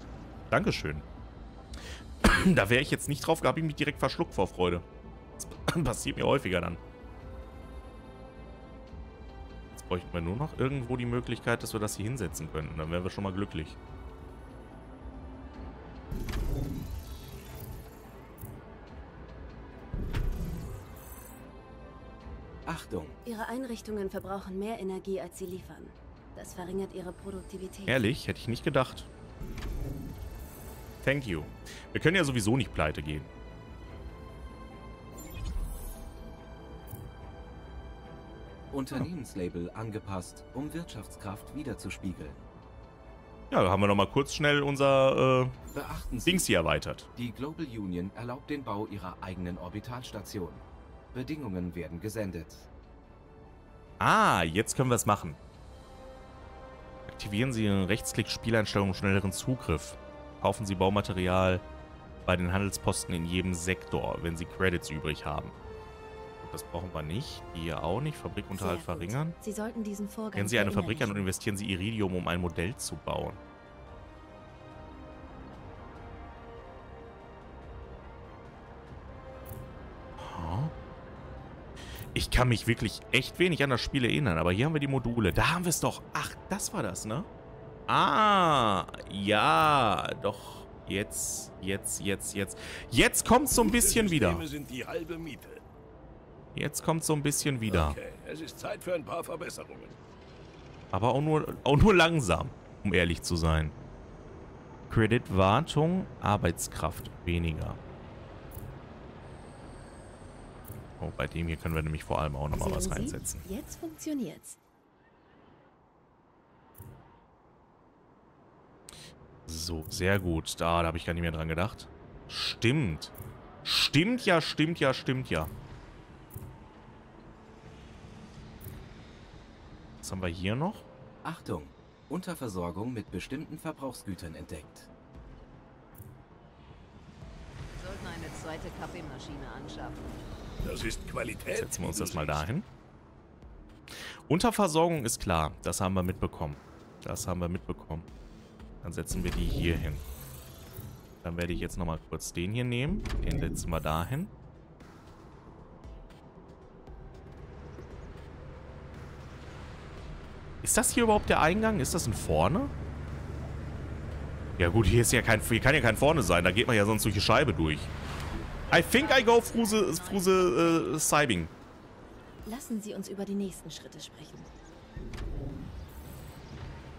Dankeschön. (clears throat) da wäre ich jetzt nicht drauf, habe ich mich direkt verschluckt vor Freude. Das (clears throat) passiert mir häufiger dann. Jetzt bräuchten wir nur noch irgendwo die Möglichkeit, dass wir das hier hinsetzen könnten. Dann wären wir schon mal glücklich. Achtung! Ihre Einrichtungen verbrauchen mehr Energie, als sie liefern. Das verringert ihre Produktivität. Ehrlich, hätte ich nicht gedacht. Thank you. Wir können ja sowieso nicht pleite gehen. Unternehmenslabel angepasst, um Wirtschaftskraft wiederzuspiegeln. Ja, da haben wir nochmal kurz schnell unser äh, Dings hier erweitert. Die Global Union erlaubt den Bau ihrer eigenen Orbitalstation. Bedingungen werden gesendet. Ah, jetzt können wir es machen. Aktivieren Sie Ihren Rechtsklick-Spieleinstellungen schnelleren Zugriff. Kaufen Sie Baumaterial bei den Handelsposten in jedem Sektor, wenn Sie Credits übrig haben. Das brauchen wir nicht. Hier auch nicht. Fabrikunterhalt verringern. Sie sollten diesen Vorgang Kennen Sie eine Fabrik an und investieren Sie Iridium, um ein Modell zu bauen. Huh? Ich kann mich wirklich echt wenig an das Spiel erinnern, aber hier haben wir die Module. Da haben wir es doch. Ach, das war das, ne? Ah, ja, doch. Jetzt, jetzt, jetzt, jetzt. Jetzt kommt so ein bisschen wieder. Jetzt kommt so ein bisschen wieder. Okay, es ist Zeit für ein paar Verbesserungen. Aber auch nur, auch nur langsam, um ehrlich zu sein. Kreditwartung, Arbeitskraft weniger. Oh, bei dem hier können wir nämlich vor allem auch nochmal was Sehen Sie? reinsetzen. Jetzt funktioniert's. So, sehr gut. Da, da habe ich gar nicht mehr dran gedacht. Stimmt. Stimmt ja, stimmt ja, stimmt ja. Was haben wir hier noch? Achtung! Unterversorgung mit bestimmten Verbrauchsgütern entdeckt. Wir sollten eine zweite Kaffeemaschine anschaffen. Das ist Qualität. Setzen wir uns das mal dahin. Unterversorgung ist klar. Das haben wir mitbekommen. Das haben wir mitbekommen. Dann setzen wir die hier hin. Dann werde ich jetzt nochmal kurz den hier nehmen. Den setzen wir dahin. Ist das hier überhaupt der Eingang? Ist das ein Vorne? Ja gut, hier ist ja kein... Hier kann ja kein Vorne sein. Da geht man ja sonst durch die Scheibe durch. I think I go Fruse, Fruse, äh, Sibing. Lassen Sie uns über die nächsten Schritte sprechen.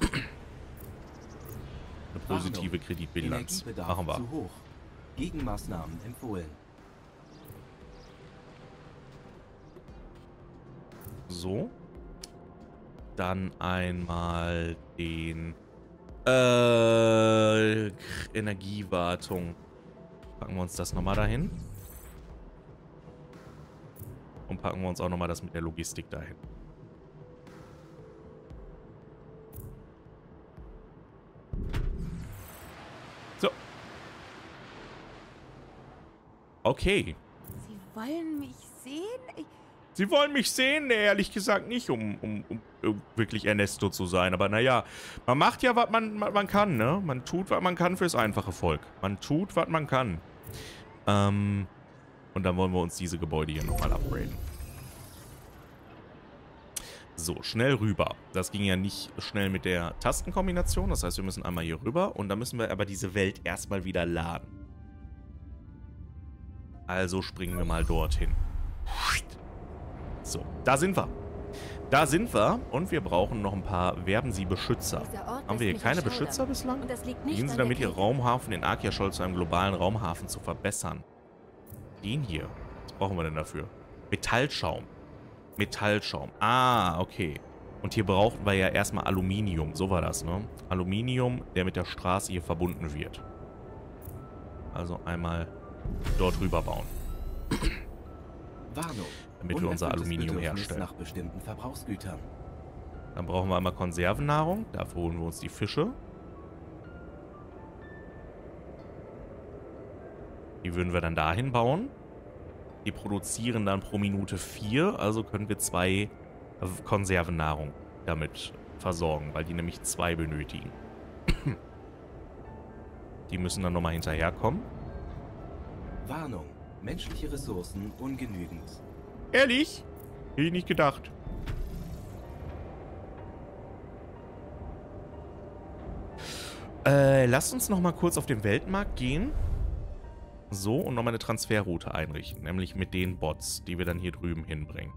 Eine positive Kreditbilanz. Machen wir. zu hoch. Gegenmaßnahmen empfohlen. So. Dann einmal den äh, Energiewartung. Packen wir uns das nochmal dahin. Und packen wir uns auch nochmal das mit der Logistik dahin. So. Okay. Sie wollen mich sehen? Ich Sie wollen mich sehen? Nee, ehrlich gesagt nicht, um, um, um, wirklich Ernesto zu sein. Aber naja, man macht ja, was man, was man kann, ne? Man tut, was man kann fürs einfache Volk. Man tut, was man kann. Ähm, und dann wollen wir uns diese Gebäude hier nochmal upgraden. So, schnell rüber. Das ging ja nicht schnell mit der Tastenkombination. Das heißt, wir müssen einmal hier rüber. Und dann müssen wir aber diese Welt erstmal wieder laden. Also springen wir mal dorthin. So, da sind wir. Da sind wir und wir brauchen noch ein paar Werben Sie Beschützer. Haben wir hier keine. Beschützer bislang? Gehen Sie damit, Ihr Raumhafen in Akiashol zu einem globalen Raumhafen zu verbessern. Den hier. Was brauchen wir denn dafür? Metallschaum. Metallschaum. Ah, okay. Und hier brauchen wir ja erstmal Aluminium. So war das, ne? Aluminium, der mit der Straße hier verbunden wird. Also einmal dort rüber bauen. (coughs) Warnung. Damit wir unser Aluminium herstellen. nach bestimmten Verbrauchsgütern. Dann brauchen wir einmal Konservennahrung. Dafür holen wir uns die Fische. Die würden wir dann dahin bauen. Die produzieren dann pro Minute vier, also können wir zwei Konservennahrung damit versorgen, weil die nämlich zwei benötigen. (clears throat) Die müssen dann nochmal hinterherkommen. Warnung. Menschliche Ressourcen ungenügend. Ehrlich? Hätte ich nicht gedacht. Äh, lasst uns noch mal kurz auf den Weltmarkt gehen. So, und nochmal eine Transferroute einrichten. Nämlich mit den Bots, die wir dann hier drüben hinbringen.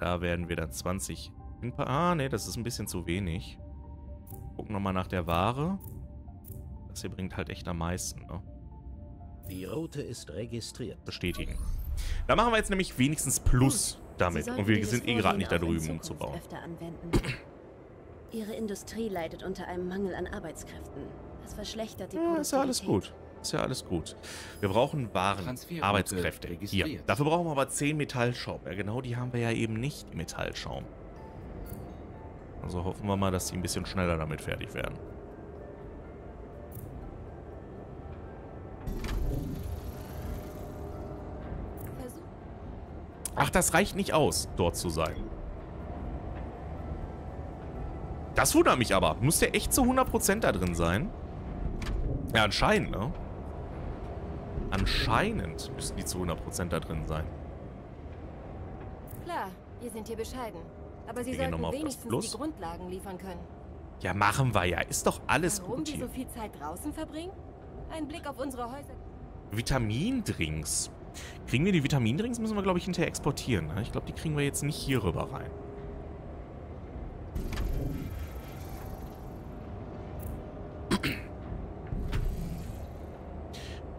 Da werden wir dann 20... hinpa- Ah, nee, das ist ein bisschen zu wenig. Gucken nochmal nach der Ware. Das hier bringt halt echt am meisten, ne? Die Route ist registriert. Bestätigen. Da machen wir jetzt nämlich wenigstens Plus damit. Und wir sind eh gerade nicht da drüben, um Zukunft zu bauen. öfter anwenden. Ihre Industrie leidet unter einem Mangel an Arbeitskräften. Das verschlechtert die Ja, ist ja alles gut. Ist ja alles gut. Wir brauchen Waren, Arbeitskräfte. Hier. Dafür brauchen wir aber 10 Metallschaum. Ja, genau die haben wir ja eben nicht, die Metallschaum. Also hoffen wir mal, dass sie ein bisschen schneller damit fertig werden. Ach, das reicht nicht aus, dort zu sein. Das wundert mich aber. Muss der echt zu 100% da drin sein? Ja, anscheinend, ne? Anscheinend müssen die zu 100% da drin sein. Klar, wir sind hier bescheiden. Aber Sie sollten wenigstens die Grundlagen liefern können. Ja, machen wir ja. Ist doch alles Warum gut wir hier. so viel Zeit draußen verbringen? Ein Blick auf unsere Häuser. Vitamindrinks. Kriegen wir die Vitamindrinks, müssen wir, glaube ich, hinterher exportieren. Ne? Ich glaube, die kriegen wir jetzt nicht hier rüber rein.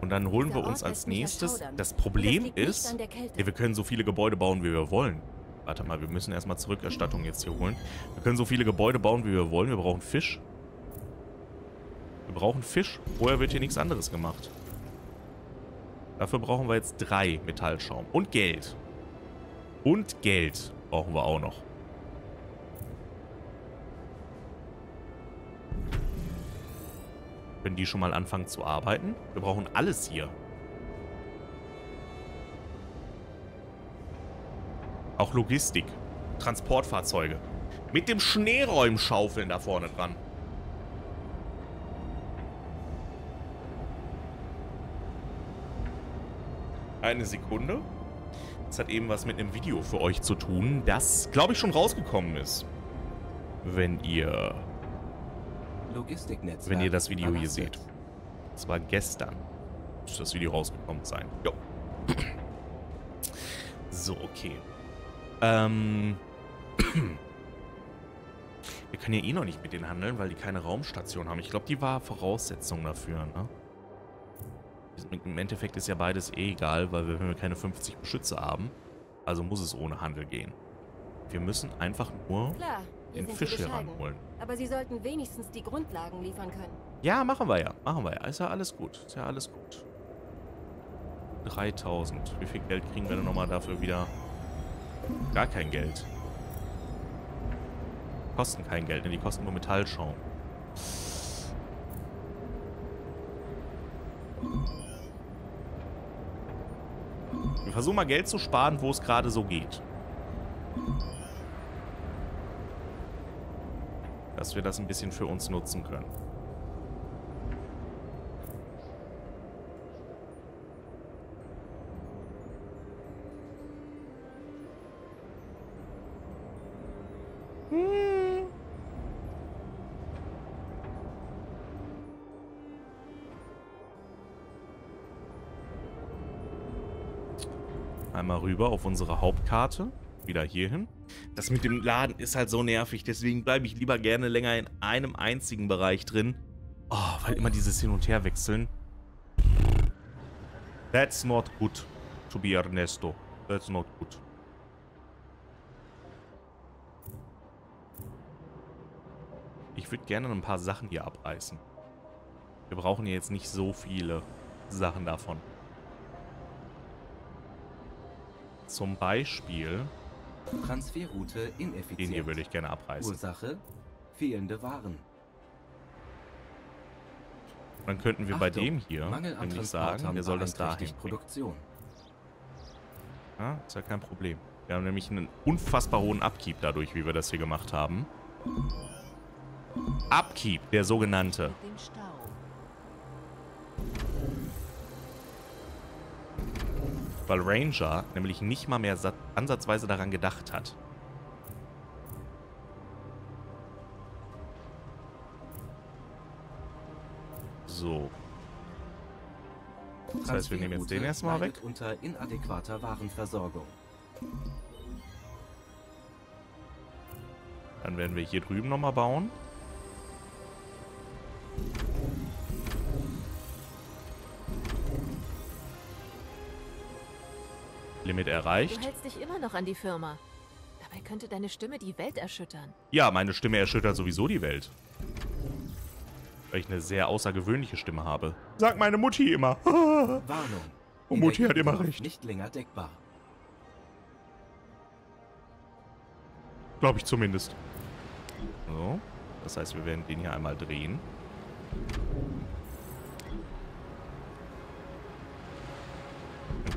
Und dann holen wir uns als nächstes... Das Problem ist, ja, wir können so viele Gebäude bauen, wie wir wollen. Warte mal, wir müssen erstmal Zurückerstattung jetzt hier holen. Wir können so viele Gebäude bauen, wie wir wollen. Wir brauchen Fisch. Wir brauchen Fisch. Vorher wird hier nichts anderes gemacht. Dafür brauchen wir jetzt drei Metallschaum. Und Geld. Und Geld brauchen wir auch noch. Können die schon mal anfangen zu arbeiten? Wir brauchen alles hier. Auch Logistik. Transportfahrzeuge. Mit dem Schneeräumschaufeln da vorne dran. Eine Sekunde. Das hat eben was mit einem Video für euch zu tun, das, glaube ich, schon rausgekommen ist. wenn ihr, wenn ihr das Video hier seht. Das war gestern. Muss das Video rausgekommen sein. Jo. (clears throat) So, okay. Ähm. (clears throat) Wir können ja eh noch nicht mit denen handeln, weil die keine Raumstation haben. Ich glaube, die war Voraussetzung dafür, ne? Im Endeffekt ist ja beides eh egal, weil wir, wenn wir keine 50 Beschützer haben, also muss es ohne Handel gehen. Wir müssen einfach nur Klar, den Fisch hier ranholen. Aber sie sollten wenigstens die Grundlagen liefern können. Ja, machen wir ja. Machen wir ja. Ist ja alles gut. Ist ja alles gut. 3000. Wie viel Geld kriegen wir denn nochmal dafür wieder? Gar kein Geld. Kosten kein Geld, denn die kosten nur Metallschaum. Wir versuchen mal Geld zu sparen, wo es gerade so geht. Dass wir das ein bisschen für uns nutzen können. Einmal rüber auf unsere Hauptkarte. Wieder hierhin. Das mit dem Laden ist halt so nervig, deswegen bleibe ich lieber gerne länger in einem einzigen Bereich drin. Oh, weil immer dieses Hin- und Herwechseln. That's not good, to be Ernesto. That's not good. Ich würde gerne ein paar Sachen hier abreißen. Wir brauchen jetzt nicht so viele Sachen davon. Zum Beispiel Transferroute ineffizient. den hier würde ich gerne abreißen. Ursache? Fehlende Waren. Dann könnten wir bei Achtung, dem hier Mangel an nämlich sagen, wir sollen das dahin bringen. Produktion. Ja, ist ja kein Problem. Wir haben nämlich einen unfassbar hohen Upkeep dadurch, wie wir das hier gemacht haben. Upkeep, der sogenannte. Den Stau. Weil Ranger nämlich nicht mal mehr sa- ansatzweise daran gedacht hat. So. Das heißt, wir nehmen jetzt den erstmal weg. unter inadäquater Warenversorgung. Dann werden wir hier drüben nochmal bauen. Limit erreicht. Du hältst dich immer noch an die Firma. Dabei könnte deine Stimme die Welt erschüttern. Ja, meine Stimme erschüttert sowieso die Welt. Weil ich eine sehr außergewöhnliche Stimme habe. Sagt meine Mutti immer. (laughs) Warnung. Und Mutti hat immer recht. Nicht länger deckbar. Glaube ich zumindest. So. Das heißt, wir werden den hier einmal drehen.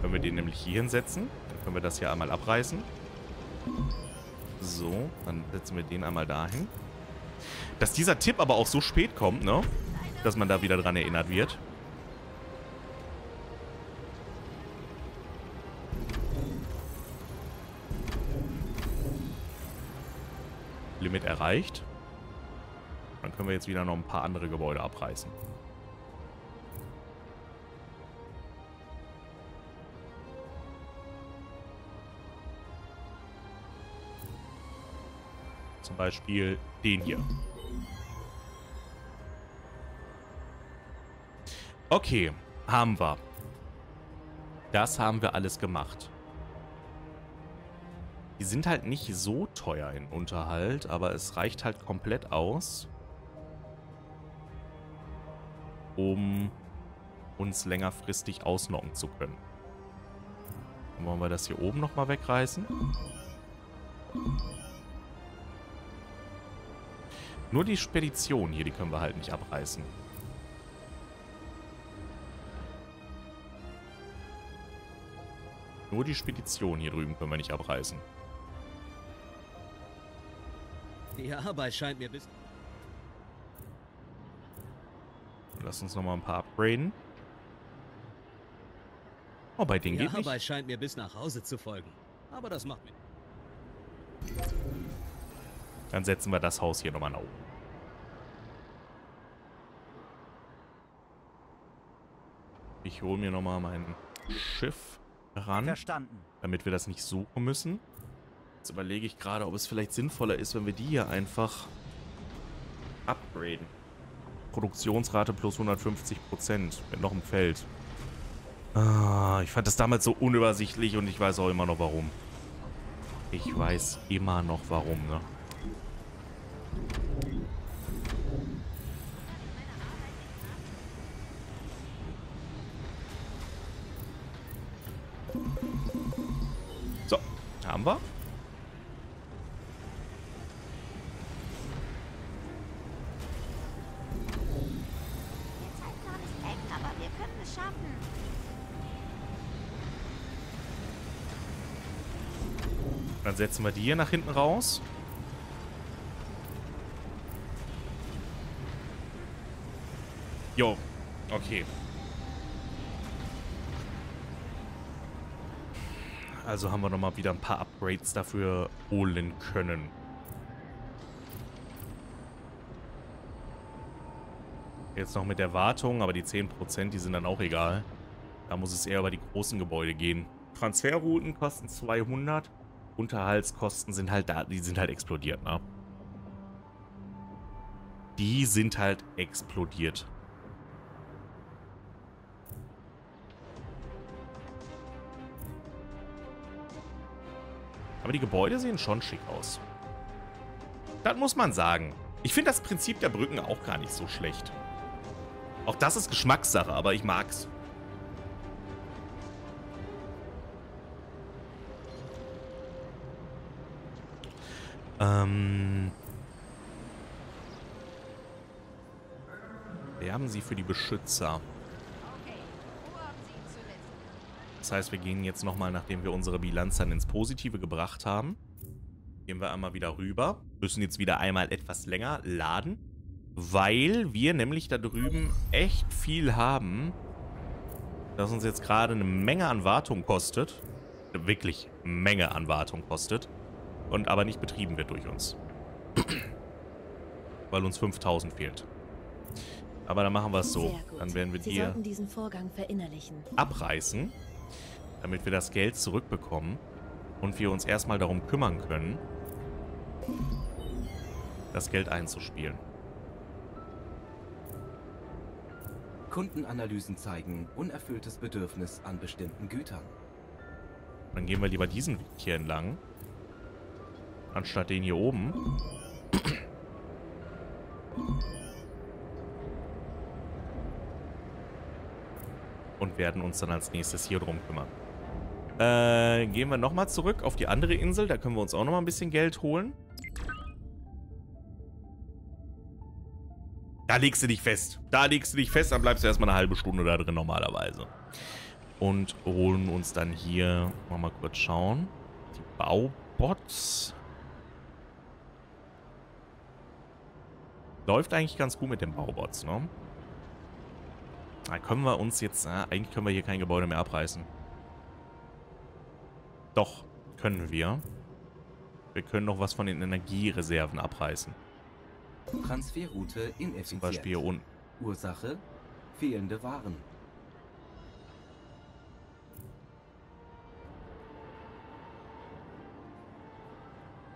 Können wir den nämlich hier hinsetzen. Dann können wir das hier einmal abreißen. So, dann setzen wir den einmal dahin. Dass dieser Tipp aber auch so spät kommt, ne? Dass man da wieder dran erinnert wird. Limit erreicht. Dann können wir jetzt wieder noch ein paar andere Gebäude abreißen. Zum Beispiel den hier. Okay, haben wir. Das haben wir alles gemacht. Die sind halt nicht so teuer in Unterhalt, aber es reicht halt komplett aus, um uns längerfristig ausnocken zu können. Wollen wir das hier oben nochmal wegreißen. Nur die Spedition hier, die können wir halt nicht abreißen. Nur die Spedition hier drüben können wir nicht abreißen. Die Arbeit scheint mir bis... Lass uns nochmal ein paar upgraden. Oh, bei denen Die geht nicht. Arbeit scheint mir bis nach Hause zu folgen. Aber das macht mir... Dann setzen wir das Haus hier nochmal nach oben. Ich hole mir nochmal mein Schiff ran. Verstanden. Damit wir das nicht suchen müssen. Jetzt überlege ich gerade, ob es vielleicht sinnvoller ist, wenn wir die hier einfach upgraden. Produktionsrate plus 150 Prozent mit noch einem Feld. Ah, ich fand das damals so unübersichtlich und ich weiß auch immer noch warum. Ich weiß immer noch warum, ne? So, haben wir. Gar nicht eng, aber wir können es schaffen. Dann setzen wir die hier nach hinten raus. Jo, okay. Also haben wir nochmal wieder ein paar Upgrades dafür holen können. Jetzt noch mit der Wartung, aber die 10%, die sind dann auch egal. Da muss es eher über die großen Gebäude gehen. Transferrouten kosten 200. Unterhaltskosten sind halt da, die sind halt explodiert, ne? Die sind halt explodiert. Aber die Gebäude sehen schon schick aus. Das muss man sagen. Ich finde das Prinzip der Brücken auch gar nicht so schlecht. Auch das ist Geschmackssache, aber ich mag's. Ähm. Werben Sie für die Beschützer. Das heißt, wir gehen jetzt nochmal, nachdem wir unsere Bilanz dann ins Positive gebracht haben, gehen wir einmal wieder rüber. Müssen jetzt wieder einmal etwas länger laden, weil wir nämlich da drüben echt viel haben, das uns jetzt gerade eine Menge an Wartung kostet. Wirklich Menge an Wartung kostet. Und aber nicht betrieben wird durch uns. (clears throat) Weil uns 5000 fehlt. Aber dann machen wir es so. Dann werden wir Sie verinnerlichen. abreißen, damit wir das Geld zurückbekommen und wir uns erstmal darum kümmern können, das Geld einzuspielen. Kundenanalysen zeigen unerfülltes Bedürfnis an bestimmten Gütern. Dann gehen wir lieber diesen Weg hier entlang, anstatt den hier oben. Und werden uns dann als nächstes hier drum kümmern. Äh, gehen wir nochmal zurück auf die andere Insel. Da können wir uns auch nochmal ein bisschen Geld holen. Da legst du dich fest. Da legst du dich fest, dann bleibst du erstmal eine halbe Stunde da drin normalerweise. Und holen uns dann hier, mal, mal kurz schauen, die Baubots. Läuft eigentlich ganz gut mit den Baubots, ne? Da können wir uns jetzt, äh, eigentlich können wir hier kein Gebäude mehr abreißen. Doch, können wir. Wir können noch was von den Energiereserven abreißen. Transferroute ineffizient. Zum Beispiel hier unten. Ursache? Fehlende Waren.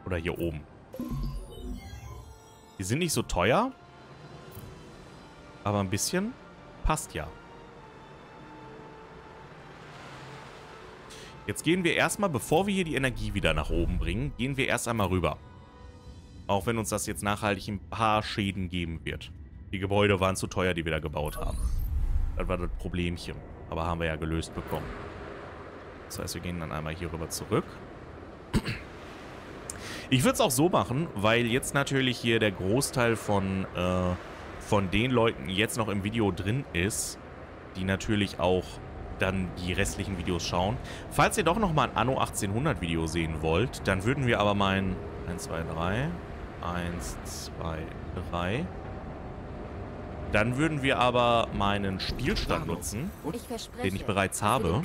Oder hier oben. Die sind nicht so teuer. Aber ein bisschen passt ja. Jetzt gehen wir erstmal, bevor wir hier die Energie wieder nach oben bringen, gehen wir erst einmal rüber. Auch wenn uns das jetzt nachhaltig ein paar Schäden geben wird. Die Gebäude waren zu teuer, die wir da gebaut haben. Das war das Problemchen. Aber haben wir ja gelöst bekommen. Das heißt, wir gehen dann einmal hier rüber zurück. Ich würde es auch so machen, weil jetzt natürlich hier der Großteil von, äh, von den Leuten jetzt noch im Video drin ist, die natürlich auch dann die restlichen Videos schauen. Falls ihr doch nochmal ein Anno 1800 Video sehen wollt, dann würden wir aber mein 1, 2, 3, 1, 2, 3. Dann würden wir aber meinen Spielstand nutzen, den ich bereits habe.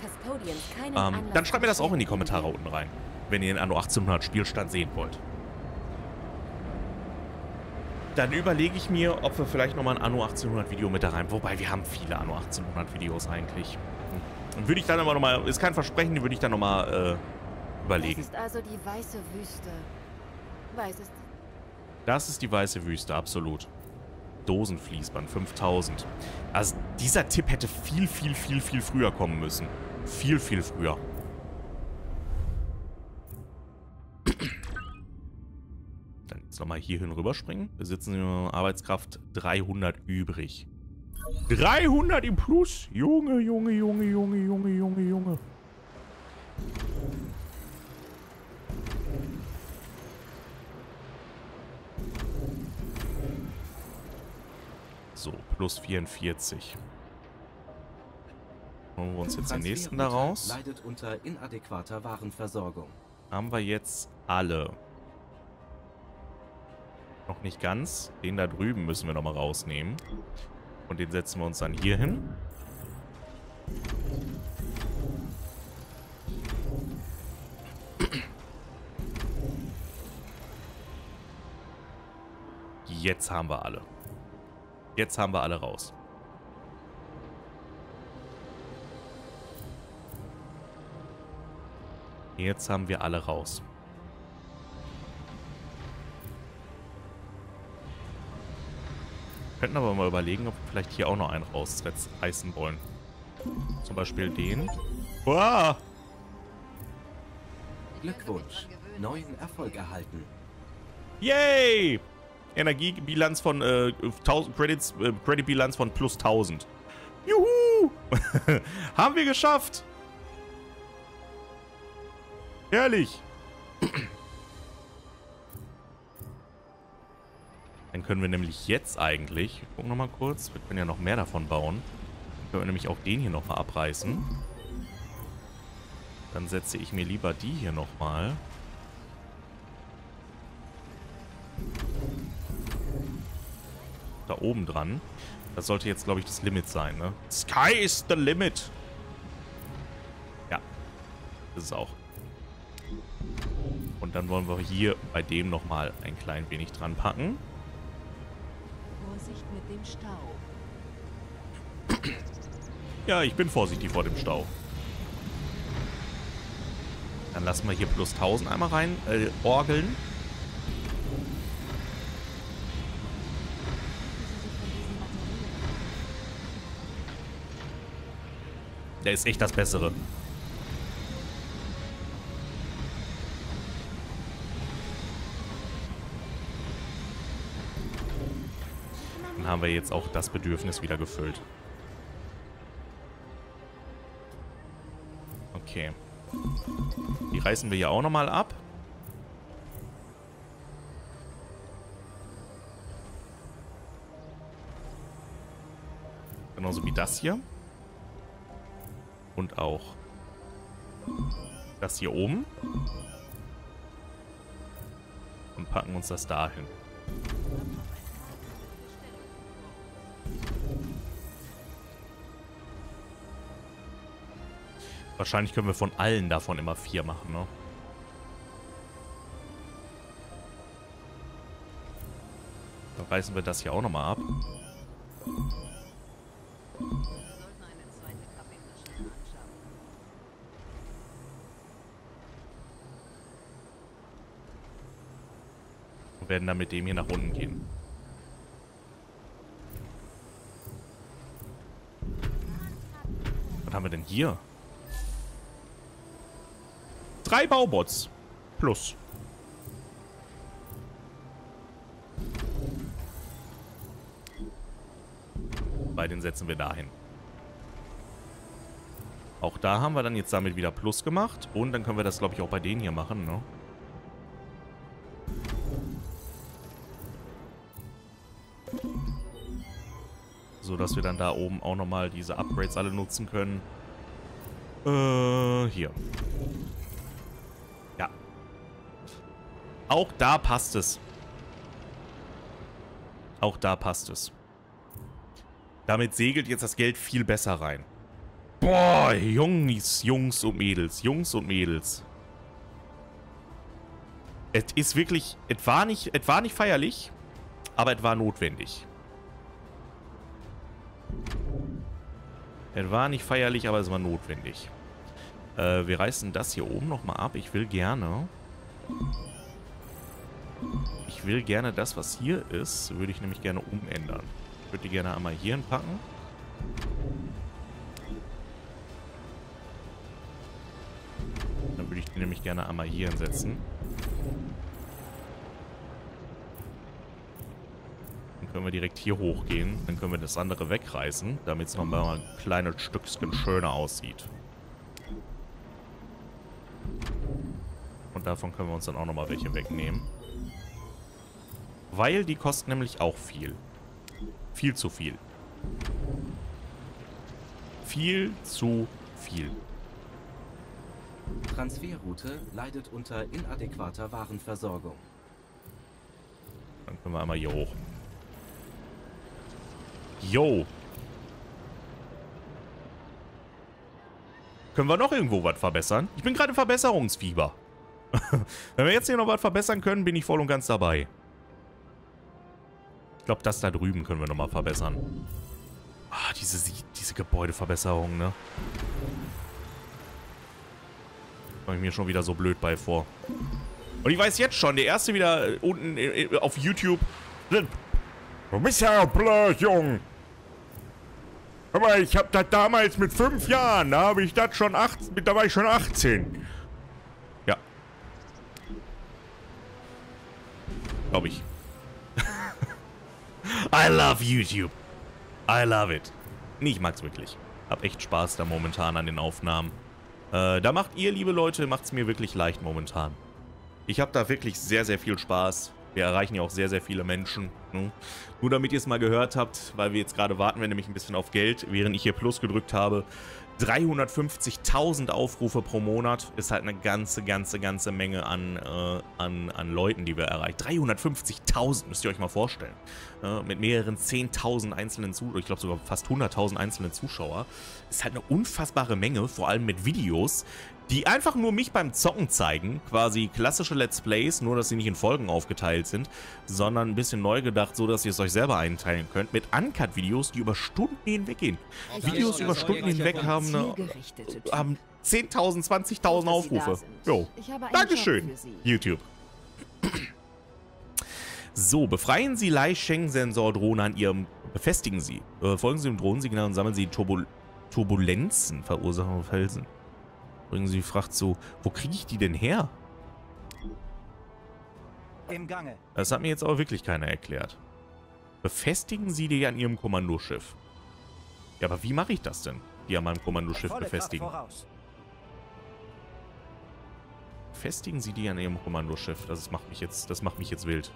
Ähm, dann schreibt mir das auch in die Kommentare unten rein, wenn ihr den Anno 1800 Spielstand sehen wollt. Dann überlege ich mir, ob wir vielleicht nochmal ein Anno 1800 Video mit da rein. Wobei, wir haben viele Anno 1800 Videos eigentlich. Und würde ich dann aber nochmal, ist kein Versprechen, würde ich dann nochmal äh, überlegen. Das ist also die weiße Wüste. Weiß es. Das ist die weiße Wüste, absolut. Dosenfließband, 5000. Also dieser Tipp hätte viel, viel, viel, viel früher kommen müssen. Viel, viel früher. Dann jetzt nochmal hierhin rüberspringen. Besitzen wir Arbeitskraft 300 übrig. 300 im Plus! Junge, Junge, Junge, Junge, Junge, Junge, Junge. So, plus 44. Holen wir uns jetzt den nächsten da raus. leidet unter inadäquater Warenversorgung. Haben wir jetzt alle. Noch nicht ganz. Den da drüben müssen wir nochmal rausnehmen. Und den setzen wir uns dann hier hin. Jetzt haben wir alle. Jetzt haben wir alle raus. Jetzt haben wir alle raus. Könnten aber mal überlegen, ob wir vielleicht hier auch noch einen rausreißen wollen. Zum Beispiel den. Wow! Glückwunsch. Neuen Erfolg erhalten. Yay! Energiebilanz von äh, 1000 Credits, äh, Creditbilanz von plus 1000. Juhu! (laughs) Haben wir geschafft! Herrlich! Dann können wir nämlich jetzt eigentlich, wir gucken nochmal kurz, wir können ja noch mehr davon bauen. Dann können wir nämlich auch den hier nochmal abreißen. Dann setze ich mir lieber die hier nochmal. Da oben dran. Das sollte jetzt, glaube ich, das Limit sein, ne? Sky is the limit! Ja. Das ist auch. Und dann wollen wir hier bei dem nochmal ein klein wenig dran packen. Dem Stau. (clears throat) Ja, ich bin vorsichtig vor dem Stau. Dann lassen wir hier plus 1000 einmal rein äh, orgeln. Der ist echt das Bessere. Haben wir jetzt auch das Bedürfnis wieder gefüllt. Okay. Die reißen wir hier auch nochmal ab. Genauso wie das hier. Und auch das hier oben. Und packen uns das dahin. Wahrscheinlich können wir von allen davon immer vier machen, ne? Dann reißen wir das hier auch nochmal ab. Und werden dann mit dem hier nach unten gehen. Was haben wir denn hier? Drei Baubots. Plus. Bei den setzen wir dahin. Auch da haben wir dann jetzt damit wieder Plus gemacht. Und dann können wir das, glaube ich, auch bei denen hier machen, ne? So, dass wir dann da oben auch nochmal diese Upgrades alle nutzen können. Äh, hier. Auch da passt es. Auch da passt es. Damit segelt jetzt das Geld viel besser rein. Boah, Jungs, Jungs und Mädels, Jungs und Mädels. Es ist wirklich, es war nicht, es war nicht feierlich. aber es war notwendig. Es war nicht feierlich, aber es war notwendig. Äh, wir reißen das hier oben nochmal ab. Ich will gerne... Ich will gerne das, was hier ist, würde ich nämlich gerne umändern. Ich würde die gerne einmal hier hinpacken. Dann würde ich die nämlich gerne einmal hier hinsetzen. Dann können wir direkt hier hochgehen. Dann können wir das andere wegreißen, damit es nochmal ein kleines Stückchen schöner aussieht. Und davon können wir uns dann auch nochmal welche wegnehmen. Weil die kosten nämlich auch viel. Viel zu viel. Viel zu viel. Transferroute leidet unter inadäquater Warenversorgung. Dann können wir einmal hier hoch. Yo. Können wir noch irgendwo was verbessern? Ich bin gerade im Verbesserungsfieber. (laughs) Wenn wir jetzt hier noch was verbessern können, bin ich voll und ganz dabei. Ich glaube, das da drüben können wir nochmal verbessern. Ah, diese, diese Gebäudeverbesserung, ne? Komme ich mir schon wieder so blöd bei vor. Und ich weiß jetzt schon, der erste wieder äh, unten äh, auf YouTube. Du bist ja blöd, Jung. Aber ich hab das damals mit fünf Jahren, da habe ich das schon acht, da war ich schon 18. Ja. Glaube ich. (laughs) I love YouTube. I love it. Nee, ich mag's wirklich. Hab echt Spaß da momentan an den Aufnahmen. Äh, da macht ihr, liebe Leute, macht's mir wirklich leicht momentan. Ich habe da wirklich sehr, sehr viel Spaß. Wir erreichen ja auch sehr, sehr viele Menschen. Ne? Nur damit ihr es mal gehört habt, weil wir jetzt gerade warten wir nämlich ein bisschen auf Geld, während ich hier Plus gedrückt habe. 350.000 Aufrufe pro Monat ist halt eine ganze, ganze, ganze Menge an, äh, an, an Leuten, die wir erreichen. 350.000 müsst ihr euch mal vorstellen. Äh, mit mehreren 10.000 einzelnen Zuschauern, ich glaube sogar fast 100.000 einzelnen Zuschauer. Ist halt eine unfassbare Menge, vor allem mit Videos, die einfach nur mich beim Zocken zeigen. Quasi klassische Let's Plays, nur dass sie nicht in Folgen aufgeteilt sind, sondern ein bisschen neu gedacht, so dass ihr es euch selber einteilen könnt. Mit Uncut-Videos, die über Stunden hinweg gehen. Videos über Stunden hinweg haben, eine, haben 10.000, 20.000 Aufrufe. Jo. Dankeschön, YouTube. So, befreien Sie Lai Sheng-Sensor-Drohne an Ihrem... Befestigen Sie. Äh, folgen Sie dem Drohnensignal und sammeln Sie Turbul Turbulenzen verursachen Felsen. Bringen Sie die Fracht so. Wo kriege ich die denn her? Im Gange. Das hat mir jetzt aber wirklich keiner erklärt. Befestigen Sie die an Ihrem Kommandoschiff. Ja, aber wie mache ich das denn? Die an meinem Kommandoschiff befestigen. Befestigen Sie die an Ihrem Kommandoschiff. Das macht mich jetzt, das macht mich jetzt wild.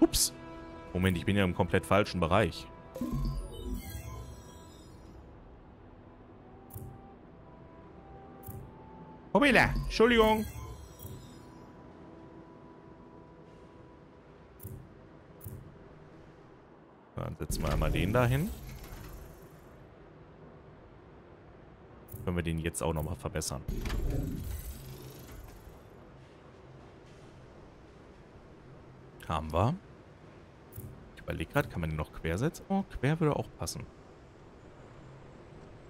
Ups. Moment, ich bin ja im komplett falschen Bereich. Hoppila, Entschuldigung. Dann setzen wir einmal den dahin. Können wir den jetzt auch nochmal verbessern. Haben wir überlege gerade, kann man den noch quersetzen? Oh, quer würde auch passen.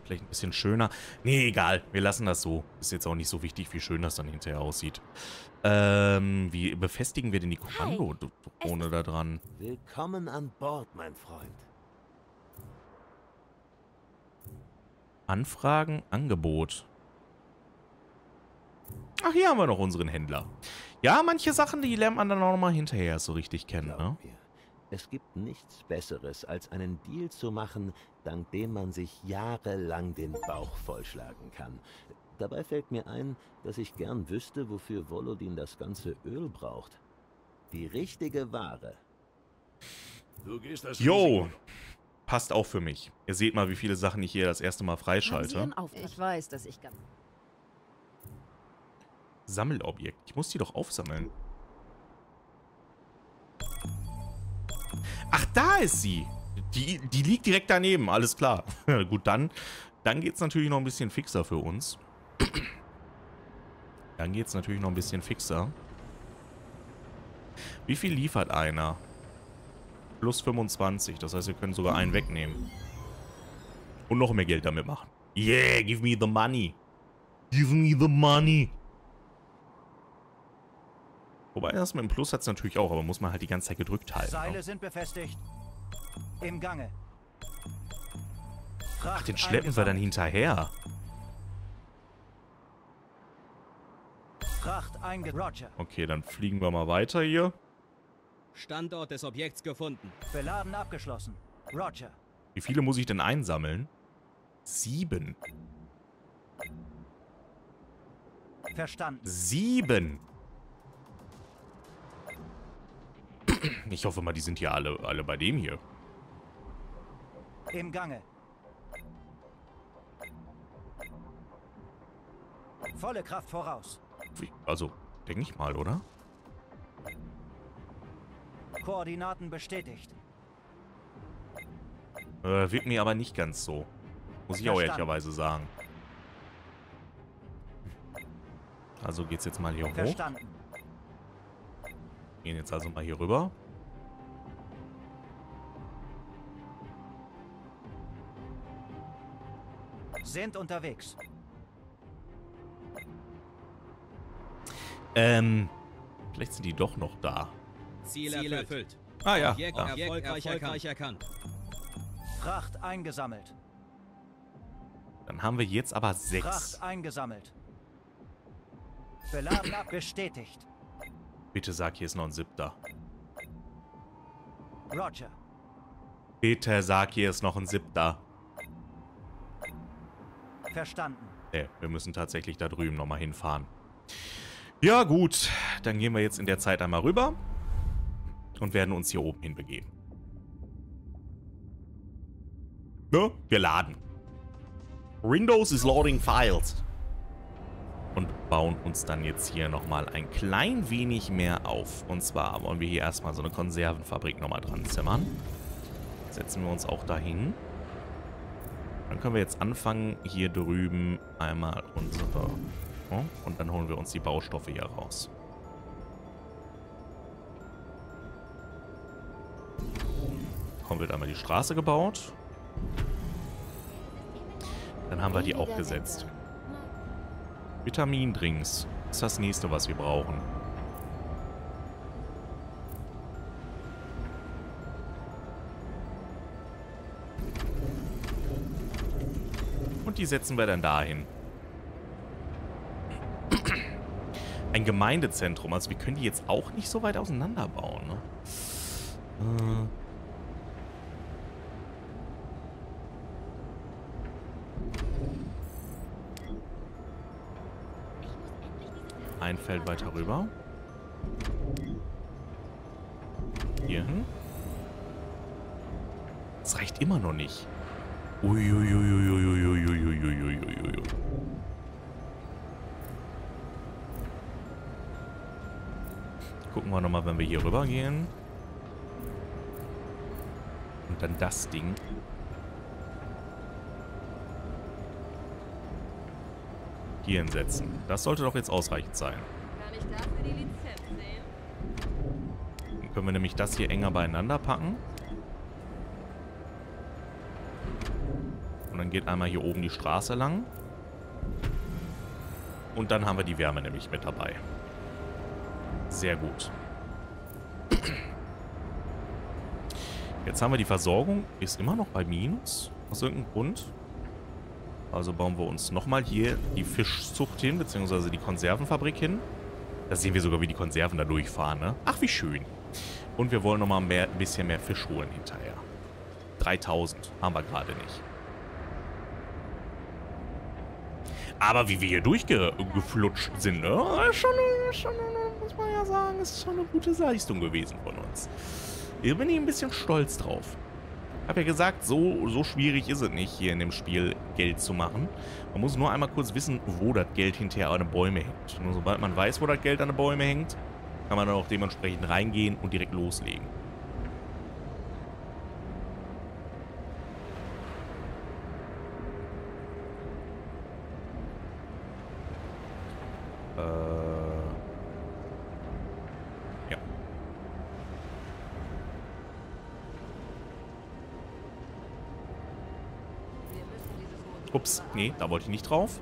Vielleicht ein bisschen schöner. Nee, egal. Wir lassen das so. Ist jetzt auch nicht so wichtig, wie schön das dann hinterher aussieht. Ähm, wie befestigen wir denn die Kommando-Drohne da dran? Willkommen an Bord, mein Freund. Anfragen, Angebot. Ach, hier haben wir noch unseren Händler. Ja, manche Sachen, die lernt man dann auch nochmal hinterher so richtig kennen, ne? Mir. Es gibt nichts Besseres, als einen Deal zu machen, dank dem man sich jahrelang den Bauch vollschlagen kann. Dabei fällt mir ein, dass ich gern wüsste, wofür Volodin das ganze Öl braucht. Die richtige Ware. Jo, passt auch für mich. Ihr seht mal, wie viele Sachen ich hier das erste Mal freischalte. Ich weiß, dass ich kann. Sammelobjekt. Ich muss die doch aufsammeln. Ach, da ist sie. Die, die liegt direkt daneben, alles klar. (laughs) Gut, dann, dann geht es natürlich noch ein bisschen fixer für uns. (clears throat) Dann geht es natürlich noch ein bisschen fixer. Wie viel liefert einer? Plus 25. Das heißt, wir können sogar einen wegnehmen. Und noch mehr Geld damit machen. Yeah, give me the money. Give me the money. Wobei, das mit dem Plus hat es natürlich auch, aber muss man halt die ganze Zeit gedrückt halten. Seile ne? sind befestigt. Im Gange. Ach, den schleppen wir dann hinterher. Fracht einge... Roger. Okay, dann fliegen wir mal weiter hier. Standort des Objekts gefunden. Beladen abgeschlossen. Roger. Wie viele muss ich denn einsammeln? Sieben. Verstanden. Sieben. Ich hoffe mal, die sind hier alle, alle bei dem hier. Im Gange. Volle Kraft voraus. Also, denke ich mal, oder? Koordinaten bestätigt. Äh, wirkt mir aber nicht ganz so. Muss ich auch Verstanden. ehrlicherweise sagen. Also geht's jetzt mal hier hoch. Gehen jetzt also mal hier rüber. Sind unterwegs. Ähm, vielleicht sind die doch noch da. Ziel, erfüllt. Ah ja, Objekt ja. erfolgreich, erfolgreich erkannt. Fracht eingesammelt. Dann haben wir jetzt aber sechs. Fracht eingesammelt. Beladen (clears throat) ab bestätigt. Bitte sag, hier ist noch ein siebter. Roger. Bitte sag, hier ist noch ein siebter. Verstanden. Ne, wir müssen tatsächlich da drüben nochmal hinfahren. Ja, gut. Dann gehen wir jetzt in der Zeit einmal rüber. Und werden uns hier oben hinbegeben. Ne? Wir laden. Windows is loading files. Und bauen uns dann jetzt hier nochmal ein klein wenig mehr auf. Und zwar wollen wir hier erstmal so eine Konservenfabrik nochmal dran zimmern. Setzen wir uns auch dahin. Dann können wir jetzt anfangen, hier drüben einmal unsere... Und dann holen wir uns die Baustoffe hier raus. Kommen wird einmal die Straße gebaut. Dann haben wir die auch gesetzt. Vitamindrinks ist das nächste, was wir brauchen. Und die setzen wir dann dahin. Ein Gemeindezentrum. Also wir können die jetzt auch nicht so weit auseinander bauen. Ne? Äh. Ein Feld weiter rüber. Hier hin. Das reicht immer noch nicht. Uiuiuiuiuiuiuiuiuiuiuiui. Gucken wir nochmal, wenn wir hier rüber gehen. Und dann das Ding. Hier hinsetzen. Das sollte doch jetzt ausreichend sein. Dann können wir nämlich das hier enger beieinander packen. Und dann geht einmal hier oben die Straße lang. Und dann haben wir die Wärme nämlich mit dabei. Sehr gut. Jetzt haben wir die Versorgung. Ist immer noch bei Minus. Aus irgendeinem Grund. Also bauen wir uns nochmal hier die Fischzucht hin, beziehungsweise die Konservenfabrik hin. Da sehen wir sogar, wie die Konserven da durchfahren, ne? Ach, wie schön. Und wir wollen nochmal ein bisschen mehr Fisch holen hinterher. 3000 haben wir gerade nicht. Aber wie wir hier durchgeflutscht sind, ne? Ist Schon, schon, muss man ja sagen, ist schon eine gute Leistung gewesen von uns. Hier bin ich ein bisschen stolz drauf. Hab ja gesagt, so, so schwierig ist es nicht, hier in dem Spiel Geld zu machen. Man muss nur einmal kurz wissen, wo das Geld hinterher an den Bäume hängt. Nur sobald man weiß, wo das Geld an den Bäume hängt, kann man dann auch dementsprechend reingehen und direkt loslegen. Äh. Ja. Ups, nee, da wollte ich nicht drauf.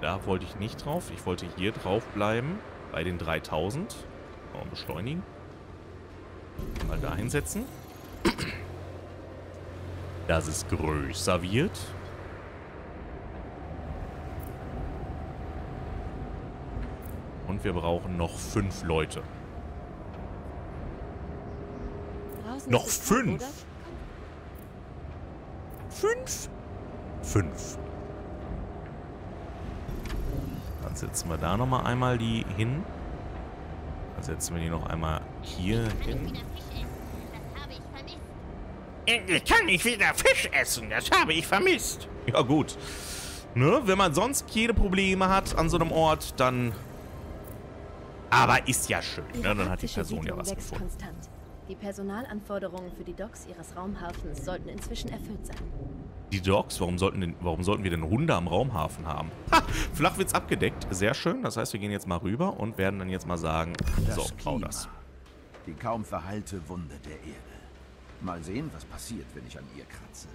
Da wollte ich nicht drauf. Ich wollte hier drauf bleiben. Bei den 3000. Mal beschleunigen. Mal da hinsetzen. Dass es größer wird. Und wir brauchen noch fünf Leute. Noch fünf? Fünf? Fünf. Dann setzen wir da nochmal einmal die hin. Dann setzen wir die noch einmal hier hin. Ich kann nicht wieder Fisch essen, das habe ich vermisst. Ja gut. Ne, wenn man sonst keine Probleme hat an so einem Ort, dann... Aber ist ja schön, ne? Dann hat die Person ja was gefunden. konstant. Die Personalanforderungen für die Docks ihres Raumhafens sollten inzwischen erfüllt sein. Die Dogs, warum sollten, denn, warum sollten wir denn Hunde am Raumhafen haben? Ha, Flachwitz abgedeckt, sehr schön. Das heißt, wir gehen jetzt mal rüber und werden dann jetzt mal sagen, Das so, bau Klima. das. Die kaum verheilte Wunde der Erde. Mal sehen, was passiert, wenn ich an ihr kratze.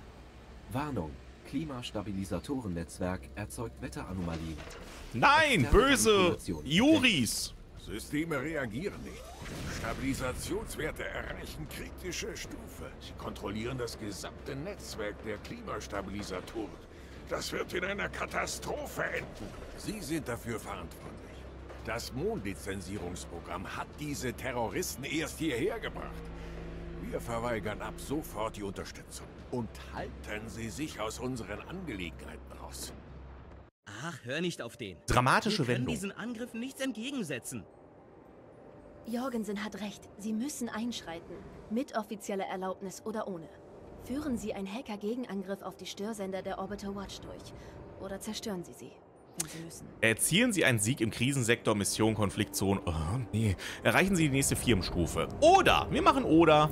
Warnung. Klimastabilisatorennetzwerk erzeugt Wetteranomalien. Nein, Externe böse. Juris. Systeme reagieren nicht. Stabilisationswerte erreichen kritische Stufe. Sie kontrollieren das gesamte Netzwerk der Klimastabilisatoren. Das wird in einer Katastrophe enden. Sie sind dafür verantwortlich. Das Mondlizenzierungsprogramm hat diese Terroristen erst hierher gebracht. Wir verweigern ab sofort die Unterstützung. Und halten Sie sich aus unseren Angelegenheiten raus. Ach, hör nicht auf den. Dramatische Wir können Wendung. diesen Angriffen nichts entgegensetzen. Jorgensen hat recht. Sie müssen einschreiten. Mit offizieller Erlaubnis oder ohne. Führen Sie einen Hacker-Gegenangriff auf die Störsender der Orbiter Watch durch. Oder zerstören Sie sie, wenn Sie müssen. Erzielen Sie einen Sieg im Krisensektor, Mission, Konfliktzone. Oh, nee. Erreichen Sie die nächste Firmenstufe. Oder, wir machen oder.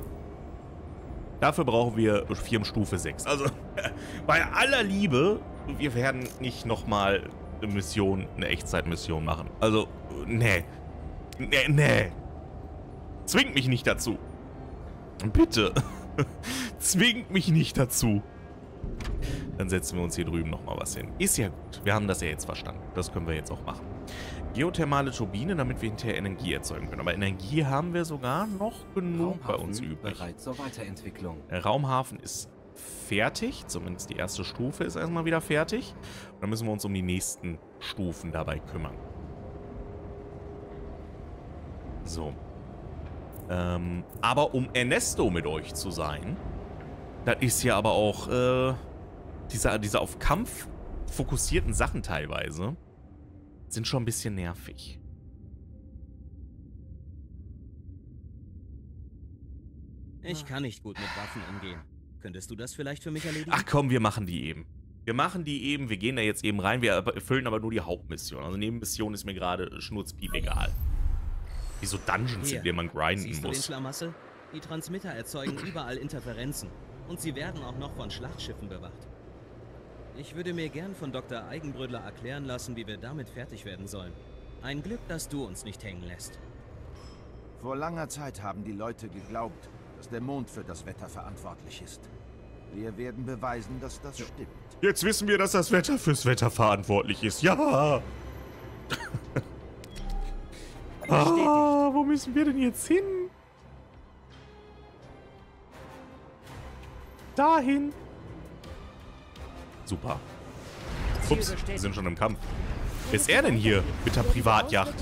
Dafür brauchen wir Firmenstufe 6. Also, (laughs) bei aller Liebe, wir werden nicht nochmal eine Mission, eine Echtzeitmission machen. Also, nee. Nee, nee. Zwingt mich nicht dazu. Bitte. (laughs) Zwingt mich nicht dazu. Dann setzen wir uns hier drüben nochmal was hin. Ist ja gut. Wir haben das ja jetzt verstanden. Das können wir jetzt auch machen. Geothermale Turbine, damit wir hinterher Energie erzeugen können. Aber Energie haben wir sogar noch genug bei uns übrig. bereit zur Weiterentwicklung. Der Raumhafen ist fertig. Zumindest die erste Stufe ist erstmal wieder fertig. Und dann müssen wir uns um die nächsten Stufen dabei kümmern. So. Ähm, aber um Ernesto mit euch zu sein, das ist ja aber auch äh, diese, diese auf Kampf fokussierten Sachen teilweise sind schon ein bisschen nervig. Ich kann nicht gut mit Waffen umgehen. Könntest du das vielleicht für mich erledigen? Ach komm, wir machen die eben. Wir machen die eben, wir gehen da jetzt eben rein, wir erfüllen aber nur die Hauptmission. Also Nebenmission ist mir gerade schnurzpiep egal. Wie so Dungeons, Hier, in denen man grinden Siehst du den muss. Schlamassel? Die Transmitter erzeugen überall Interferenzen. Und sie werden auch noch von Schlachtschiffen bewacht. Ich würde mir gern von Dr. Eigenbrödler erklären lassen, wie wir damit fertig werden sollen. Ein Glück, dass du uns nicht hängen lässt. Vor langer Zeit haben die Leute geglaubt, dass der Mond für das Wetter verantwortlich ist. Wir werden beweisen, dass das stimmt. Jetzt wissen wir, dass das Wetter fürs Wetter verantwortlich ist. Ja! (laughs) ah, wo müssen wir denn jetzt hin? Dahin. Super. Ups, wir sind schon im Kampf. Wer ist er denn hier mit der Privatjacht?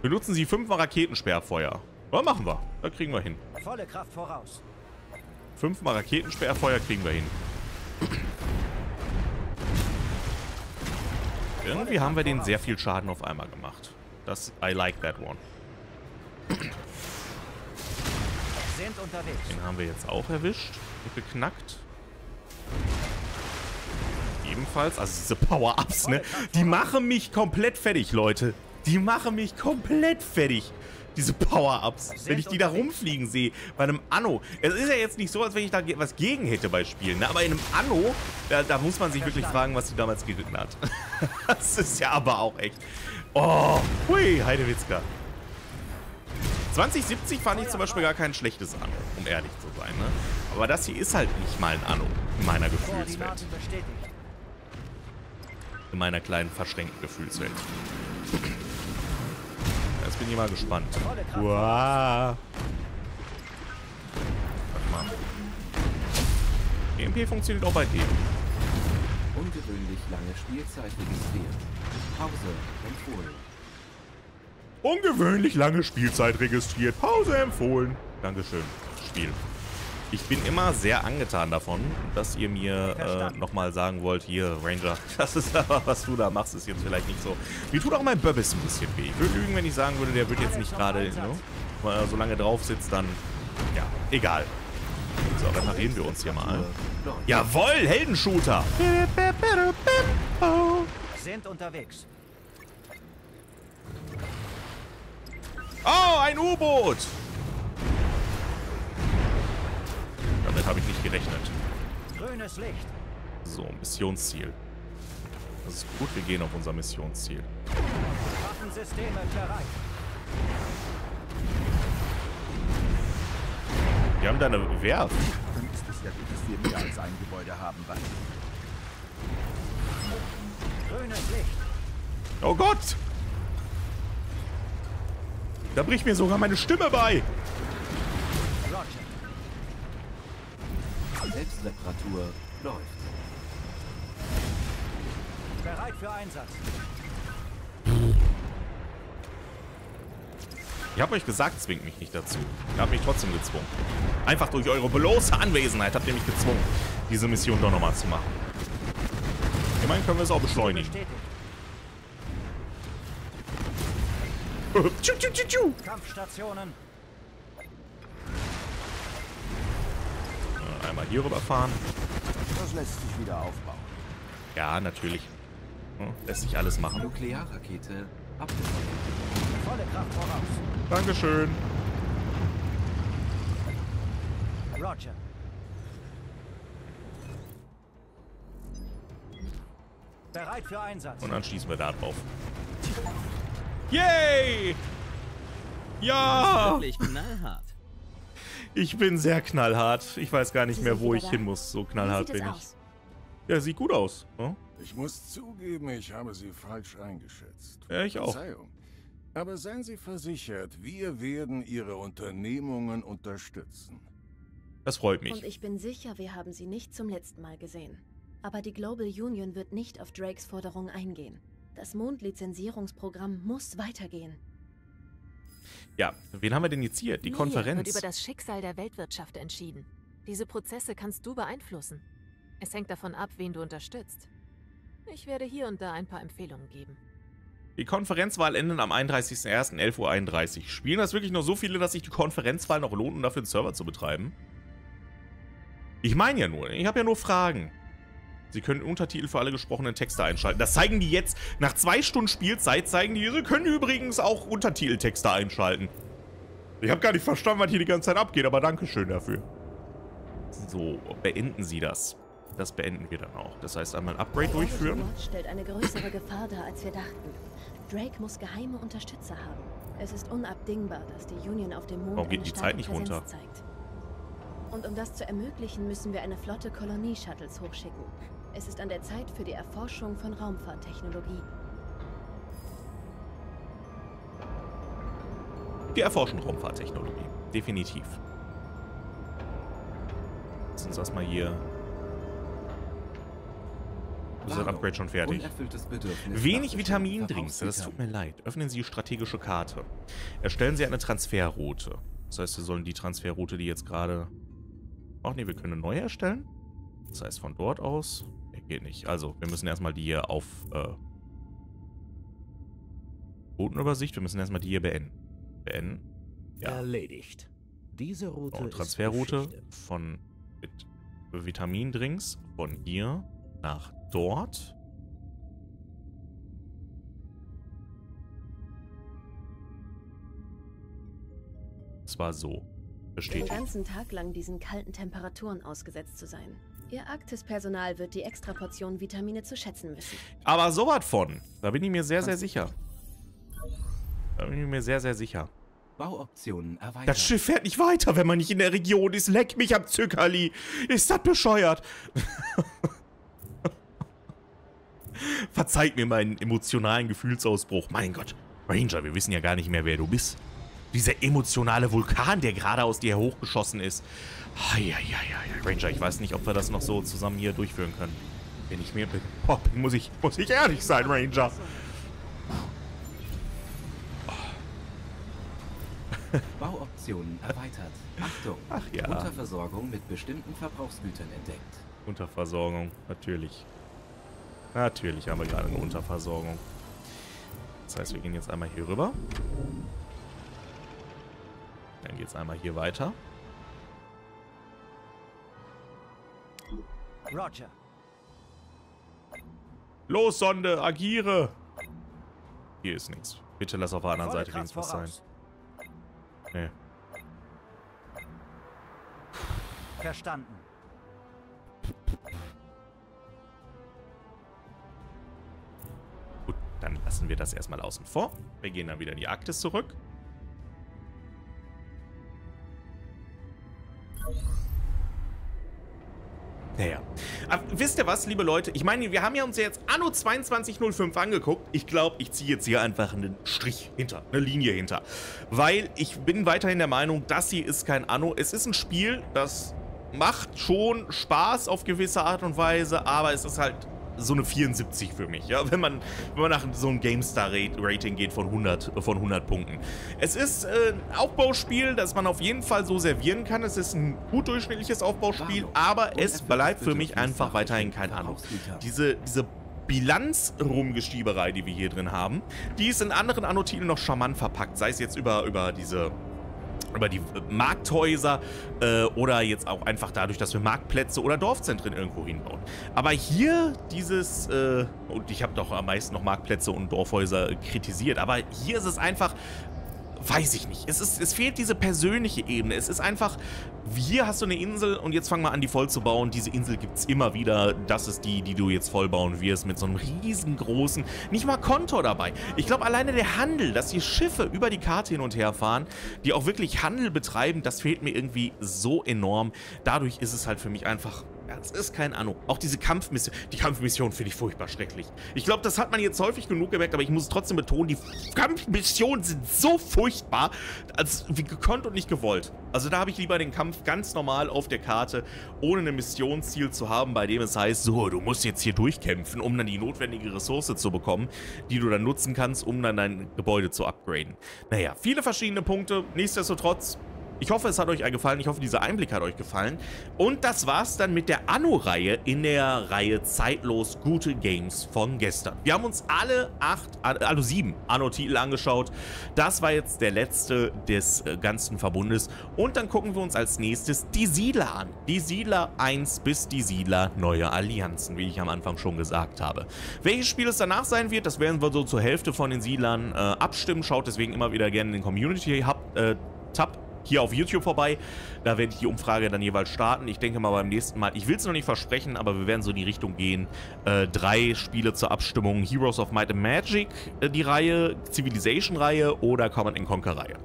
Benutzen Sie fünfmal Raketensperrfeuer. Ja, machen wir. Da kriegen wir hin. Volle Kraft voraus. Fünfmal Raketensperrfeuer kriegen wir hin. Irgendwie haben wir den sehr viel Schaden auf einmal gemacht. Das, I like that one. Sind unterwegs. Den haben wir jetzt auch erwischt und geknackt. Ebenfalls, also diese Power-Ups, ne? Die machen mich komplett fertig, Leute. Die machen mich komplett fertig. Diese Power-Ups. Wenn ich die da rumfliegen sehe, bei einem Anno. Es ist ja jetzt nicht so, als wenn ich da was gegen hätte bei Spielen. Ne? Aber in einem Anno, da, da muss man sich wirklich fragen, was sie damals geritten hat. (laughs) das ist ja aber auch echt. Oh, hui, Heidewitzka. 2070 fand ich zum Beispiel gar kein schlechtes Anno, um ehrlich zu sein. Ne? Aber das hier ist halt nicht mal ein Anno in meiner Gefühlswelt. In meiner kleinen, verschränkten Gefühlswelt. Jetzt bin ich mal gespannt. Wow. Warte mal. EMP funktioniert auch bei dem. Ungewöhnlich lange Spielzeit registriert. Pause empfohlen. Ungewöhnlich lange Spielzeit registriert. Pause empfohlen. Dankeschön. Spiel. Ich bin immer sehr angetan davon, dass ihr mir äh, nochmal sagen wollt, hier, Ranger, (laughs) das ist aber, was du da machst, ist jetzt vielleicht nicht so. Mir tut auch mein Böbbis ein bisschen weh. Ich würde lügen, wenn ich sagen würde, der wird jetzt nicht gerade, ne, weil er so lange drauf sitzt, dann, ja, egal. So, reparieren wir uns hier mal. Jawoll, Heldenshooter! Sind unterwegs. Oh, ein U-Boot! Damit habe ich nicht gerechnet. Grünes Licht. So, Missionsziel. Das ist gut, wir gehen auf unser Missionsziel. Waffensysteme bereit. Wir haben da eine Werft. Dann ist es ja gut, dass wir mehr als ein Gebäude haben, was? Grünes Licht. Oh Gott! Da bricht mir sogar meine Stimme bei. Selbstreparatur läuft. Bereit für Einsatz. Ich habe euch gesagt, zwingt mich nicht dazu. Ich habe mich trotzdem gezwungen. Einfach durch eure bloße Anwesenheit habt ihr mich gezwungen, diese Mission doch nochmal zu machen. Immerhin können wir es auch beschleunigen. Kampfstationen. Hier rüberfahren. Das lässt sich wieder aufbauen. Ja, natürlich. Hm, lässt sich alles machen. Nuklearrakete abgefeuert. Volle Kraft voraus. Dankeschön. Roger. Bereit für Einsatz. Und dann schießen wir da drauf. Yay! Ja! Wirklich knallhart. Ich bin sehr knallhart. Ich weiß gar nicht Sie mehr, wo ich da. hin muss. So Wie knallhart bin ich. aus? Ja, sieht gut aus. Hm? Ich muss zugeben, ich habe Sie falsch eingeschätzt. Ja, ich auch. Verzeihung. Aber seien Sie versichert, wir werden Ihre Unternehmungen unterstützen. Das freut mich. Und ich bin sicher, wir haben sie nicht zum letzten Mal gesehen. Aber die Global Union wird nicht auf Drakes Forderung eingehen. Das Mondlizenzierungsprogramm muss weitergehen. Ja, wen haben wir denn jetzt hier? Die Hier Konferenz. wird über das Schicksal der Weltwirtschaft entschieden. Diese Prozesse kannst du beeinflussen. Es hängt davon ab, wen du unterstützt. Ich werde hier und da ein paar Empfehlungen geben. Die Konferenzwahl endet am 31.01.11.31 Uhr. Spielen das wirklich nur so viele, dass sich die Konferenzwahl noch lohnt, um dafür einen Server zu betreiben? Ich meine ja nur, ich habe ja nur Fragen. Sie können Untertitel für alle gesprochenen Texte einschalten. Das zeigen die jetzt. Nach zwei Stunden Spielzeit zeigen die, Sie können übrigens auch Untertiteltexte einschalten. Ich habe gar nicht verstanden, was hier die ganze Zeit abgeht, aber Dankeschön dafür. So, beenden Sie das. Das beenden wir dann auch. Das heißt, einmal ein Upgrade durchführen. Watch stellt eine größere Gefahr dar, als wir dachten. Drake muss geheime Unterstützer haben. Es ist unabdingbar, dass die Union auf dem Mond Warum geht eine die Zeit nicht Präsenz runter? zeigt. Und um das zu ermöglichen, müssen wir eine Flotte Kolonie-Shuttles hochschicken. Es ist an der Zeit für die Erforschung von Raumfahrttechnologie. Wir erforschen Raumfahrttechnologie. Definitiv. Lass uns erstmal hier. Ist das. Upgrade schon fertig? Wenig Vitamindrinks, das tut mir leid. Öffnen Sie die strategische Karte. Erstellen Sie eine Transferroute. Das heißt, wir sollen die Transferroute, die jetzt gerade... Ach nee, wir können eine neue erstellen. Das heißt, von dort aus... Geht nicht. Also, wir müssen erstmal die hier auf... Äh, Routenübersicht. Wir müssen erstmal die hier beenden. Beenden. Ja. Erledigt. Diese Route So, Transferroute von mit Vitamindrinks von hier nach dort. zwar so. Den Bestätigt. ganzen Tag lang diesen kalten Temperaturen ausgesetzt zu sein. Ihr Arktis-Personal wird die Extraportion Vitamine zu schätzen wissen. Aber sowas von. Da bin ich mir sehr, sehr sicher. Da bin ich mir sehr, sehr sicher. Bauoptionen erweitert. Das Schiff fährt nicht weiter, wenn man nicht in der Region ist. Leck mich am Zückerli. Ist das bescheuert? (laughs) Verzeiht mir meinen emotionalen Gefühlsausbruch. Mein Gott. Ranger, wir wissen ja gar nicht mehr, wer du bist. Dieser emotionale Vulkan, der gerade aus dir hochgeschossen ist. Eieieiei. Ranger, ich weiß nicht, ob wir das noch so zusammen hier durchführen können. Wenn ich mir bin. Boah, muss ich, muss ich ehrlich sein, Ranger. Bauoptionen erweitert. Achtung. (laughs) Ach ja. Unterversorgung mit bestimmten Verbrauchsgütern entdeckt. Unterversorgung, natürlich. Natürlich haben wir gerade eine Unterversorgung. Das heißt, wir gehen jetzt einmal hier rüber. Dann geht es einmal hier weiter. Roger. Los, Sonde, agiere! Hier ist nichts. Bitte lass auf der anderen Seite links was sein. Nee. Verstanden. Gut, dann lassen wir das erstmal außen vor. Wir gehen dann wieder in die Arktis zurück. Naja. Aber wisst ihr was, liebe Leute? Ich meine, wir haben ja uns jetzt Anno 2205 angeguckt. Ich glaube, ich ziehe jetzt hier einfach einen Strich hinter, eine Linie hinter. Weil ich bin weiterhin der Meinung, das hier ist kein Anno. Es ist ein Spiel, das macht schon Spaß auf gewisse Art und Weise, aber es ist halt so eine 74 für mich, ja, wenn man, wenn man nach so einem GameStar-Rating geht von 100, von 100 Punkten. Es ist äh, ein Aufbauspiel, das man auf jeden Fall so servieren kann. Es ist ein gut durchschnittliches Aufbauspiel, aber es bleibt für mich einfach weiterhin kein Anno. Diese, diese Bilanz-Rumgestieberei, die wir hier drin haben, die ist in anderen Anno-Titeln noch charmant verpackt, sei es jetzt über, über diese über die Markthäuser äh, oder jetzt auch einfach dadurch, dass wir Marktplätze oder Dorfzentren irgendwo hinbauen. Aber hier dieses, äh, und ich habe doch am meisten noch Marktplätze und Dorfhäuser kritisiert, aber hier ist es einfach, weiß ich nicht, es, ist, es fehlt diese persönliche Ebene. Es ist einfach, hier hast du eine Insel und jetzt fang mal an, die voll zu bauen. Diese Insel gibt es immer wieder. Das ist die, die du jetzt vollbauen wirst mit so einem riesengroßen, nicht mal Konto dabei. Ich glaube, alleine der Handel, dass hier Schiffe über die Karte hin und her fahren, die auch wirklich Handel betreiben, das fehlt mir irgendwie so enorm. Dadurch ist es halt für mich einfach ja, es ist kein Anno. Auch diese Kampfmission, die Kampfmission finde ich furchtbar schrecklich. Ich glaube, das hat man jetzt häufig genug gemerkt, aber ich muss es trotzdem betonen, die Kampfmissionen sind so furchtbar, als wie gekonnt und nicht gewollt. Also da habe ich lieber den Kampf ganz normal auf der Karte, ohne ein Missionsziel zu haben, bei dem es heißt, so, du musst jetzt hier durchkämpfen, um dann die notwendige Ressource zu bekommen, die du dann nutzen kannst, um dann dein Gebäude zu upgraden. Naja, viele verschiedene Punkte. Nichtsdestotrotz, ich hoffe, es hat euch gefallen. Ich hoffe, dieser Einblick hat euch gefallen. Und das war's dann mit der Anno-Reihe in der Reihe Zeitlos gute Games von gestern. Wir haben uns alle acht, also sieben Anno-Titel angeschaut. Das war jetzt der letzte des äh, ganzen Verbundes. Und dann gucken wir uns als nächstes die Siedler an. Die Siedler 1 bis die Siedler Neue Allianzen, wie ich am Anfang schon gesagt habe. Welches Spiel es danach sein wird, das werden wir so zur Hälfte von den Siedlern äh, abstimmen. Schaut deswegen immer wieder gerne in den Community-Tab äh, hier auf YouTube vorbei. Da werde ich die Umfrage dann jeweils starten. Ich denke mal beim nächsten Mal, ich will es noch nicht versprechen, aber wir werden so in die Richtung gehen. Äh, drei Spiele zur Abstimmung. Heroes of Might and Magic, äh, die Reihe, Civilization-Reihe oder Command Conquer-Reihe.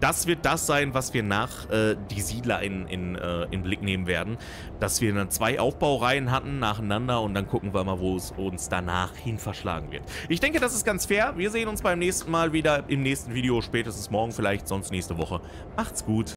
Das wird das sein, was wir nach äh, die Siedler in, in, äh, in Blick nehmen werden. Dass wir dann zwei Aufbaureihen hatten nacheinander und dann gucken wir mal, wo es uns danach hin verschlagen wird. Ich denke, das ist ganz fair. Wir sehen uns beim nächsten Mal wieder im nächsten Video, spätestens morgen vielleicht, sonst nächste Woche. Gut.